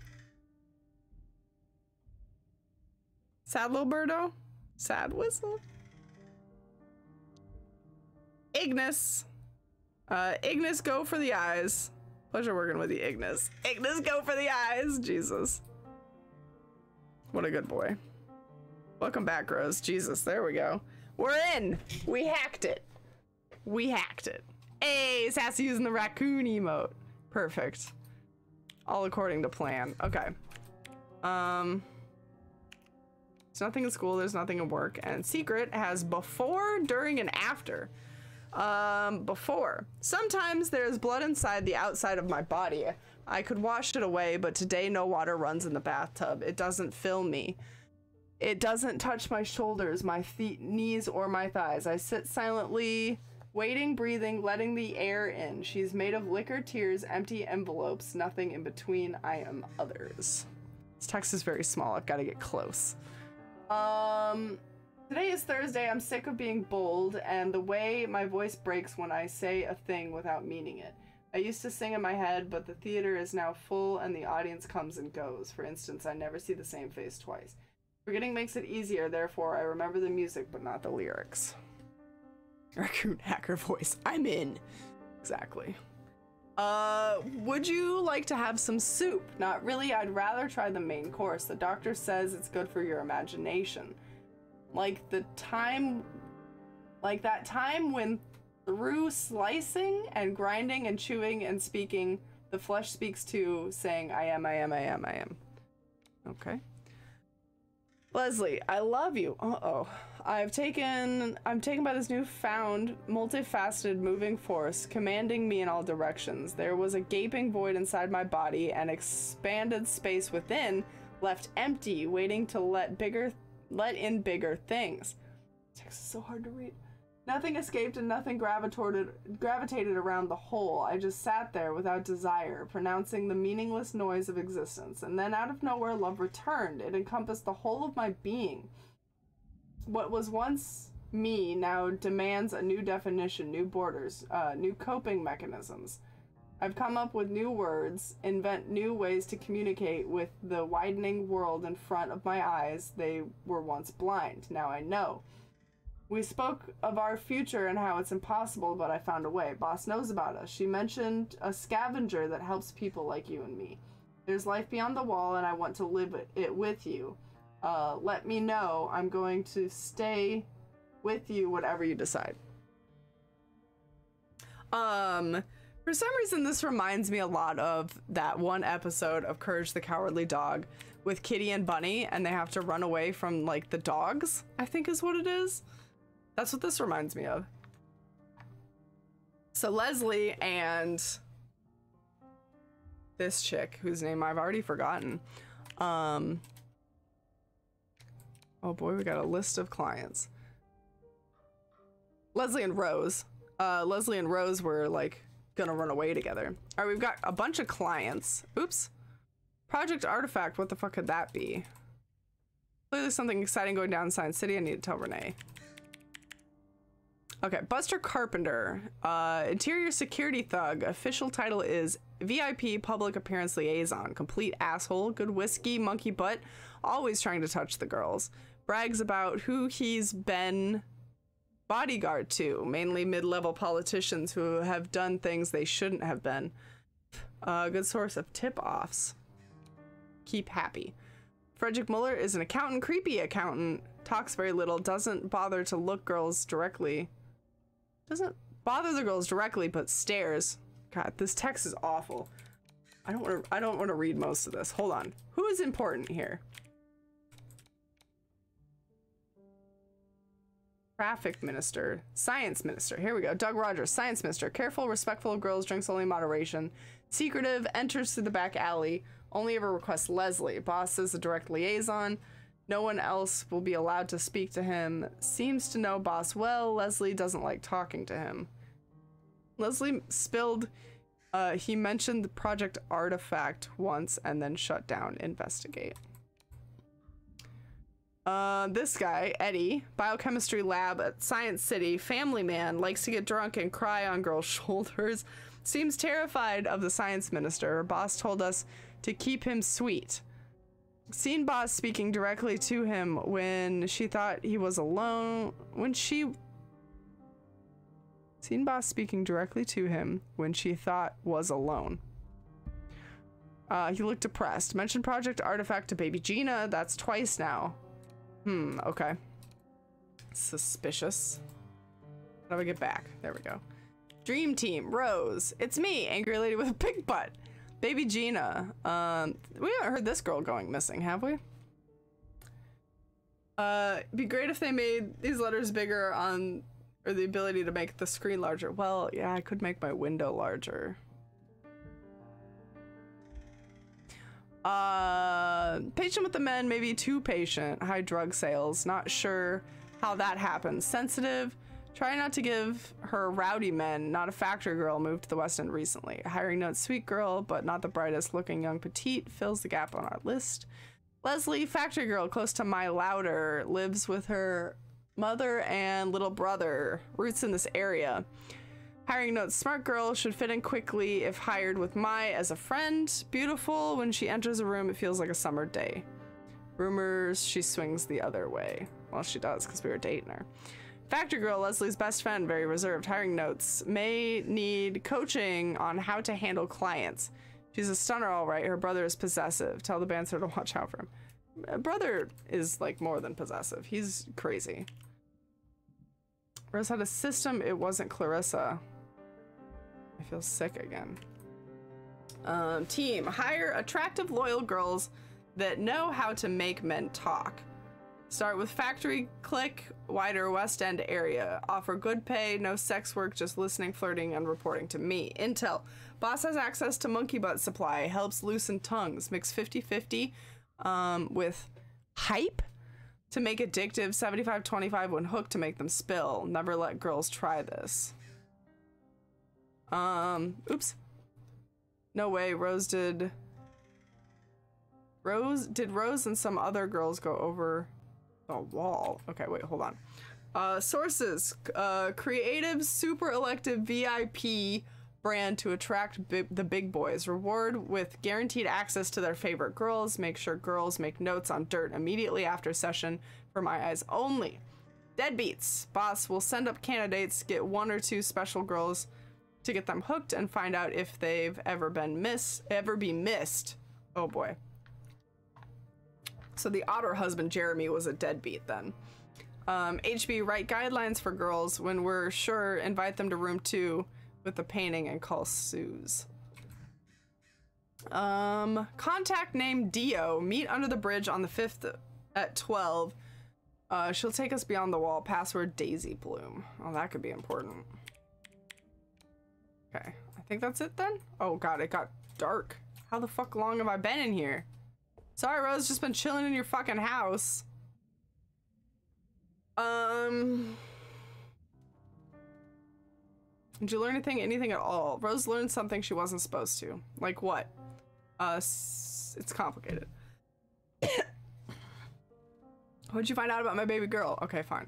Sad little birdo? Sad whistle? Ignis. Uh, Ignis, go for the eyes. Pleasure working with you, Ignis. Ignis, go for the eyes. Jesus. What a good boy. Welcome back, Rose. Jesus, there we go. We're in. We hacked it. We hacked it. Hey, Sassy using the raccoon emote. Perfect. All according to plan. Okay. Um, there's nothing in school, there's nothing in work, and Secret has before, during, and after. Um, before. Sometimes there's blood inside the outside of my body. I could wash it away, but today no water runs in the bathtub. It doesn't fill me. It doesn't touch my shoulders, my feet, knees, or my thighs. I sit silently, waiting, breathing, letting the air in. She's made of liquor, tears, empty envelopes, nothing in between. I am others. This text is very small. I've got to get close. Um, today is Thursday. I'm sick of being bold and the way my voice breaks when I say a thing without meaning it. I used to sing in my head, but the theater is now full and the audience comes and goes. For instance, I never see the same face twice. Forgetting makes it easier, therefore, I remember the music but not the lyrics. Raccoon hacker voice. I'm in. Exactly. Uh, would you like to have some soup? Not really, I'd rather try the main course. The doctor says it's good for your imagination. Like the time, like that time when through slicing and grinding and chewing and speaking, the flesh speaks to saying, I am, I am, I am, I am. Okay. Leslie, I love you. Uh-oh. I've taken I'm taken by this newfound, multifaceted moving force, commanding me in all directions. There was a gaping void inside my body, and expanded space within left empty, waiting to let bigger let in bigger things. Text is so hard to read. Nothing escaped and nothing gravitated gravitated around the whole. I just sat there without desire, pronouncing the meaningless noise of existence. And then out of nowhere love returned. It encompassed the whole of my being. What was once me now demands a new definition, new borders, uh, new coping mechanisms. I've come up with new words, invent new ways to communicate with the widening world in front of my eyes. They were once blind. Now I know. We spoke of our future and how it's impossible, but I found a way. Boss knows about us. She mentioned a scavenger that helps people like you and me. There's life beyond the wall, and I want to live it with you. Uh, let me know. I'm going to stay with you, whatever you decide. Um, For some reason, this reminds me a lot of that one episode of Courage the Cowardly Dog with Kitty and Bunny, and they have to run away from like the dogs, I think is what it is. That's what this reminds me of. So Leslie and this chick, whose name I've already forgotten. Um, oh boy, we got a list of clients. Leslie and Rose. Uh, Leslie and Rose were like gonna run away together. All right, we've got a bunch of clients. Oops. Project Artifact, what the fuck could that be? Clearly something exciting going down in Science City. I need to tell Renee. Okay, Buster Carpenter, uh, interior security thug. Official title is VIP public appearance liaison. Complete asshole, good whiskey, monkey butt, always trying to touch the girls. Brags about who he's been bodyguard to, mainly mid-level politicians who have done things they shouldn't have been. A good source of tip-offs. Keep happy. Frederick Muller is an accountant, creepy accountant, talks very little, doesn't bother to look girls directly doesn't bother the girls directly, but stares. God, this text is awful. I don't want to. I don't want to read most of this. Hold on. Who is important here? Traffic minister, science minister. Here we go. Doug Rogers, science minister. Careful, respectful of girls, drinks only moderation. Secretive, enters through the back alley. Only ever requests Leslie. Boss is a direct liaison. No one else will be allowed to speak to him. Seems to know Boss well. Leslie doesn't like talking to him. Leslie spilled. Uh, he mentioned the Project Artifact once and then shut down. Investigate. Uh, this guy, Eddie, biochemistry lab at Science City, family man, likes to get drunk and cry on girls' shoulders. Seems terrified of the science minister. boss told us to keep him sweet. Seen boss speaking directly to him when she thought he was alone. When she. Seen boss speaking directly to him when she thought was alone. Uh, he looked depressed. Mentioned Project Artifact to Baby Gina. That's twice now. Hmm, okay. Suspicious. How do I get back? There we go. Dream Team, Rose. It's me, angry lady with a big butt. Baby Gina. Um, we haven't heard this girl going missing, have we? Uh, be great if they made these letters bigger on, or the ability to make the screen larger. Well, yeah, I could make my window larger. Uh, patient with the men, maybe too patient. High drug sales. Not sure how that happens. Sensitive. Try not to give her rowdy men, not a factory girl, moved to the West End recently. Hiring note sweet girl, but not the brightest looking young petite, fills the gap on our list. Leslie, factory girl, close to Mai Loader, lives with her mother and little brother, roots in this area. Hiring notes smart girl, should fit in quickly if hired with Mai as a friend. Beautiful, when she enters a room, it feels like a summer day. Rumors she swings the other way. Well, she does, because we were dating her. Factor Girl, Leslie's best friend, very reserved. Hiring notes may need coaching on how to handle clients. She's a stunner, all right. Her brother is possessive. Tell the bandster to watch out for him. Uh, brother is like more than possessive. He's crazy. Rose had a system. It wasn't Clarissa. I feel sick again. Um, team, hire attractive, loyal girls that know how to make men talk. Start with factory click, wider West End area. Offer good pay, no sex work, just listening, flirting, and reporting to me. Intel. Boss has access to monkey butt supply, helps loosen tongues. Mix 50 50 um, with hype to make addictive, 75 25 when hooked to make them spill. Never let girls try this. Um, oops. No way, Rose did. Rose, did Rose and some other girls go over the wall. Okay, wait, hold on. Uh, sources, uh, creative, super elective VIP brand to attract bi the big boys. Reward with guaranteed access to their favorite girls. Make sure girls make notes on dirt immediately after session for my eyes only. Deadbeats. Boss will send up candidates, get one or two special girls to get them hooked and find out if they've ever been miss ever be missed. Oh boy. So the otter husband, Jeremy, was a deadbeat then. Um, HB, write guidelines for girls. When we're sure, invite them to room two with the painting and call Suze. Um, contact name Dio. Meet under the bridge on the 5th at 12. Uh, she'll take us beyond the wall. Password Daisy Bloom. Oh, that could be important. Okay, I think that's it then. Oh god, it got dark. How the fuck long have I been in here? Sorry, Rose, just been chilling in your fucking house. Um. Did you learn anything? Anything at all? Rose learned something she wasn't supposed to. Like what? Uh, it's complicated. What'd you find out about my baby girl? Okay, fine.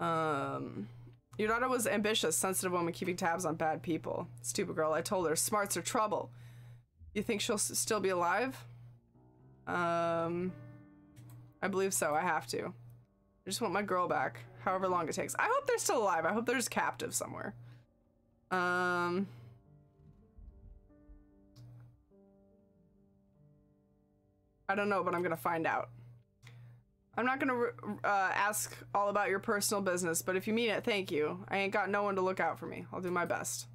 Um, your daughter was ambitious, sensitive woman keeping tabs on bad people. Stupid girl. I told her smarts are trouble. You think she'll still be alive? Um, I believe so. I have to. I just want my girl back, however long it takes. I hope they're still alive. I hope they're just captive somewhere. Um. I don't know, but I'm gonna find out. I'm not gonna uh, ask all about your personal business, but if you mean it, thank you. I ain't got no one to look out for me. I'll do my best.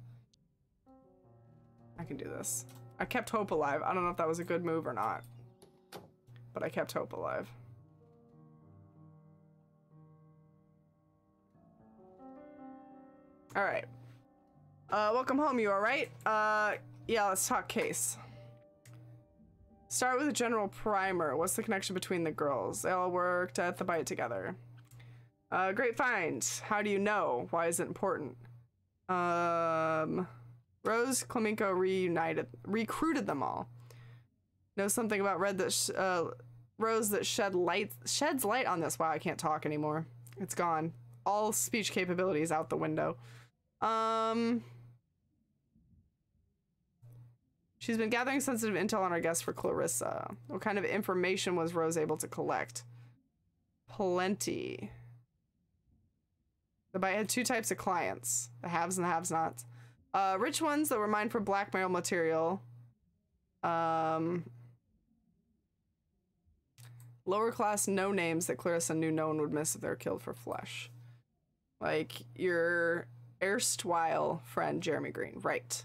I can do this. I kept hope alive. I don't know if that was a good move or not, but I kept hope alive. All right. Uh, welcome home. You all right? Uh, yeah. Let's talk case. Start with a general primer. What's the connection between the girls? They all worked at the bite together. Uh, great find. How do you know? Why is it important? Um, Rose Clemenco reunited, recruited them all. Know something about Red that uh, Rose that shed light sheds light on this. Wow, I can't talk anymore. It's gone. All speech capabilities out the window. Um. She's been gathering sensitive intel on our guests for Clarissa. What kind of information was Rose able to collect? Plenty. The bite had two types of clients the haves and the haves nots. Uh, rich ones that were mined for blackmail material. Um, lower class no names that Clarissa knew no one would miss if they were killed for flesh. Like your erstwhile friend Jeremy Green, right?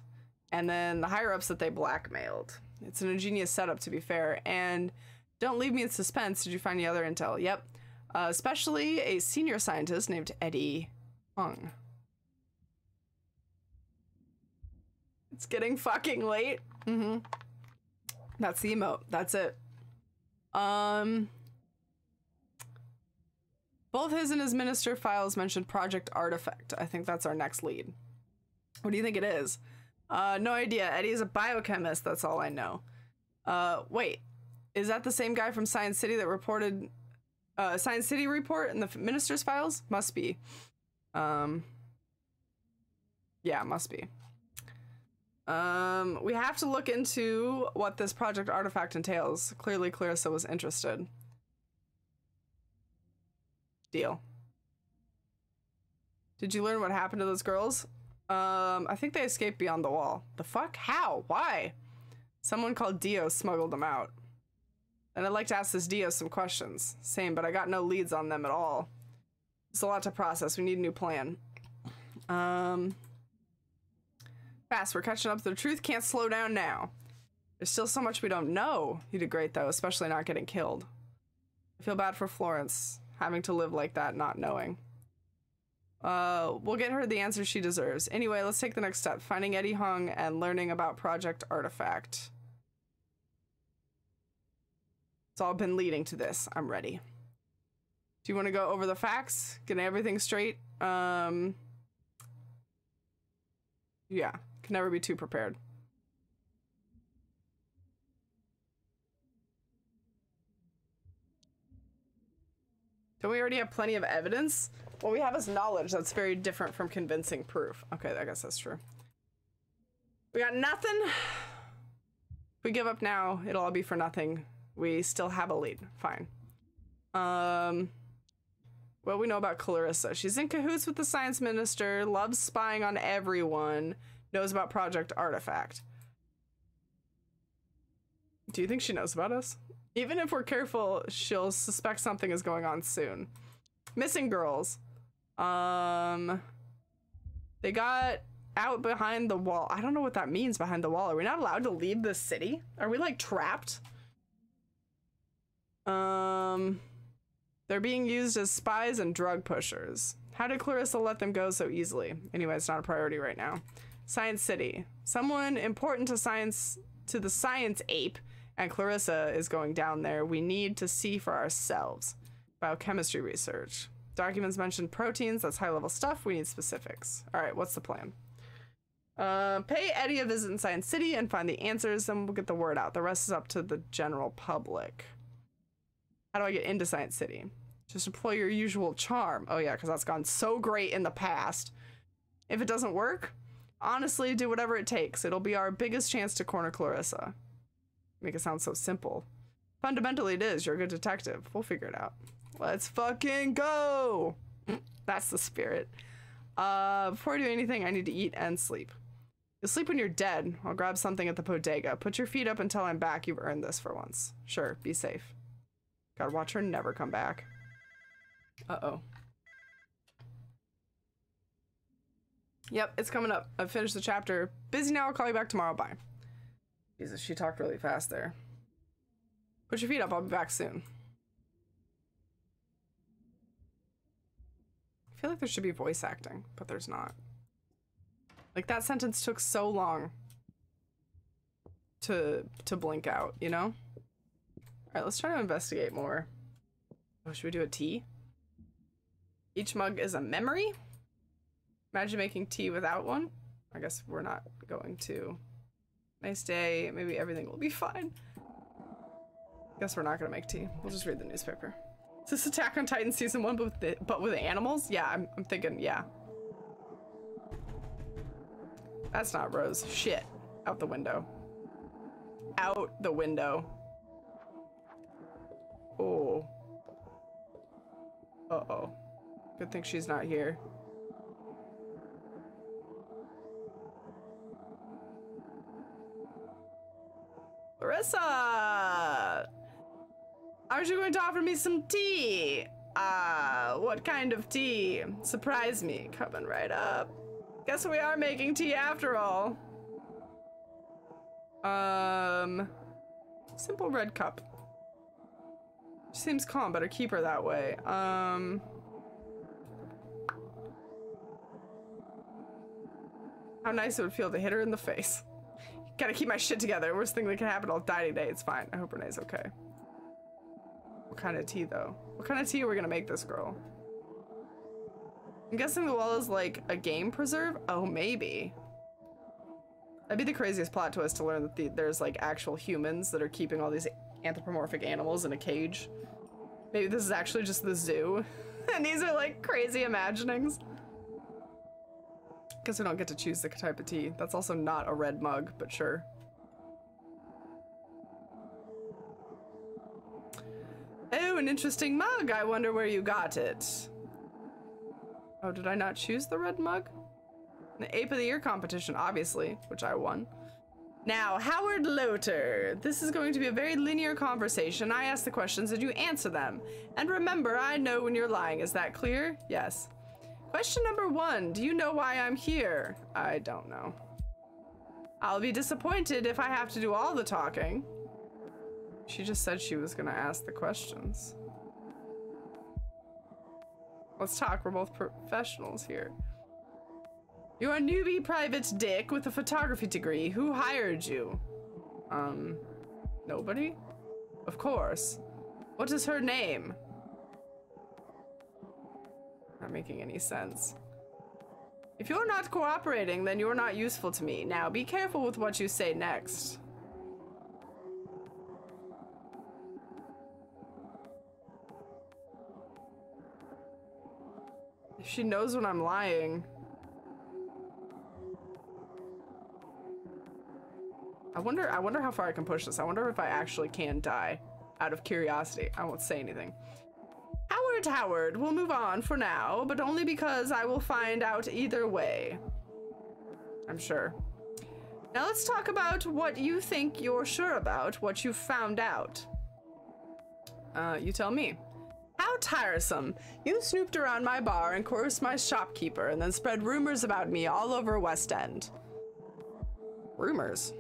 And then the higher ups that they blackmailed. It's an ingenious setup, to be fair. And don't leave me in suspense. Did you find any other intel? Yep. Uh, especially a senior scientist named Eddie Hung. It's getting fucking late. Mm-hmm. That's the emote. That's it. Um. Both his and his minister files mentioned Project Artifact. I think that's our next lead. What do you think it is? Uh, no idea. Eddie is a biochemist. That's all I know. Uh, wait, is that the same guy from Science City that reported uh, Science City report in the minister's files? Must be. Um, yeah, must be. Um, we have to look into what this project artifact entails. Clearly, Clarissa was interested. Deal. Did you learn what happened to those girls? Um, I think they escaped beyond the wall. The fuck? How? Why? Someone called Dio smuggled them out. And I'd like to ask this Dio some questions. Same, but I got no leads on them at all. It's a lot to process. We need a new plan. Um, fast. We're catching up. The truth can't slow down now. There's still so much we don't know. You did great though, especially not getting killed. I feel bad for Florence having to live like that, not knowing. Uh, we'll get her the answer she deserves. Anyway, let's take the next step. Finding Eddie Hung and learning about Project Artifact. It's all been leading to this. I'm ready. Do you want to go over the facts? Get everything straight? Um, yeah, can never be too prepared. Don't we already have plenty of evidence? What we have is knowledge that's very different from convincing proof. Okay, I guess that's true. We got nothing. We give up now, it'll all be for nothing. We still have a lead. Fine. Um, what we know about Clarissa. She's in cahoots with the science minister, loves spying on everyone, knows about Project Artifact. Do you think she knows about us? Even if we're careful, she'll suspect something is going on soon. Missing girls. Um, they got out behind the wall. I don't know what that means behind the wall. Are we not allowed to leave the city? Are we like trapped? Um, they're being used as spies and drug pushers. How did Clarissa let them go so easily? Anyway, it's not a priority right now. Science City. Someone important to science to the science ape, and Clarissa is going down there. We need to see for ourselves. Biochemistry research. Documents mention proteins. That's high level stuff. We need specifics. All right, what's the plan? Uh, pay Eddie a visit in Science City and find the answers, then we'll get the word out. The rest is up to the general public. How do I get into Science City? Just employ your usual charm. Oh, yeah, because that's gone so great in the past. If it doesn't work, honestly, do whatever it takes. It'll be our biggest chance to corner Clarissa. Make it sound so simple. Fundamentally, it is. You're a good detective. We'll figure it out. Let's fucking go! That's the spirit. Uh, before I do anything, I need to eat and sleep. You'll sleep when you're dead. I'll grab something at the bodega. Put your feet up until I'm back. You've earned this for once. Sure, be safe. Gotta watch her never come back. Uh-oh. Yep, it's coming up. I've finished the chapter. Busy now, I'll call you back tomorrow. Bye. Jesus, she talked really fast there. Put your feet up, I'll be back soon. Feel like there should be voice acting, but there's not. Like that sentence took so long to to blink out, you know? Alright, let's try to investigate more. Oh, should we do a tea? Each mug is a memory? Imagine making tea without one. I guess we're not going to. Nice day. Maybe everything will be fine. Guess we're not gonna make tea. We'll just read the newspaper. Is this Attack on Titan season one, but with the, but with animals? Yeah, I'm, I'm thinking, yeah. That's not Rose. Shit. Out the window. Out the window. Oh. Uh-oh. Good thing she's not here. Larissa! Aren't you going to offer me some tea? Uh, what kind of tea? Surprise me, coming right up. Guess we are making tea after all. Um, simple red cup. She seems calm, better keep her that way. Um, how nice it would feel to hit her in the face. Gotta keep my shit together. Worst thing that can happen, I'll die today. It's fine. I hope Renee's okay. What kind of tea, though? What kind of tea are we gonna make this girl? I'm guessing the wall is like a game preserve? Oh, maybe. That'd be the craziest plot twist to learn that the, there's like actual humans that are keeping all these anthropomorphic animals in a cage. Maybe this is actually just the zoo. and these are like crazy imaginings. Guess we don't get to choose the type of tea. That's also not a red mug, but sure. An interesting mug. I wonder where you got it. Oh, did I not choose the red mug? The Ape of the Year competition, obviously, which I won. Now, Howard Lotor. This is going to be a very linear conversation. I ask the questions and you answer them. And remember, I know when you're lying. Is that clear? Yes. Question number one. Do you know why I'm here? I don't know. I'll be disappointed if I have to do all the talking. She just said she was gonna ask the questions. Let's talk, we're both professionals here. You're a newbie private dick with a photography degree. Who hired you? Um, nobody? Of course. What is her name? Not making any sense. If you're not cooperating, then you're not useful to me. Now, be careful with what you say next. She knows when I'm lying. I wonder I wonder how far I can push this. I wonder if I actually can die out of curiosity. I won't say anything. Howard, Howard, we'll move on for now, but only because I will find out either way. I'm sure. Now let's talk about what you think you're sure about, what you found out. Uh, you tell me. How tiresome. You snooped around my bar and coerced my shopkeeper and then spread rumors about me all over West End. Rumors?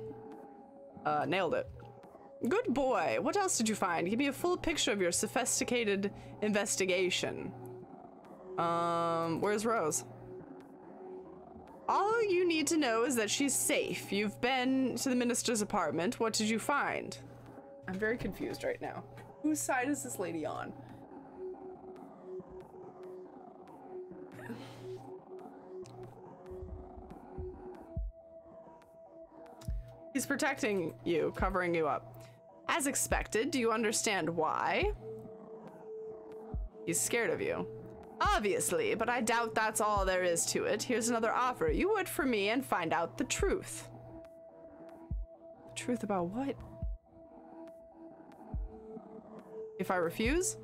Uh, nailed it. Good boy. What else did you find? Give me a full picture of your sophisticated investigation. Um, where's Rose? All you need to know is that she's safe. You've been to the minister's apartment. What did you find? I'm very confused right now. Whose side is this lady on? He's protecting you, covering you up. As expected, do you understand why? He's scared of you. Obviously, but I doubt that's all there is to it. Here's another offer. You would for me and find out the truth. The truth about what? If I refuse?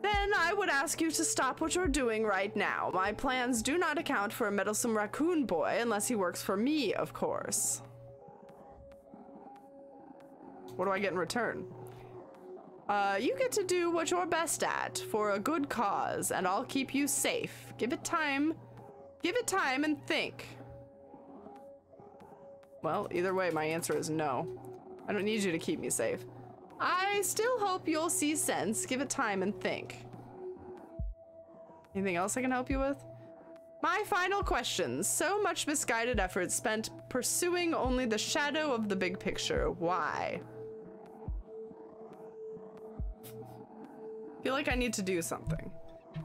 Then I would ask you to stop what you're doing right now. My plans do not account for a meddlesome raccoon boy unless he works for me, of course. What do I get in return? Uh, you get to do what you're best at for a good cause, and I'll keep you safe. Give it time. Give it time and think. Well, either way, my answer is no. I don't need you to keep me safe. I still hope you'll see sense. Give it time and think. Anything else I can help you with? My final question. So much misguided effort spent pursuing only the shadow of the big picture. Why? Feel like I need to do something.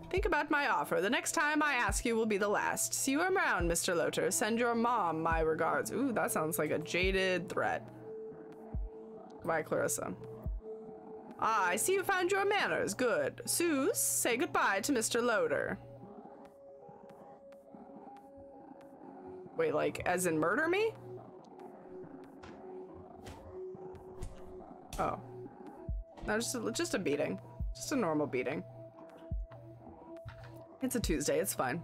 Think about my offer. The next time I ask you will be the last. See you around, Mr. Lotor. Send your mom my regards. Ooh, that sounds like a jaded threat. Goodbye, Clarissa. Ah, I see you found your manners. Good. Suze, say goodbye to Mr. Lotor. Wait, like, as in murder me? Oh. No, just a, just a beating. Just a normal beating. It's a Tuesday, it's fine.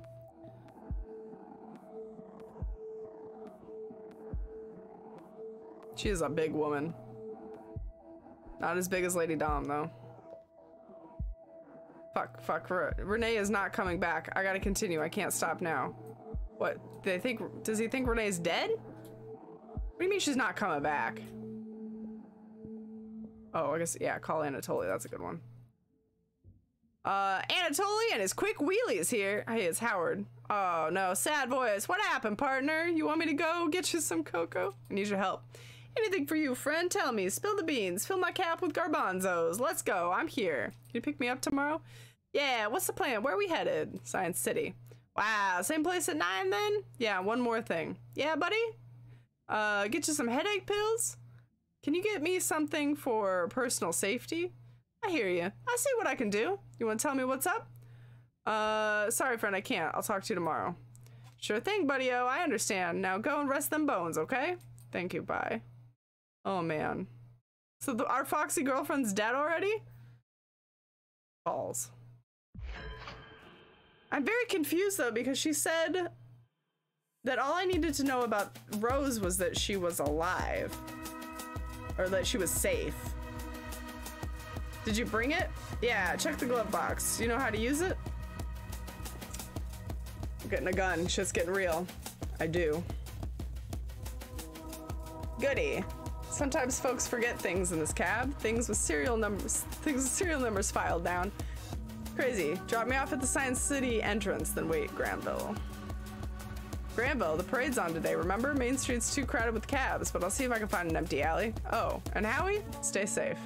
She is a big woman. Not as big as Lady Dom, though. Fuck, fuck. Renee is not coming back. I gotta continue. I can't stop now. What? They think? Does he think Renee's dead? What do you mean she's not coming back? Oh, I guess, yeah, call Anatoly. That's a good one. Uh, Anatoly and his quick wheelies here. Hey, it's Howard. Oh, no, sad voice. What happened, partner? You want me to go get you some cocoa? I need your help. Anything for you, friend? Tell me. Spill the beans. Fill my cap with garbanzos. Let's go. I'm here. Can you pick me up tomorrow? Yeah, what's the plan? Where are we headed? Science City. Wow, same place at 9 then? Yeah, one more thing. Yeah, buddy? Uh, get you some headache pills? Can you get me something for personal safety? I hear you. I see what I can do. You want to tell me what's up? Uh, sorry, friend, I can't. I'll talk to you tomorrow. Sure thing, buddy-o. I understand. Now go and rest them bones, okay? Thank you, bye. Oh, man. So the, our foxy girlfriend's dead already? Balls. I'm very confused, though, because she said that all I needed to know about Rose was that she was alive. Or that she was safe. Did you bring it? Yeah, check the glove box. You know how to use it? I'm getting a gun. Shit's getting real. I do. Goody. Sometimes folks forget things in this cab. Things with serial numbers, things with serial numbers filed down. Crazy. Drop me off at the Science City entrance, then wait, Granville. Granville, the parade's on today, remember? Main Street's too crowded with cabs, but I'll see if I can find an empty alley. Oh, and Howie? Stay safe.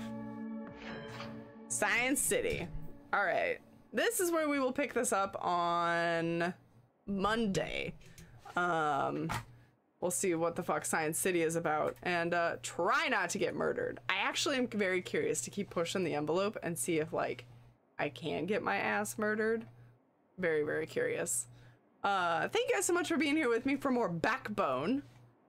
Science City. All right. This is where we will pick this up on Monday. Um, we'll see what the fuck Science City is about and uh, try not to get murdered. I actually am very curious to keep pushing the envelope and see if like I can get my ass murdered. Very, very curious. Uh, thank you guys so much for being here with me for more Backbone.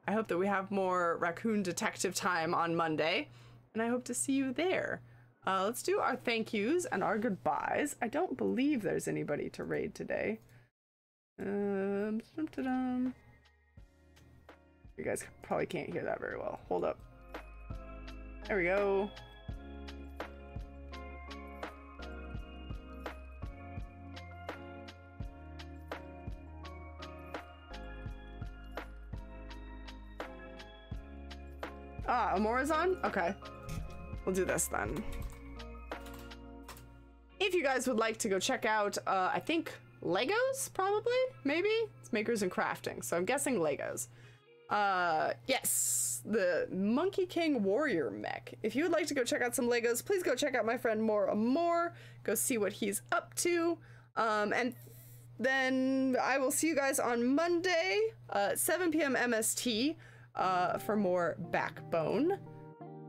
I hope that we have more raccoon detective time on Monday, and I hope to see you there. Uh, let's do our thank yous and our goodbyes. I don't believe there's anybody to raid today. Um, dum -dum -dum. You guys probably can't hear that very well. Hold up. There we go. Ah, Amora's on? Okay. We'll do this then. If you guys would like to go check out, uh, I think Legos, probably? Maybe? It's makers and crafting, so I'm guessing Legos. Uh, yes, the Monkey King Warrior mech. If you would like to go check out some Legos, please go check out my friend More Amore. Go see what he's up to. Um, and then I will see you guys on Monday, uh, 7 p.m. MST, uh, for more Backbone.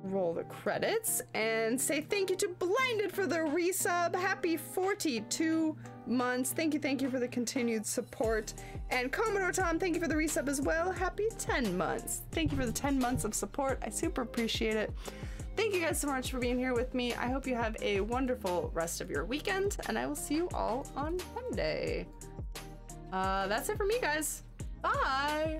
Roll the credits and say thank you to Blinded for the resub. Happy 42 months. Thank you, thank you for the continued support. And Commodore Tom, thank you for the resub as well. Happy 10 months. Thank you for the 10 months of support. I super appreciate it. Thank you guys so much for being here with me. I hope you have a wonderful rest of your weekend, and I will see you all on Monday. Uh, that's it for me, guys. Bye.